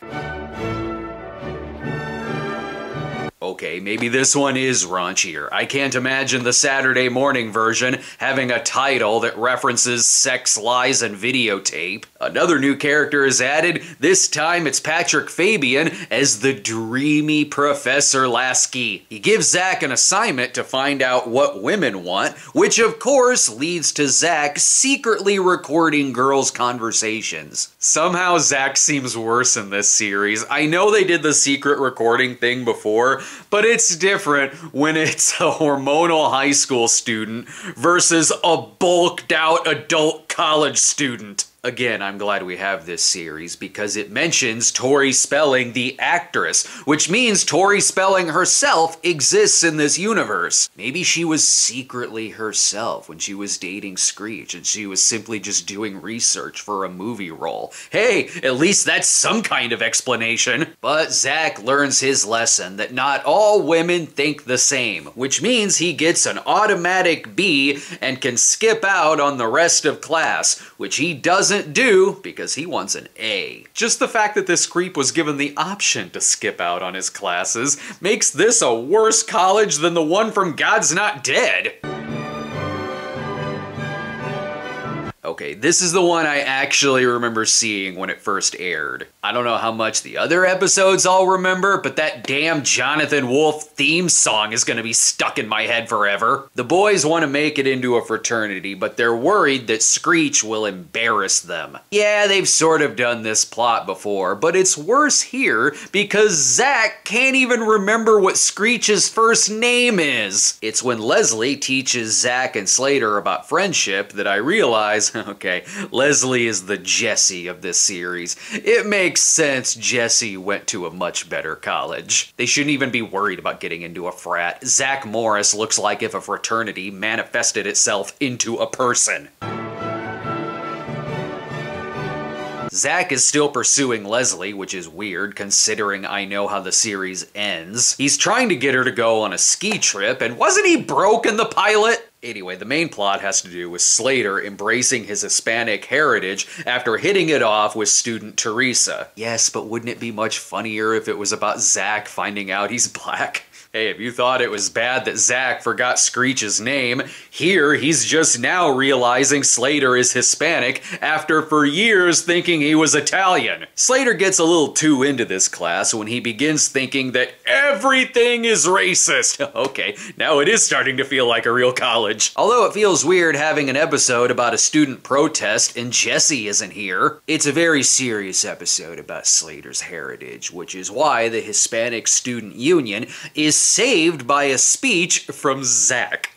Okay, maybe this one is raunchier. I can't imagine the Saturday morning version having a title that references sex, lies, and videotape. Another new character is added. This time it's Patrick Fabian as the dreamy Professor Lasky. He gives Zack an assignment to find out what women want, which of course leads to Zack secretly recording girls' conversations. Somehow Zack seems worse in this series. I know they did the secret recording thing before, but it's different when it's a hormonal high school student versus a bulked out adult college student. Again, I'm glad we have this series because it mentions Tori Spelling, the actress, which means Tori Spelling herself exists in this universe. Maybe she was secretly herself when she was dating Screech and she was simply just doing research for a movie role. Hey, at least that's some kind of explanation. But Zack learns his lesson that not all women think the same, which means he gets an automatic B and can skip out on the rest of class, which he does doesn't do because he wants an A. Just the fact that this creep was given the option to skip out on his classes makes this a worse college than the one from God's Not Dead. Okay, this is the one I actually remember seeing when it first aired. I don't know how much the other episodes I'll remember, but that damn Jonathan Wolf theme song is gonna be stuck in my head forever. The boys want to make it into a fraternity, but they're worried that Screech will embarrass them. Yeah, they've sort of done this plot before, but it's worse here because Zack can't even remember what Screech's first name is. It's when Leslie teaches Zack and Slater about friendship that I realize okay, Leslie is the Jessie of this series. It makes sense Jessie went to a much better college. They shouldn't even be worried about getting into a frat. Zack Morris looks like if a fraternity manifested itself into a person. Zack is still pursuing Leslie, which is weird considering I know how the series ends. He's trying to get her to go on a ski trip, and wasn't he broke in the pilot? Anyway, the main plot has to do with Slater embracing his Hispanic heritage after hitting it off with student Teresa. Yes, but wouldn't it be much funnier if it was about Zack finding out he's black? Hey, if you thought it was bad that Zack forgot Screech's name, here he's just now realizing Slater is Hispanic after for years thinking he was Italian. Slater gets a little too into this class when he begins thinking that everything is racist. okay, now it is starting to feel like a real college. Although it feels weird having an episode about a student protest and Jessie isn't here, it's a very serious episode about Slater's heritage, which is why the Hispanic Student Union is saved by a speech from Zack.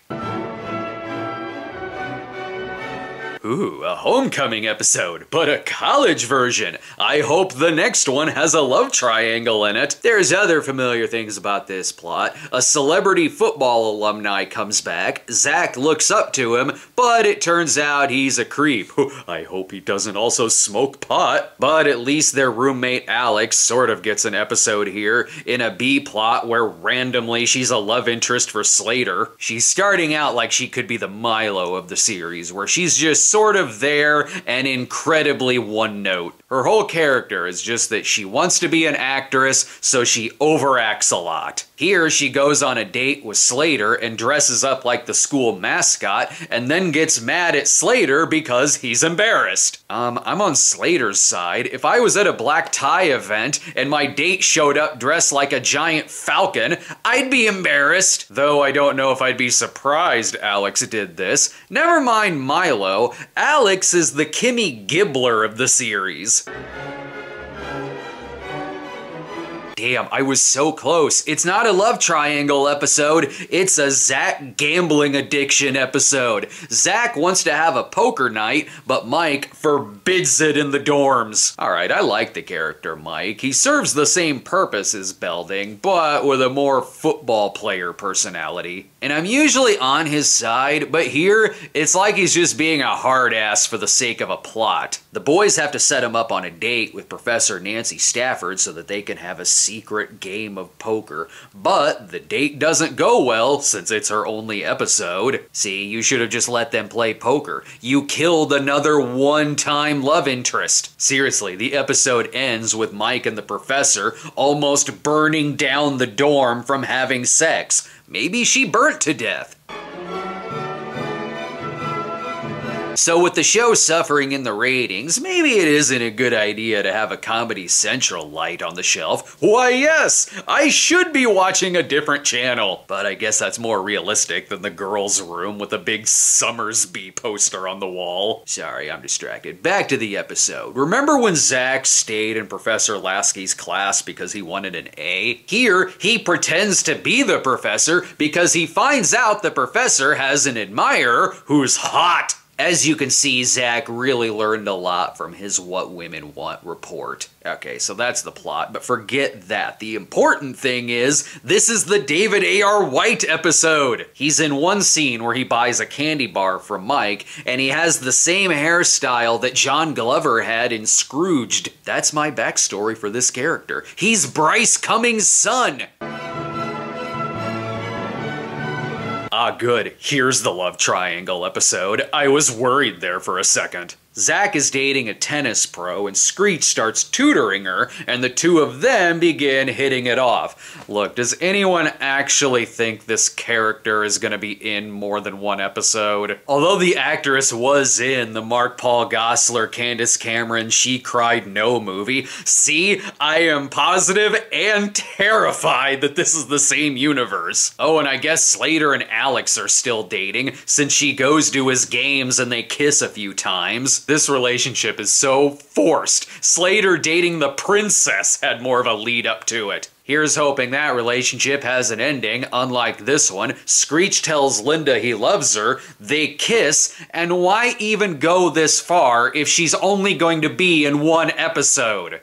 Ooh, a homecoming episode, but a college version. I hope the next one has a love triangle in it. There's other familiar things about this plot. A celebrity football alumni comes back, Zack looks up to him, but it turns out he's a creep. I hope he doesn't also smoke pot. But at least their roommate Alex sort of gets an episode here in a B plot where randomly she's a love interest for Slater. She's starting out like she could be the Milo of the series, where she's just sort of there and incredibly one note. Her whole character is just that she wants to be an actress, so she overacts a lot. Here, she goes on a date with Slater and dresses up like the school mascot, and then gets mad at Slater because he's embarrassed. Um, I'm on Slater's side. If I was at a black tie event and my date showed up dressed like a giant falcon, I'd be embarrassed. Though I don't know if I'd be surprised Alex did this. Never mind Milo, Alex is the Kimmy Gibbler of the series. Damn, I was so close. It's not a love triangle episode, it's a Zack gambling addiction episode. Zack wants to have a poker night, but Mike forbids it in the dorms. Alright, I like the character Mike. He serves the same purpose as Belding, but with a more football player personality. And I'm usually on his side, but here, it's like he's just being a hard ass for the sake of a plot. The boys have to set him up on a date with Professor Nancy Stafford so that they can have a secret game of poker. But the date doesn't go well since it's her only episode. See, you should have just let them play poker. You killed another one-time love interest. Seriously, the episode ends with Mike and the professor almost burning down the dorm from having sex. Maybe she burnt to death. So with the show suffering in the ratings, maybe it isn't a good idea to have a Comedy Central light on the shelf. Why yes, I should be watching a different channel. But I guess that's more realistic than the girls' room with a big Sommersby poster on the wall. Sorry, I'm distracted. Back to the episode. Remember when Zack stayed in Professor Lasky's class because he wanted an A? Here, he pretends to be the professor because he finds out the professor has an admirer who's hot. As you can see, Zack really learned a lot from his What Women Want report. Okay, so that's the plot, but forget that. The important thing is, this is the David A.R. White episode. He's in one scene where he buys a candy bar from Mike, and he has the same hairstyle that John Glover had in Scrooged. That's my backstory for this character. He's Brice Cummings' son. Ah, good. Here's the love triangle episode. I was worried there for a second. Zack is dating a tennis pro, and Screech starts tutoring her, and the two of them begin hitting it off. Look, does anyone actually think this character is going to be in more than one episode? Although the actress was in the Mark Paul Gosselaar, Candace Cameron, She Cried No movie, see, I am positive and terrified that this is the same universe. Oh, and I guess Slater and Alex are still dating, since she goes to his games and they kiss a few times. This relationship is so forced. Slater dating the princess had more of a lead up to it. Here's hoping that relationship has an ending, unlike this one. Screech tells Linda he loves her, they kiss, and why even go this far if she's only going to be in one episode?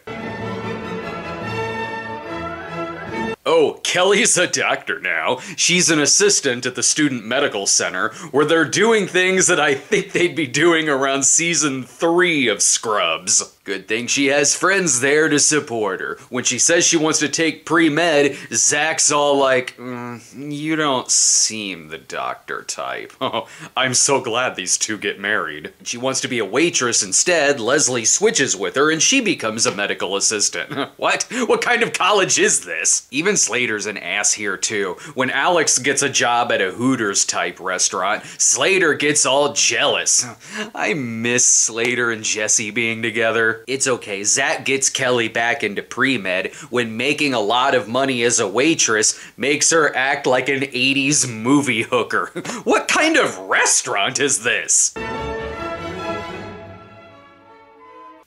Oh, Kelly's a doctor now. She's an assistant at the Student Medical Center, where they're doing things that I think they'd be doing around season 3 of Scrubs. Good thing she has friends there to support her. When she says she wants to take pre-med, Zack's all like, mm, you don't seem the doctor type. Oh, I'm so glad these two get married. She wants to be a waitress instead. Leslie switches with her and she becomes a medical assistant. what? What kind of college is this? Even Slater's an ass here too. When Alex gets a job at a Hooters type restaurant, Slater gets all jealous. I miss Slater and Jessie being together. It's okay. Zack gets Kelly back into pre med when making a lot of money as a waitress makes her act like an 80s movie hooker. what kind of restaurant is this?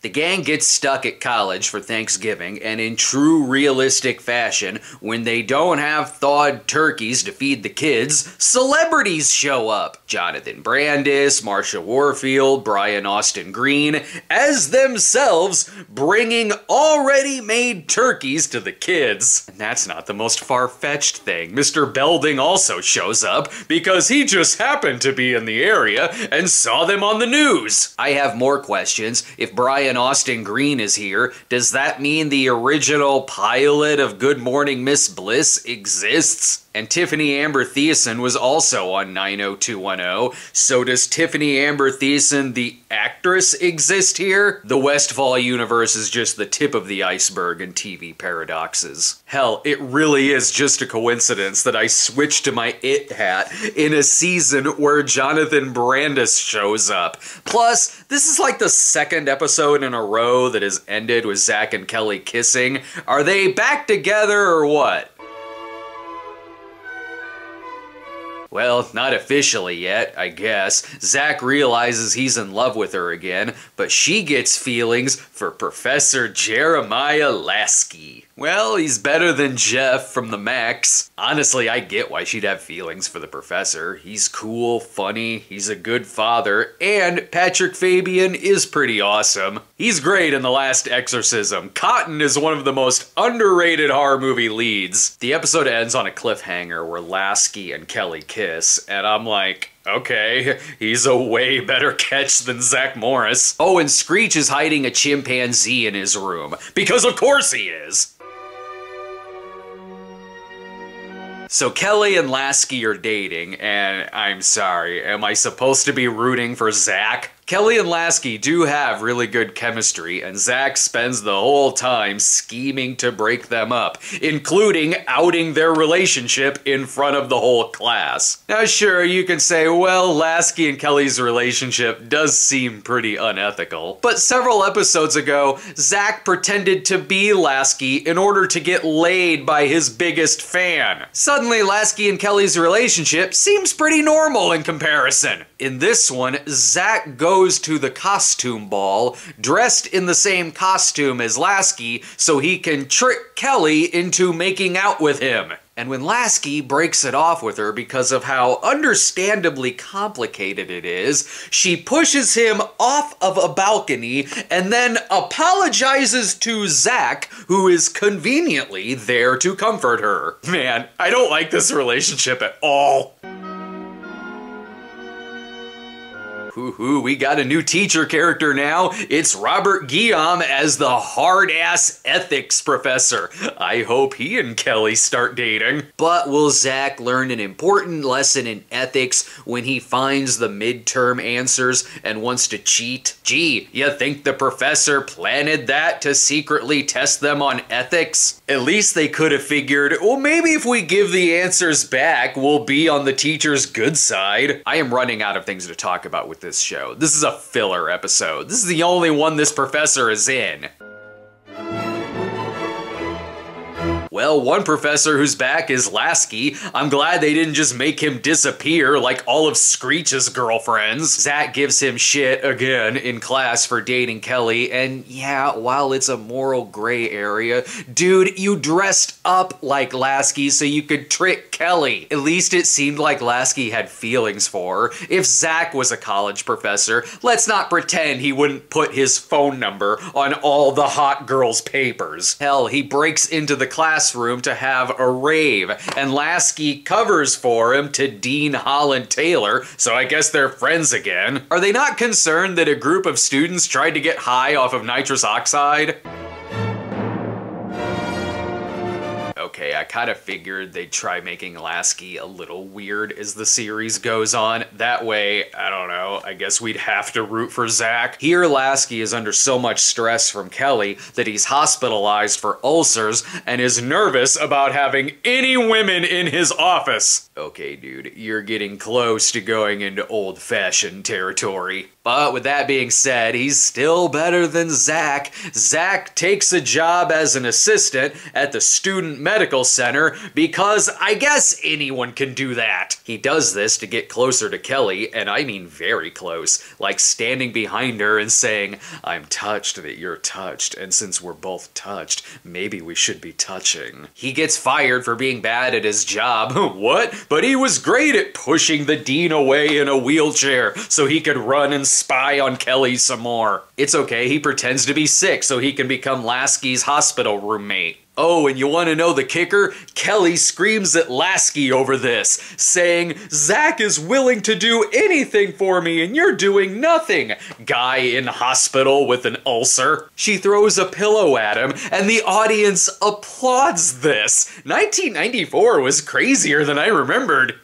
The gang gets stuck at college for Thanksgiving, and in true realistic fashion, when they don't have thawed turkeys to feed the kids, celebrities show up. Jonathan Brandis, Marsha Warfield, Brian Austin Green, as themselves bringing already made turkeys to the kids. And that's not the most far-fetched thing. Mr. Belding also shows up because he just happened to be in the area and saw them on the news. I have more questions. If Brian Austin Green is here, does that mean the original pilot of Good Morning Miss Bliss exists? And Tiffani Amber Thiessen was also on 90210. So does Tiffani Amber Thiessen, the actress, exist here? The Westphall universe is just the tip of the iceberg in TV paradoxes. Hell, it really is just a coincidence that I switched to my It hat in a season where Jonathan Brandis shows up. Plus, this is like the second episode in a row that has ended with Zack and Kelly kissing. Are they back together or what? Well, not officially yet, I guess. Zack realizes he's in love with her again, but she gets feelings for Professor Jeremiah Lasky. Well, he's better than Jeff from the Max. Honestly, I get why she'd have feelings for the professor. He's cool, funny, he's a good father, and Patrick Fabian is pretty awesome. He's great in The Last Exorcism. Cotton is one of the most underrated horror movie leads. The episode ends on a cliffhanger where Lasky and Kelly kiss, and I'm like, Okay, he's a way better catch than Zack Morris. Oh, and Screech is hiding a chimpanzee in his room. Because of course he is. So Kelly and Lasky are dating, and I'm sorry, am I supposed to be rooting for Zack? Kelly and Lasky do have really good chemistry, and Zack spends the whole time scheming to break them up, including outing their relationship in front of the whole class. Now, sure, you can say, well, Lasky and Kelly's relationship does seem pretty unethical, but several episodes ago, Zack pretended to be Lasky in order to get laid by his biggest fan. Suddenly, Lasky and Kelly's relationship seems pretty normal in comparison. In this one, Zack goes goes to the costume ball dressed in the same costume as Lasky so he can trick Kelly into making out with him. And when Lasky breaks it off with her because of how understandably complicated it is, she pushes him off of a balcony and then apologizes to Zack, who is conveniently there to comfort her. Man, I don't like this relationship at all. We got a new teacher character now. It's Robert Guillaume as the hard ass ethics professor. I hope he and Kelly start dating. But will Zack learn an important lesson in ethics when he finds the midterm answers and wants to cheat? Gee, you think the professor planted that to secretly test them on ethics? At least they could have figured, well, maybe if we give the answers back, we'll be on the teacher's good side. I am running out of things to talk about with this show. This is a filler episode. This is the only one this professor is in. Well, one professor who's back is Lasky. I'm glad they didn't just make him disappear like all of Screech's girlfriends. Zack gives him shit again in class for dating Kelly, and yeah, while it's a moral gray area, dude, you dressed up like Lasky so you could trick Kelly. At least it seemed like Lasky had feelings for her. If Zack was a college professor, let's not pretend he wouldn't put his phone number on all the hot girls' papers. Hell, he breaks into the class classroom to have a rave, and Lasky covers for him to Dean Holland Taylor, so I guess they're friends again. Are they not concerned that a group of students tried to get high off of nitrous oxide? Okay, I kind of figured they'd try making Lasky a little weird as the series goes on. That way, I don't know, I guess we'd have to root for Zack. Here, Lasky is under so much stress from Kelly that he's hospitalized for ulcers and is nervous about having any women in his office. Okay, dude, you're getting close to going into old-fashioned territory. But with that being said, he's still better than Zack. Zack takes a job as an assistant at the student medical center because I guess anyone can do that. He does this to get closer to Kelly, and I mean very close, like standing behind her and saying, I'm touched that you're touched, and since we're both touched, maybe we should be touching. He gets fired for being bad at his job. what? But he was great at pushing the dean away in a wheelchair so he could run and spy on Kelly some more. It's okay, he pretends to be sick so he can become Lasky's hospital roommate. Oh, and you want to know the kicker? Kelly screams at Lasky over this, saying, Zack is willing to do anything for me and you're doing nothing. Guy in hospital with an ulcer. She throws a pillow at him and the audience applauds this. 1994 was crazier than I remembered.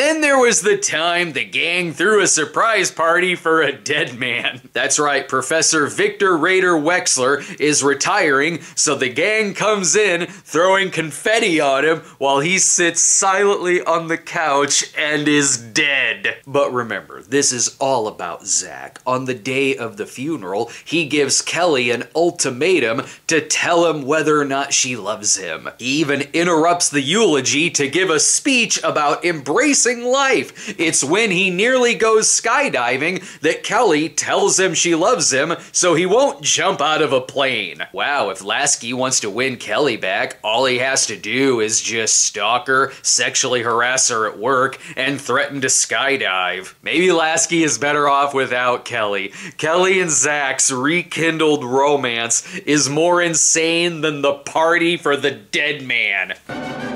Then there was the time the gang threw a surprise party for a dead man. That's right, Professor Victor Raider Wexler is retiring, so the gang comes in throwing confetti on him while he sits silently on the couch and is dead. But remember, this is all about Zack. On the day of the funeral, he gives Kelly an ultimatum to tell him whether or not she loves him. He even interrupts the eulogy to give a speech about embracing life. It's when he nearly goes skydiving that Kelly tells him she loves him so he won't jump out of a plane. Wow, if Lasky wants to win Kelly back, all he has to do is just stalk her, sexually harass her at work, and threaten to skydive. Maybe Lasky is better off without Kelly. Kelly and Zack's rekindled romance is more insane than the party for the dead man.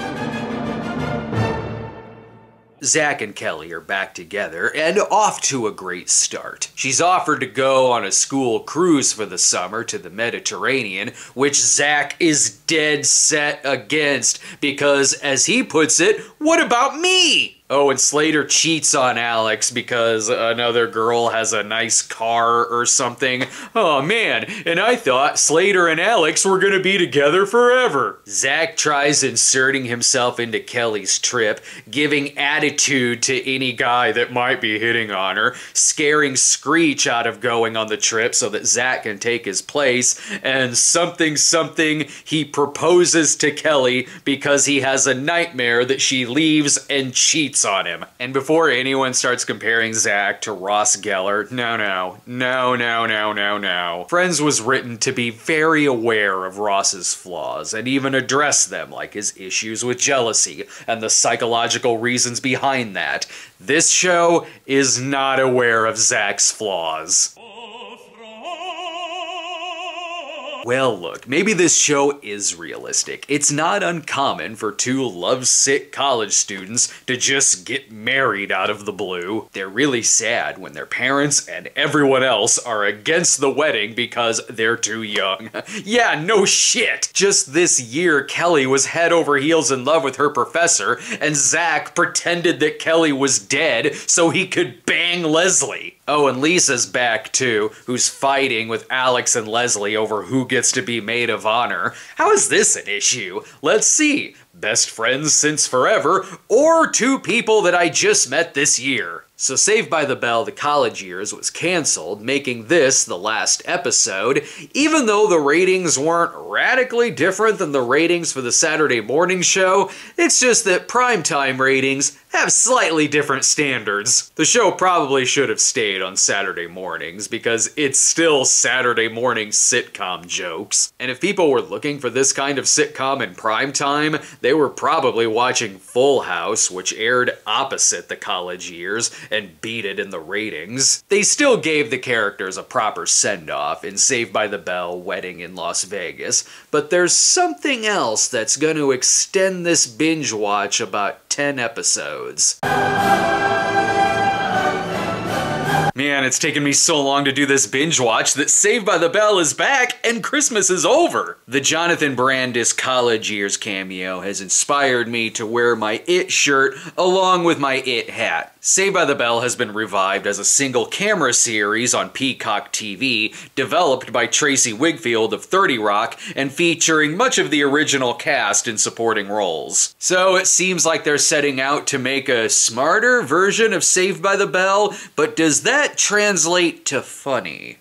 Zack and Kelly are back together and off to a great start. She's offered to go on a school cruise for the summer to the Mediterranean, which Zack is dead set against because, as he puts it, what about me? Oh, and Slater cheats on Alex because another girl has a nice car or something. Oh man, and I thought Slater and Alex were gonna be together forever. Zack tries inserting himself into Kelly's trip, giving attitude to any guy that might be hitting on her, scaring Screech out of going on the trip so that Zack can take his place, and something something he proposes to Kelly because he has a nightmare that she leaves and cheats on him. And before anyone starts comparing Zack to Ross Geller, no, no, no, no, no, no, no. Friends was written to be very aware of Ross's flaws and even address them, like his issues with jealousy and the psychological reasons behind that. This show is not aware of Zack's flaws. Well, look, maybe this show is realistic. It's not uncommon for two lovesick college students to just get married out of the blue. They're really sad when their parents and everyone else are against the wedding because they're too young. yeah, no shit! Just this year, Kelly was head over heels in love with her professor, and Zack pretended that Kelly was dead so he could bang Leslie. Oh, and Lisa's back too, who's fighting with Alex and Leslie over who gets to be maid of honor. How is this an issue? Let's see. Best friends since forever, or two people that I just met this year. So Saved by the Bell The College Years was cancelled, making this the last episode, even though the ratings weren't radically different than the ratings for the Saturday morning show, it's just that primetime ratings have slightly different standards. The show probably should have stayed on Saturday mornings because it's still Saturday morning sitcom jokes. And if people were looking for this kind of sitcom in primetime, they were probably watching Full House, which aired opposite the college years and beat it in the ratings. They still gave the characters a proper send-off in Saved by the Bell Wedding in Las Vegas, but there's something else that's going to extend this binge watch about 10 episodes. Man, it's taken me so long to do this binge watch that Saved by the Bell is back and Christmas is over. The Jonathan Brandis college years cameo has inspired me to wear my It shirt along with my It hat. Saved by the Bell has been revived as a single camera series on Peacock TV, developed by Tracey Wigfield of 30 Rock and featuring much of the original cast in supporting roles. So it seems like they're setting out to make a smarter version of Saved by the Bell, but does that translate to funny?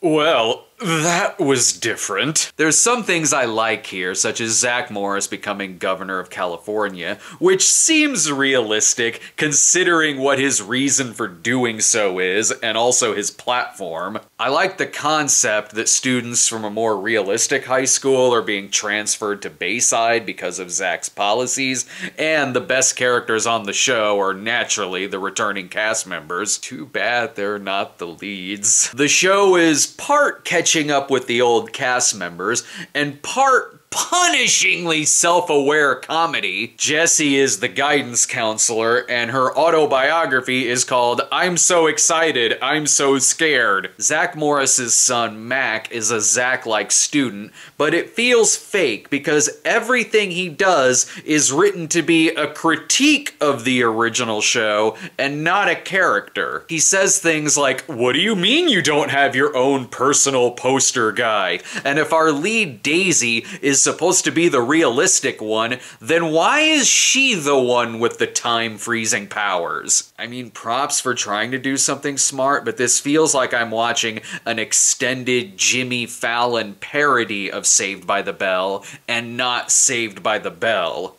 Well, that was different. There's some things I like here, such as Zack Morris becoming governor of California, which seems realistic considering what his reason for doing so is, and also his platform. I like the concept that students from a more realistic high school are being transferred to Bayside because of Zack's policies, and the best characters on the show are naturally the returning cast members. Too bad they're not the leads. The show is part catching catching up with the old cast members, and part punishingly self-aware comedy. Jessie is the guidance counselor, and her autobiography is called I'm So Excited, I'm So Scared. Zack Morris's son, Mac, is a Zack-like student, but it feels fake because everything he does is written to be a critique of the original show and not a character. He says things like, what do you mean you don't have your own personal poster guy? And if our lead, Daisy, is supposed to be the realistic one, then why is she the one with the time freezing powers? I mean, props for trying to do something smart, but this feels like I'm watching an extended Jimmy Fallon parody of Saved by the Bell and not Saved by the Bell.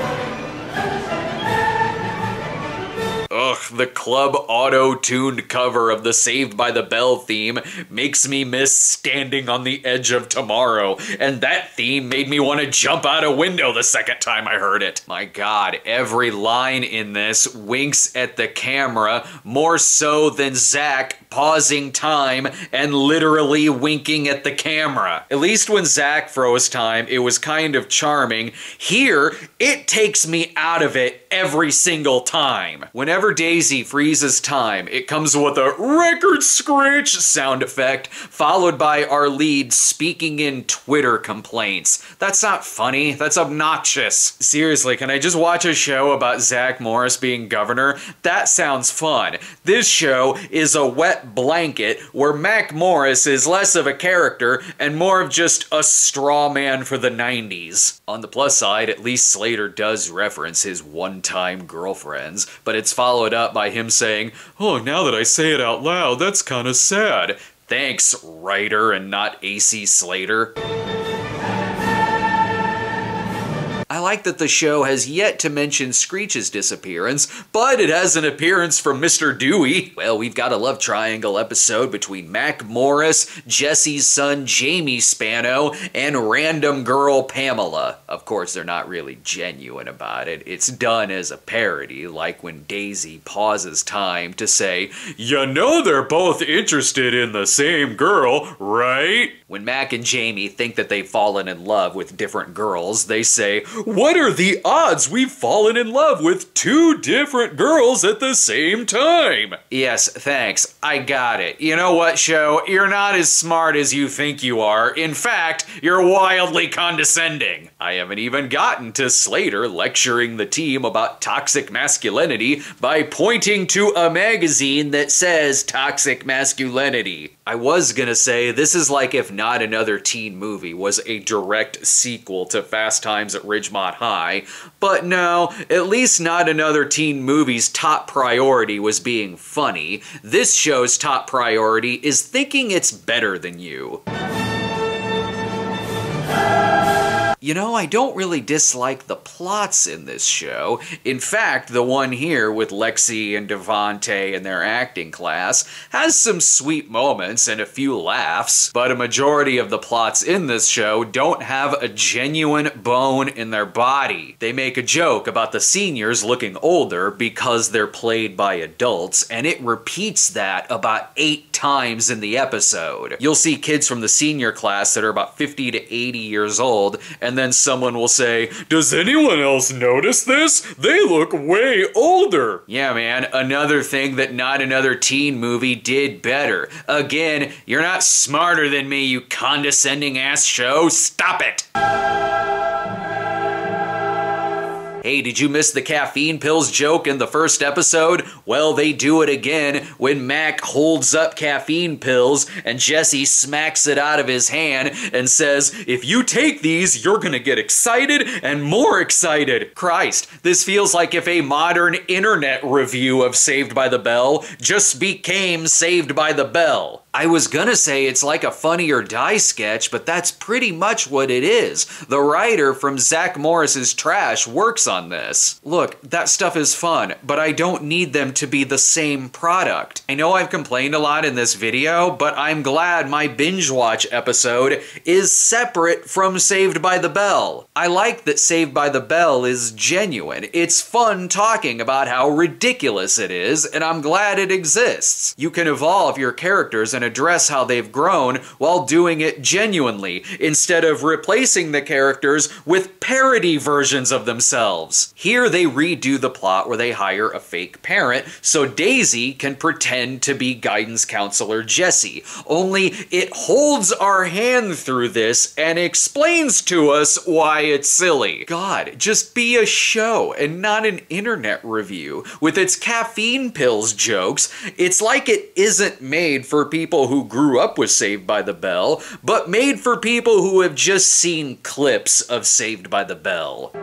Ugh, the club auto-tuned cover of the Saved by the Bell theme makes me miss standing on the edge of tomorrow, and that theme made me want to jump out a window the second time I heard it. My god, every line in this winks at the camera more so than Zack pausing time and literally winking at the camera. At least when Zack froze time, it was kind of charming. Here, it takes me out of it every single time. Whenever Daisy freezes time, it comes with a record screech sound effect, followed by our lead speaking in Twitter complaints. That's not funny, that's obnoxious. Seriously, can I just watch a show about Zack Morris being governor? That sounds fun. This show is a wet blanket where Mac Morris is less of a character and more of just a straw man for the 90s. On the plus side, at least Slater does reference his one-time girlfriends, but it's followed up by him saying, Oh, now that I say it out loud, that's kinda sad. Thanks, writer and not AC Slater. I like that the show has yet to mention Screech's disappearance, but it has an appearance from Mr. Dewey. Well, we've got a love triangle episode between Mac Morris, Jessie's son Jamie Spano, and random girl Pamela. Of course, they're not really genuine about it. It's done as a parody, like when Daisy pauses time to say, You know they're both interested in the same girl, right? When Mac and Jamie think that they've fallen in love with different girls, they say, What are the odds we've fallen in love with two different girls at the same time? Yes, thanks. I got it. You know what, show? You're not as smart as you think you are. In fact, you're wildly condescending. I haven't even gotten to Slater lecturing the team about toxic masculinity by pointing to a magazine that says toxic masculinity. I was gonna say, this is like if Not Another Teen Movie was a direct sequel to Fast Times at Ridgemont High, but no, at least Not Another Teen Movie's top priority was being funny. This show's top priority is thinking it's better than you. You know, I don't really dislike the plots in this show. In fact, the one here with Lexi and Devante and their acting class has some sweet moments and a few laughs, but a majority of the plots in this show don't have a genuine bone in their body. They make a joke about the seniors looking older because they're played by adults, and it repeats that about eight times in the episode. You'll see kids from the senior class that are about 50 to 80 years old, and then someone will say, Does anyone else notice this? They look way older. Yeah, man, another thing that not another teen movie did better. Again, you're not smarter than me, you condescending ass show. Stop it. Hey, did you miss the caffeine pills joke in the first episode? Well, they do it again when Mac holds up caffeine pills and Jessie smacks it out of his hand and says, If you take these, you're gonna get excited and more excited. Christ, this feels like if a modern internet review of Saved by the Bell just became Saved by the Bell. I was gonna say it's like a Funny or Die sketch, but that's pretty much what it is. The writer from Zack Morris's Trash works on this. Look, that stuff is fun, but I don't need them to be the same product. I know I've complained a lot in this video, but I'm glad my binge watch episode is separate from Saved by the Bell. I like that Saved by the Bell is genuine. It's fun talking about how ridiculous it is, and I'm glad it exists. You can evolve your characters and address how they've grown while doing it genuinely, instead of replacing the characters with parody versions of themselves. Here they redo the plot where they hire a fake parent so Daisy can pretend to be guidance counselor Jessie. Only it holds our hand through this and explains to us why it's silly. God, just be a show and not an internet review. With its caffeine pills jokes, it's like it isn't made for people people who grew up with Saved by the Bell, but made for people who have just seen clips of Saved by the Bell.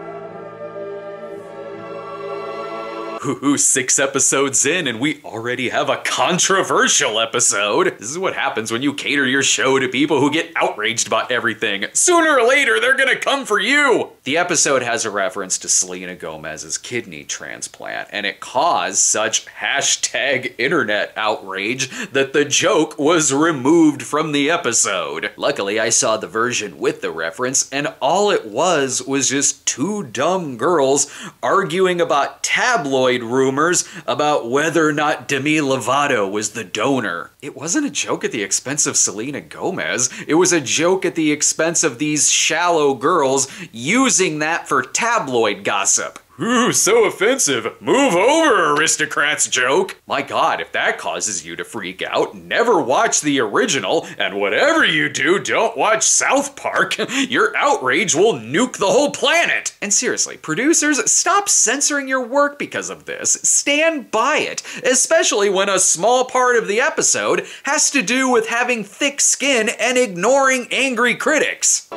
Ooh, six episodes in, and we already have a controversial episode. This is what happens when you cater your show to people who get outraged about everything. Sooner or later, they're gonna come for you! The episode has a reference to Selena Gomez's kidney transplant, and it caused such hashtag internet outrage that the joke was removed from the episode. Luckily, I saw the version with the reference, and all it was was just two dumb girls arguing about tabloid rumors about whether or not Demi Lovato was the donor. It wasn't a joke at the expense of Selena Gomez. It was a joke at the expense of these shallow girls using that for tabloid gossip. Ooh, so offensive. Move over, aristocrats joke. My god, if that causes you to freak out, never watch the original, and whatever you do, don't watch South Park. Your outrage will nuke the whole planet. And seriously, producers, stop censoring your work because of this. Stand by it, especially when a small part of the episode has to do with having thick skin and ignoring angry critics.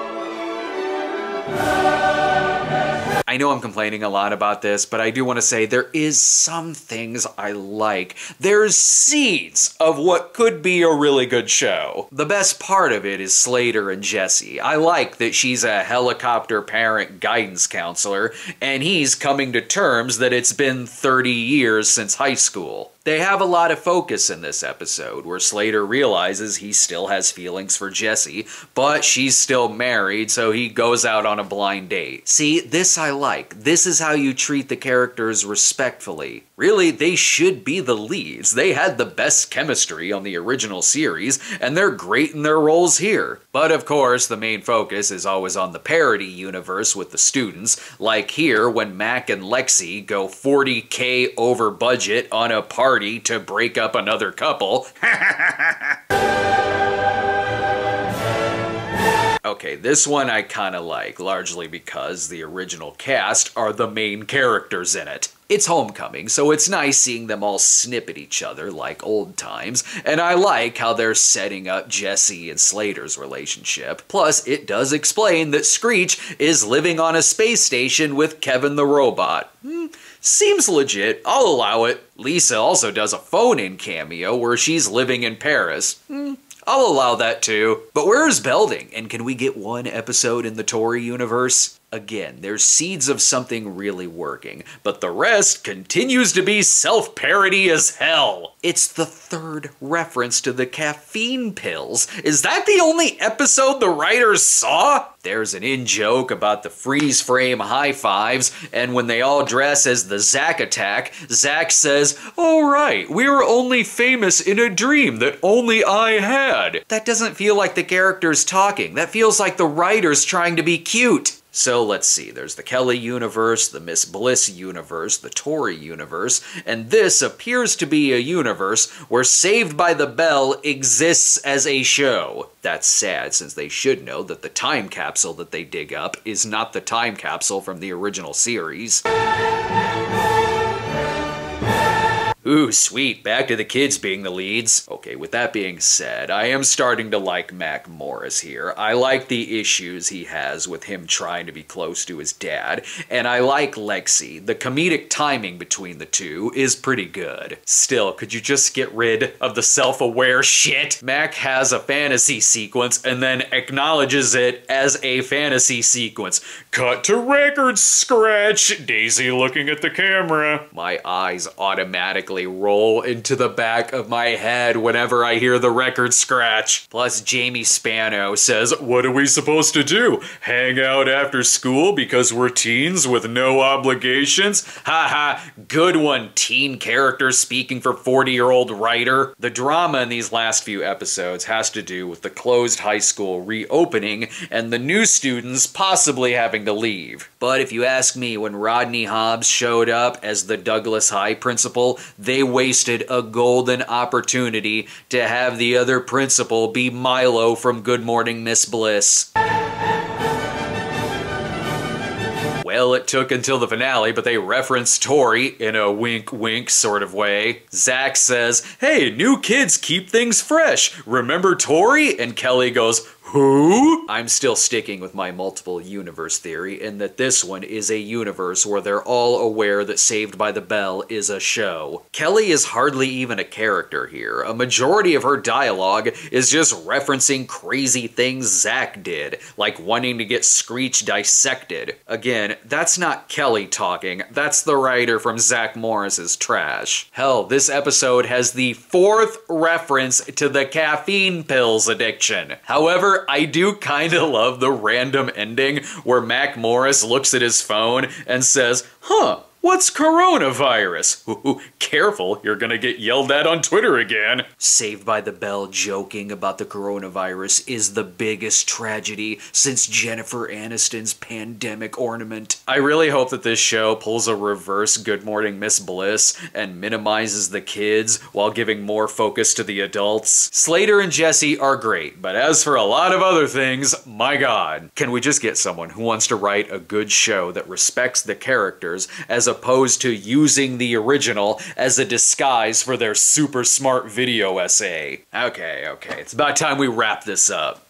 I know I'm complaining a lot about this, but I do want to say there is some things I like. There's seeds of what could be a really good show. The best part of it is Slater and Jessie. I like that she's a helicopter parent guidance counselor, and he's coming to terms that it's been 30 years since high school. They have a lot of focus in this episode, where Slater realizes he still has feelings for Jessie, but she's still married, so he goes out on a blind date. See, this I like. This is how you treat the characters respectfully. Really, they should be the leads. They had the best chemistry on the original series, and they're great in their roles here. But of course, the main focus is always on the parody universe with the students, like here when Mac and Lexi go 40k over budget on a party party to break up another couple. Okay, this one I kinda like, largely because the original cast are the main characters in it. It's homecoming, so it's nice seeing them all snip at each other like old times, and I like how they're setting up Jessie and Slater's relationship. Plus, it does explain that Screech is living on a space station with Kevin the Robot. Hmm, seems legit, I'll allow it. Lisa also does a phone-in cameo where she's living in Paris. Hmm, I'll allow that too. But where's Belding? And can we get one episode in the Tori universe? Again, there's seeds of something really working, but the rest continues to be self parody as hell. It's the third reference to the caffeine pills. Is that the only episode the writers saw? There's an in joke about the freeze frame high fives, and when they all dress as the Zack attack, Zack says, Oh, right, we were only famous in a dream that only I had. That doesn't feel like the characters talking. That feels like the writers trying to be cute. So let's see, there's the Kelly universe, the Miss Bliss universe, the Tori universe, and this appears to be a universe where Saved by the Bell exists as a show. That's sad, since they should know that the time capsule that they dig up is not the time capsule from the original series. Ooh, sweet, back to the kids being the leads. Okay, with that being said, I am starting to like Mac Morris here. I like the issues he has with him trying to be close to his dad, and I like Lexi. The comedic timing between the two is pretty good. Still, could you just get rid of the self-aware shit? Mac has a fantasy sequence and then acknowledges it as a fantasy sequence. Cut to record scratch, Daisy looking at the camera. My eyes automatically roll into the back of my head whenever I hear the record scratch. Plus, Jamie Spano says, What are we supposed to do? Hang out after school because we're teens with no obligations? Haha, good one, teen character speaking for 40 year old writer. The drama in these last few episodes has to do with the closed high school reopening and the new students possibly having to leave. But if you ask me, when Rodney Hobbs showed up as the Douglas High principal, they wasted a golden opportunity to have the other principal be Milo from Good Morning Miss Bliss. Well, it took until the finale, but they reference Tori in a wink wink sort of way. Zack says, Hey, new kids keep things fresh. Remember Tori? And Kelly goes, who? I'm still sticking with my multiple universe theory in that this one is a universe where they're all aware that Saved by the Bell is a show. Kelly is hardly even a character here. A majority of her dialogue is just referencing crazy things Zack did, like wanting to get Screech dissected. Again, that's not Kelly talking, that's the writer from Zack Morris's trash. Hell, this episode has the fourth reference to the caffeine pills addiction. However, I do kind of love the random ending where Mac Morris looks at his phone and says, huh, What's coronavirus? Ooh, careful, you're gonna get yelled at on Twitter again. Saved by the Bell joking about the coronavirus is the biggest tragedy since Jennifer Aniston's pandemic ornament. I really hope that this show pulls a reverse Good Morning Miss Bliss and minimizes the kids while giving more focus to the adults. Slater and Jessie are great, but as for a lot of other things, my god. Can we just get someone who wants to write a good show that respects the characters as a opposed to using the original as a disguise for their super smart video essay. Okay, okay, it's about time we wrap this up.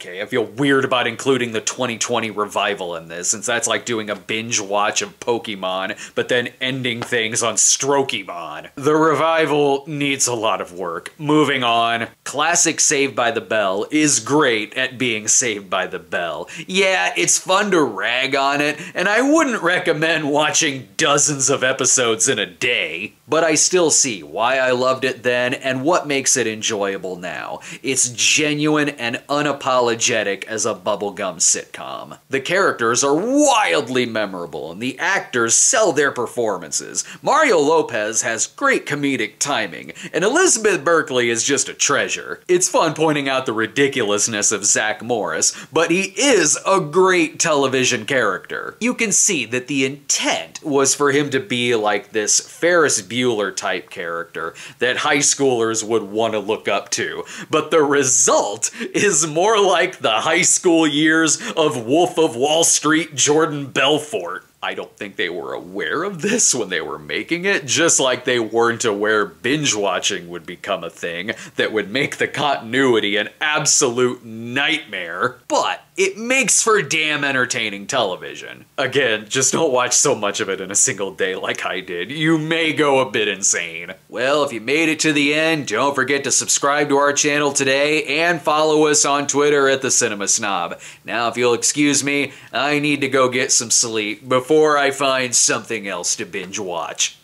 Okay, I feel weird about including the 2020 revival in this, since that's like doing a binge watch of Pokemon, but then ending things on Strokemon. The revival needs a lot of work. Moving on, classic Saved by the Bell is great at being Saved by the Bell. Yeah, it's fun to rag on it, and I wouldn't recommend watching dozens of episodes in a day, but I still see why I loved it then and what makes it enjoyable now. It's genuine and unapologetic as a bubblegum sitcom. The characters are wildly memorable, and the actors sell their performances. Mario Lopez has great comedic timing, and Elizabeth Berkley is just a treasure. It's fun pointing out the ridiculousness of Zack Morris, but he is a great television character. You can see that the intent was for him to be like this Ferris Bueller type character that high schoolers would want to look up to, but the result is more like the high school years of Wolf of Wall Street Jordan Belfort. I don't think they were aware of this when they were making it, just like they weren't aware binge watching would become a thing that would make the continuity an absolute nightmare. But it makes for damn entertaining television. Again, just don't watch so much of it in a single day like I did. You may go a bit insane. Well, if you made it to the end, don't forget to subscribe to our channel today and follow us on Twitter at the Cinema Snob. Now, if you'll excuse me, I need to go get some sleep before I find something else to binge watch.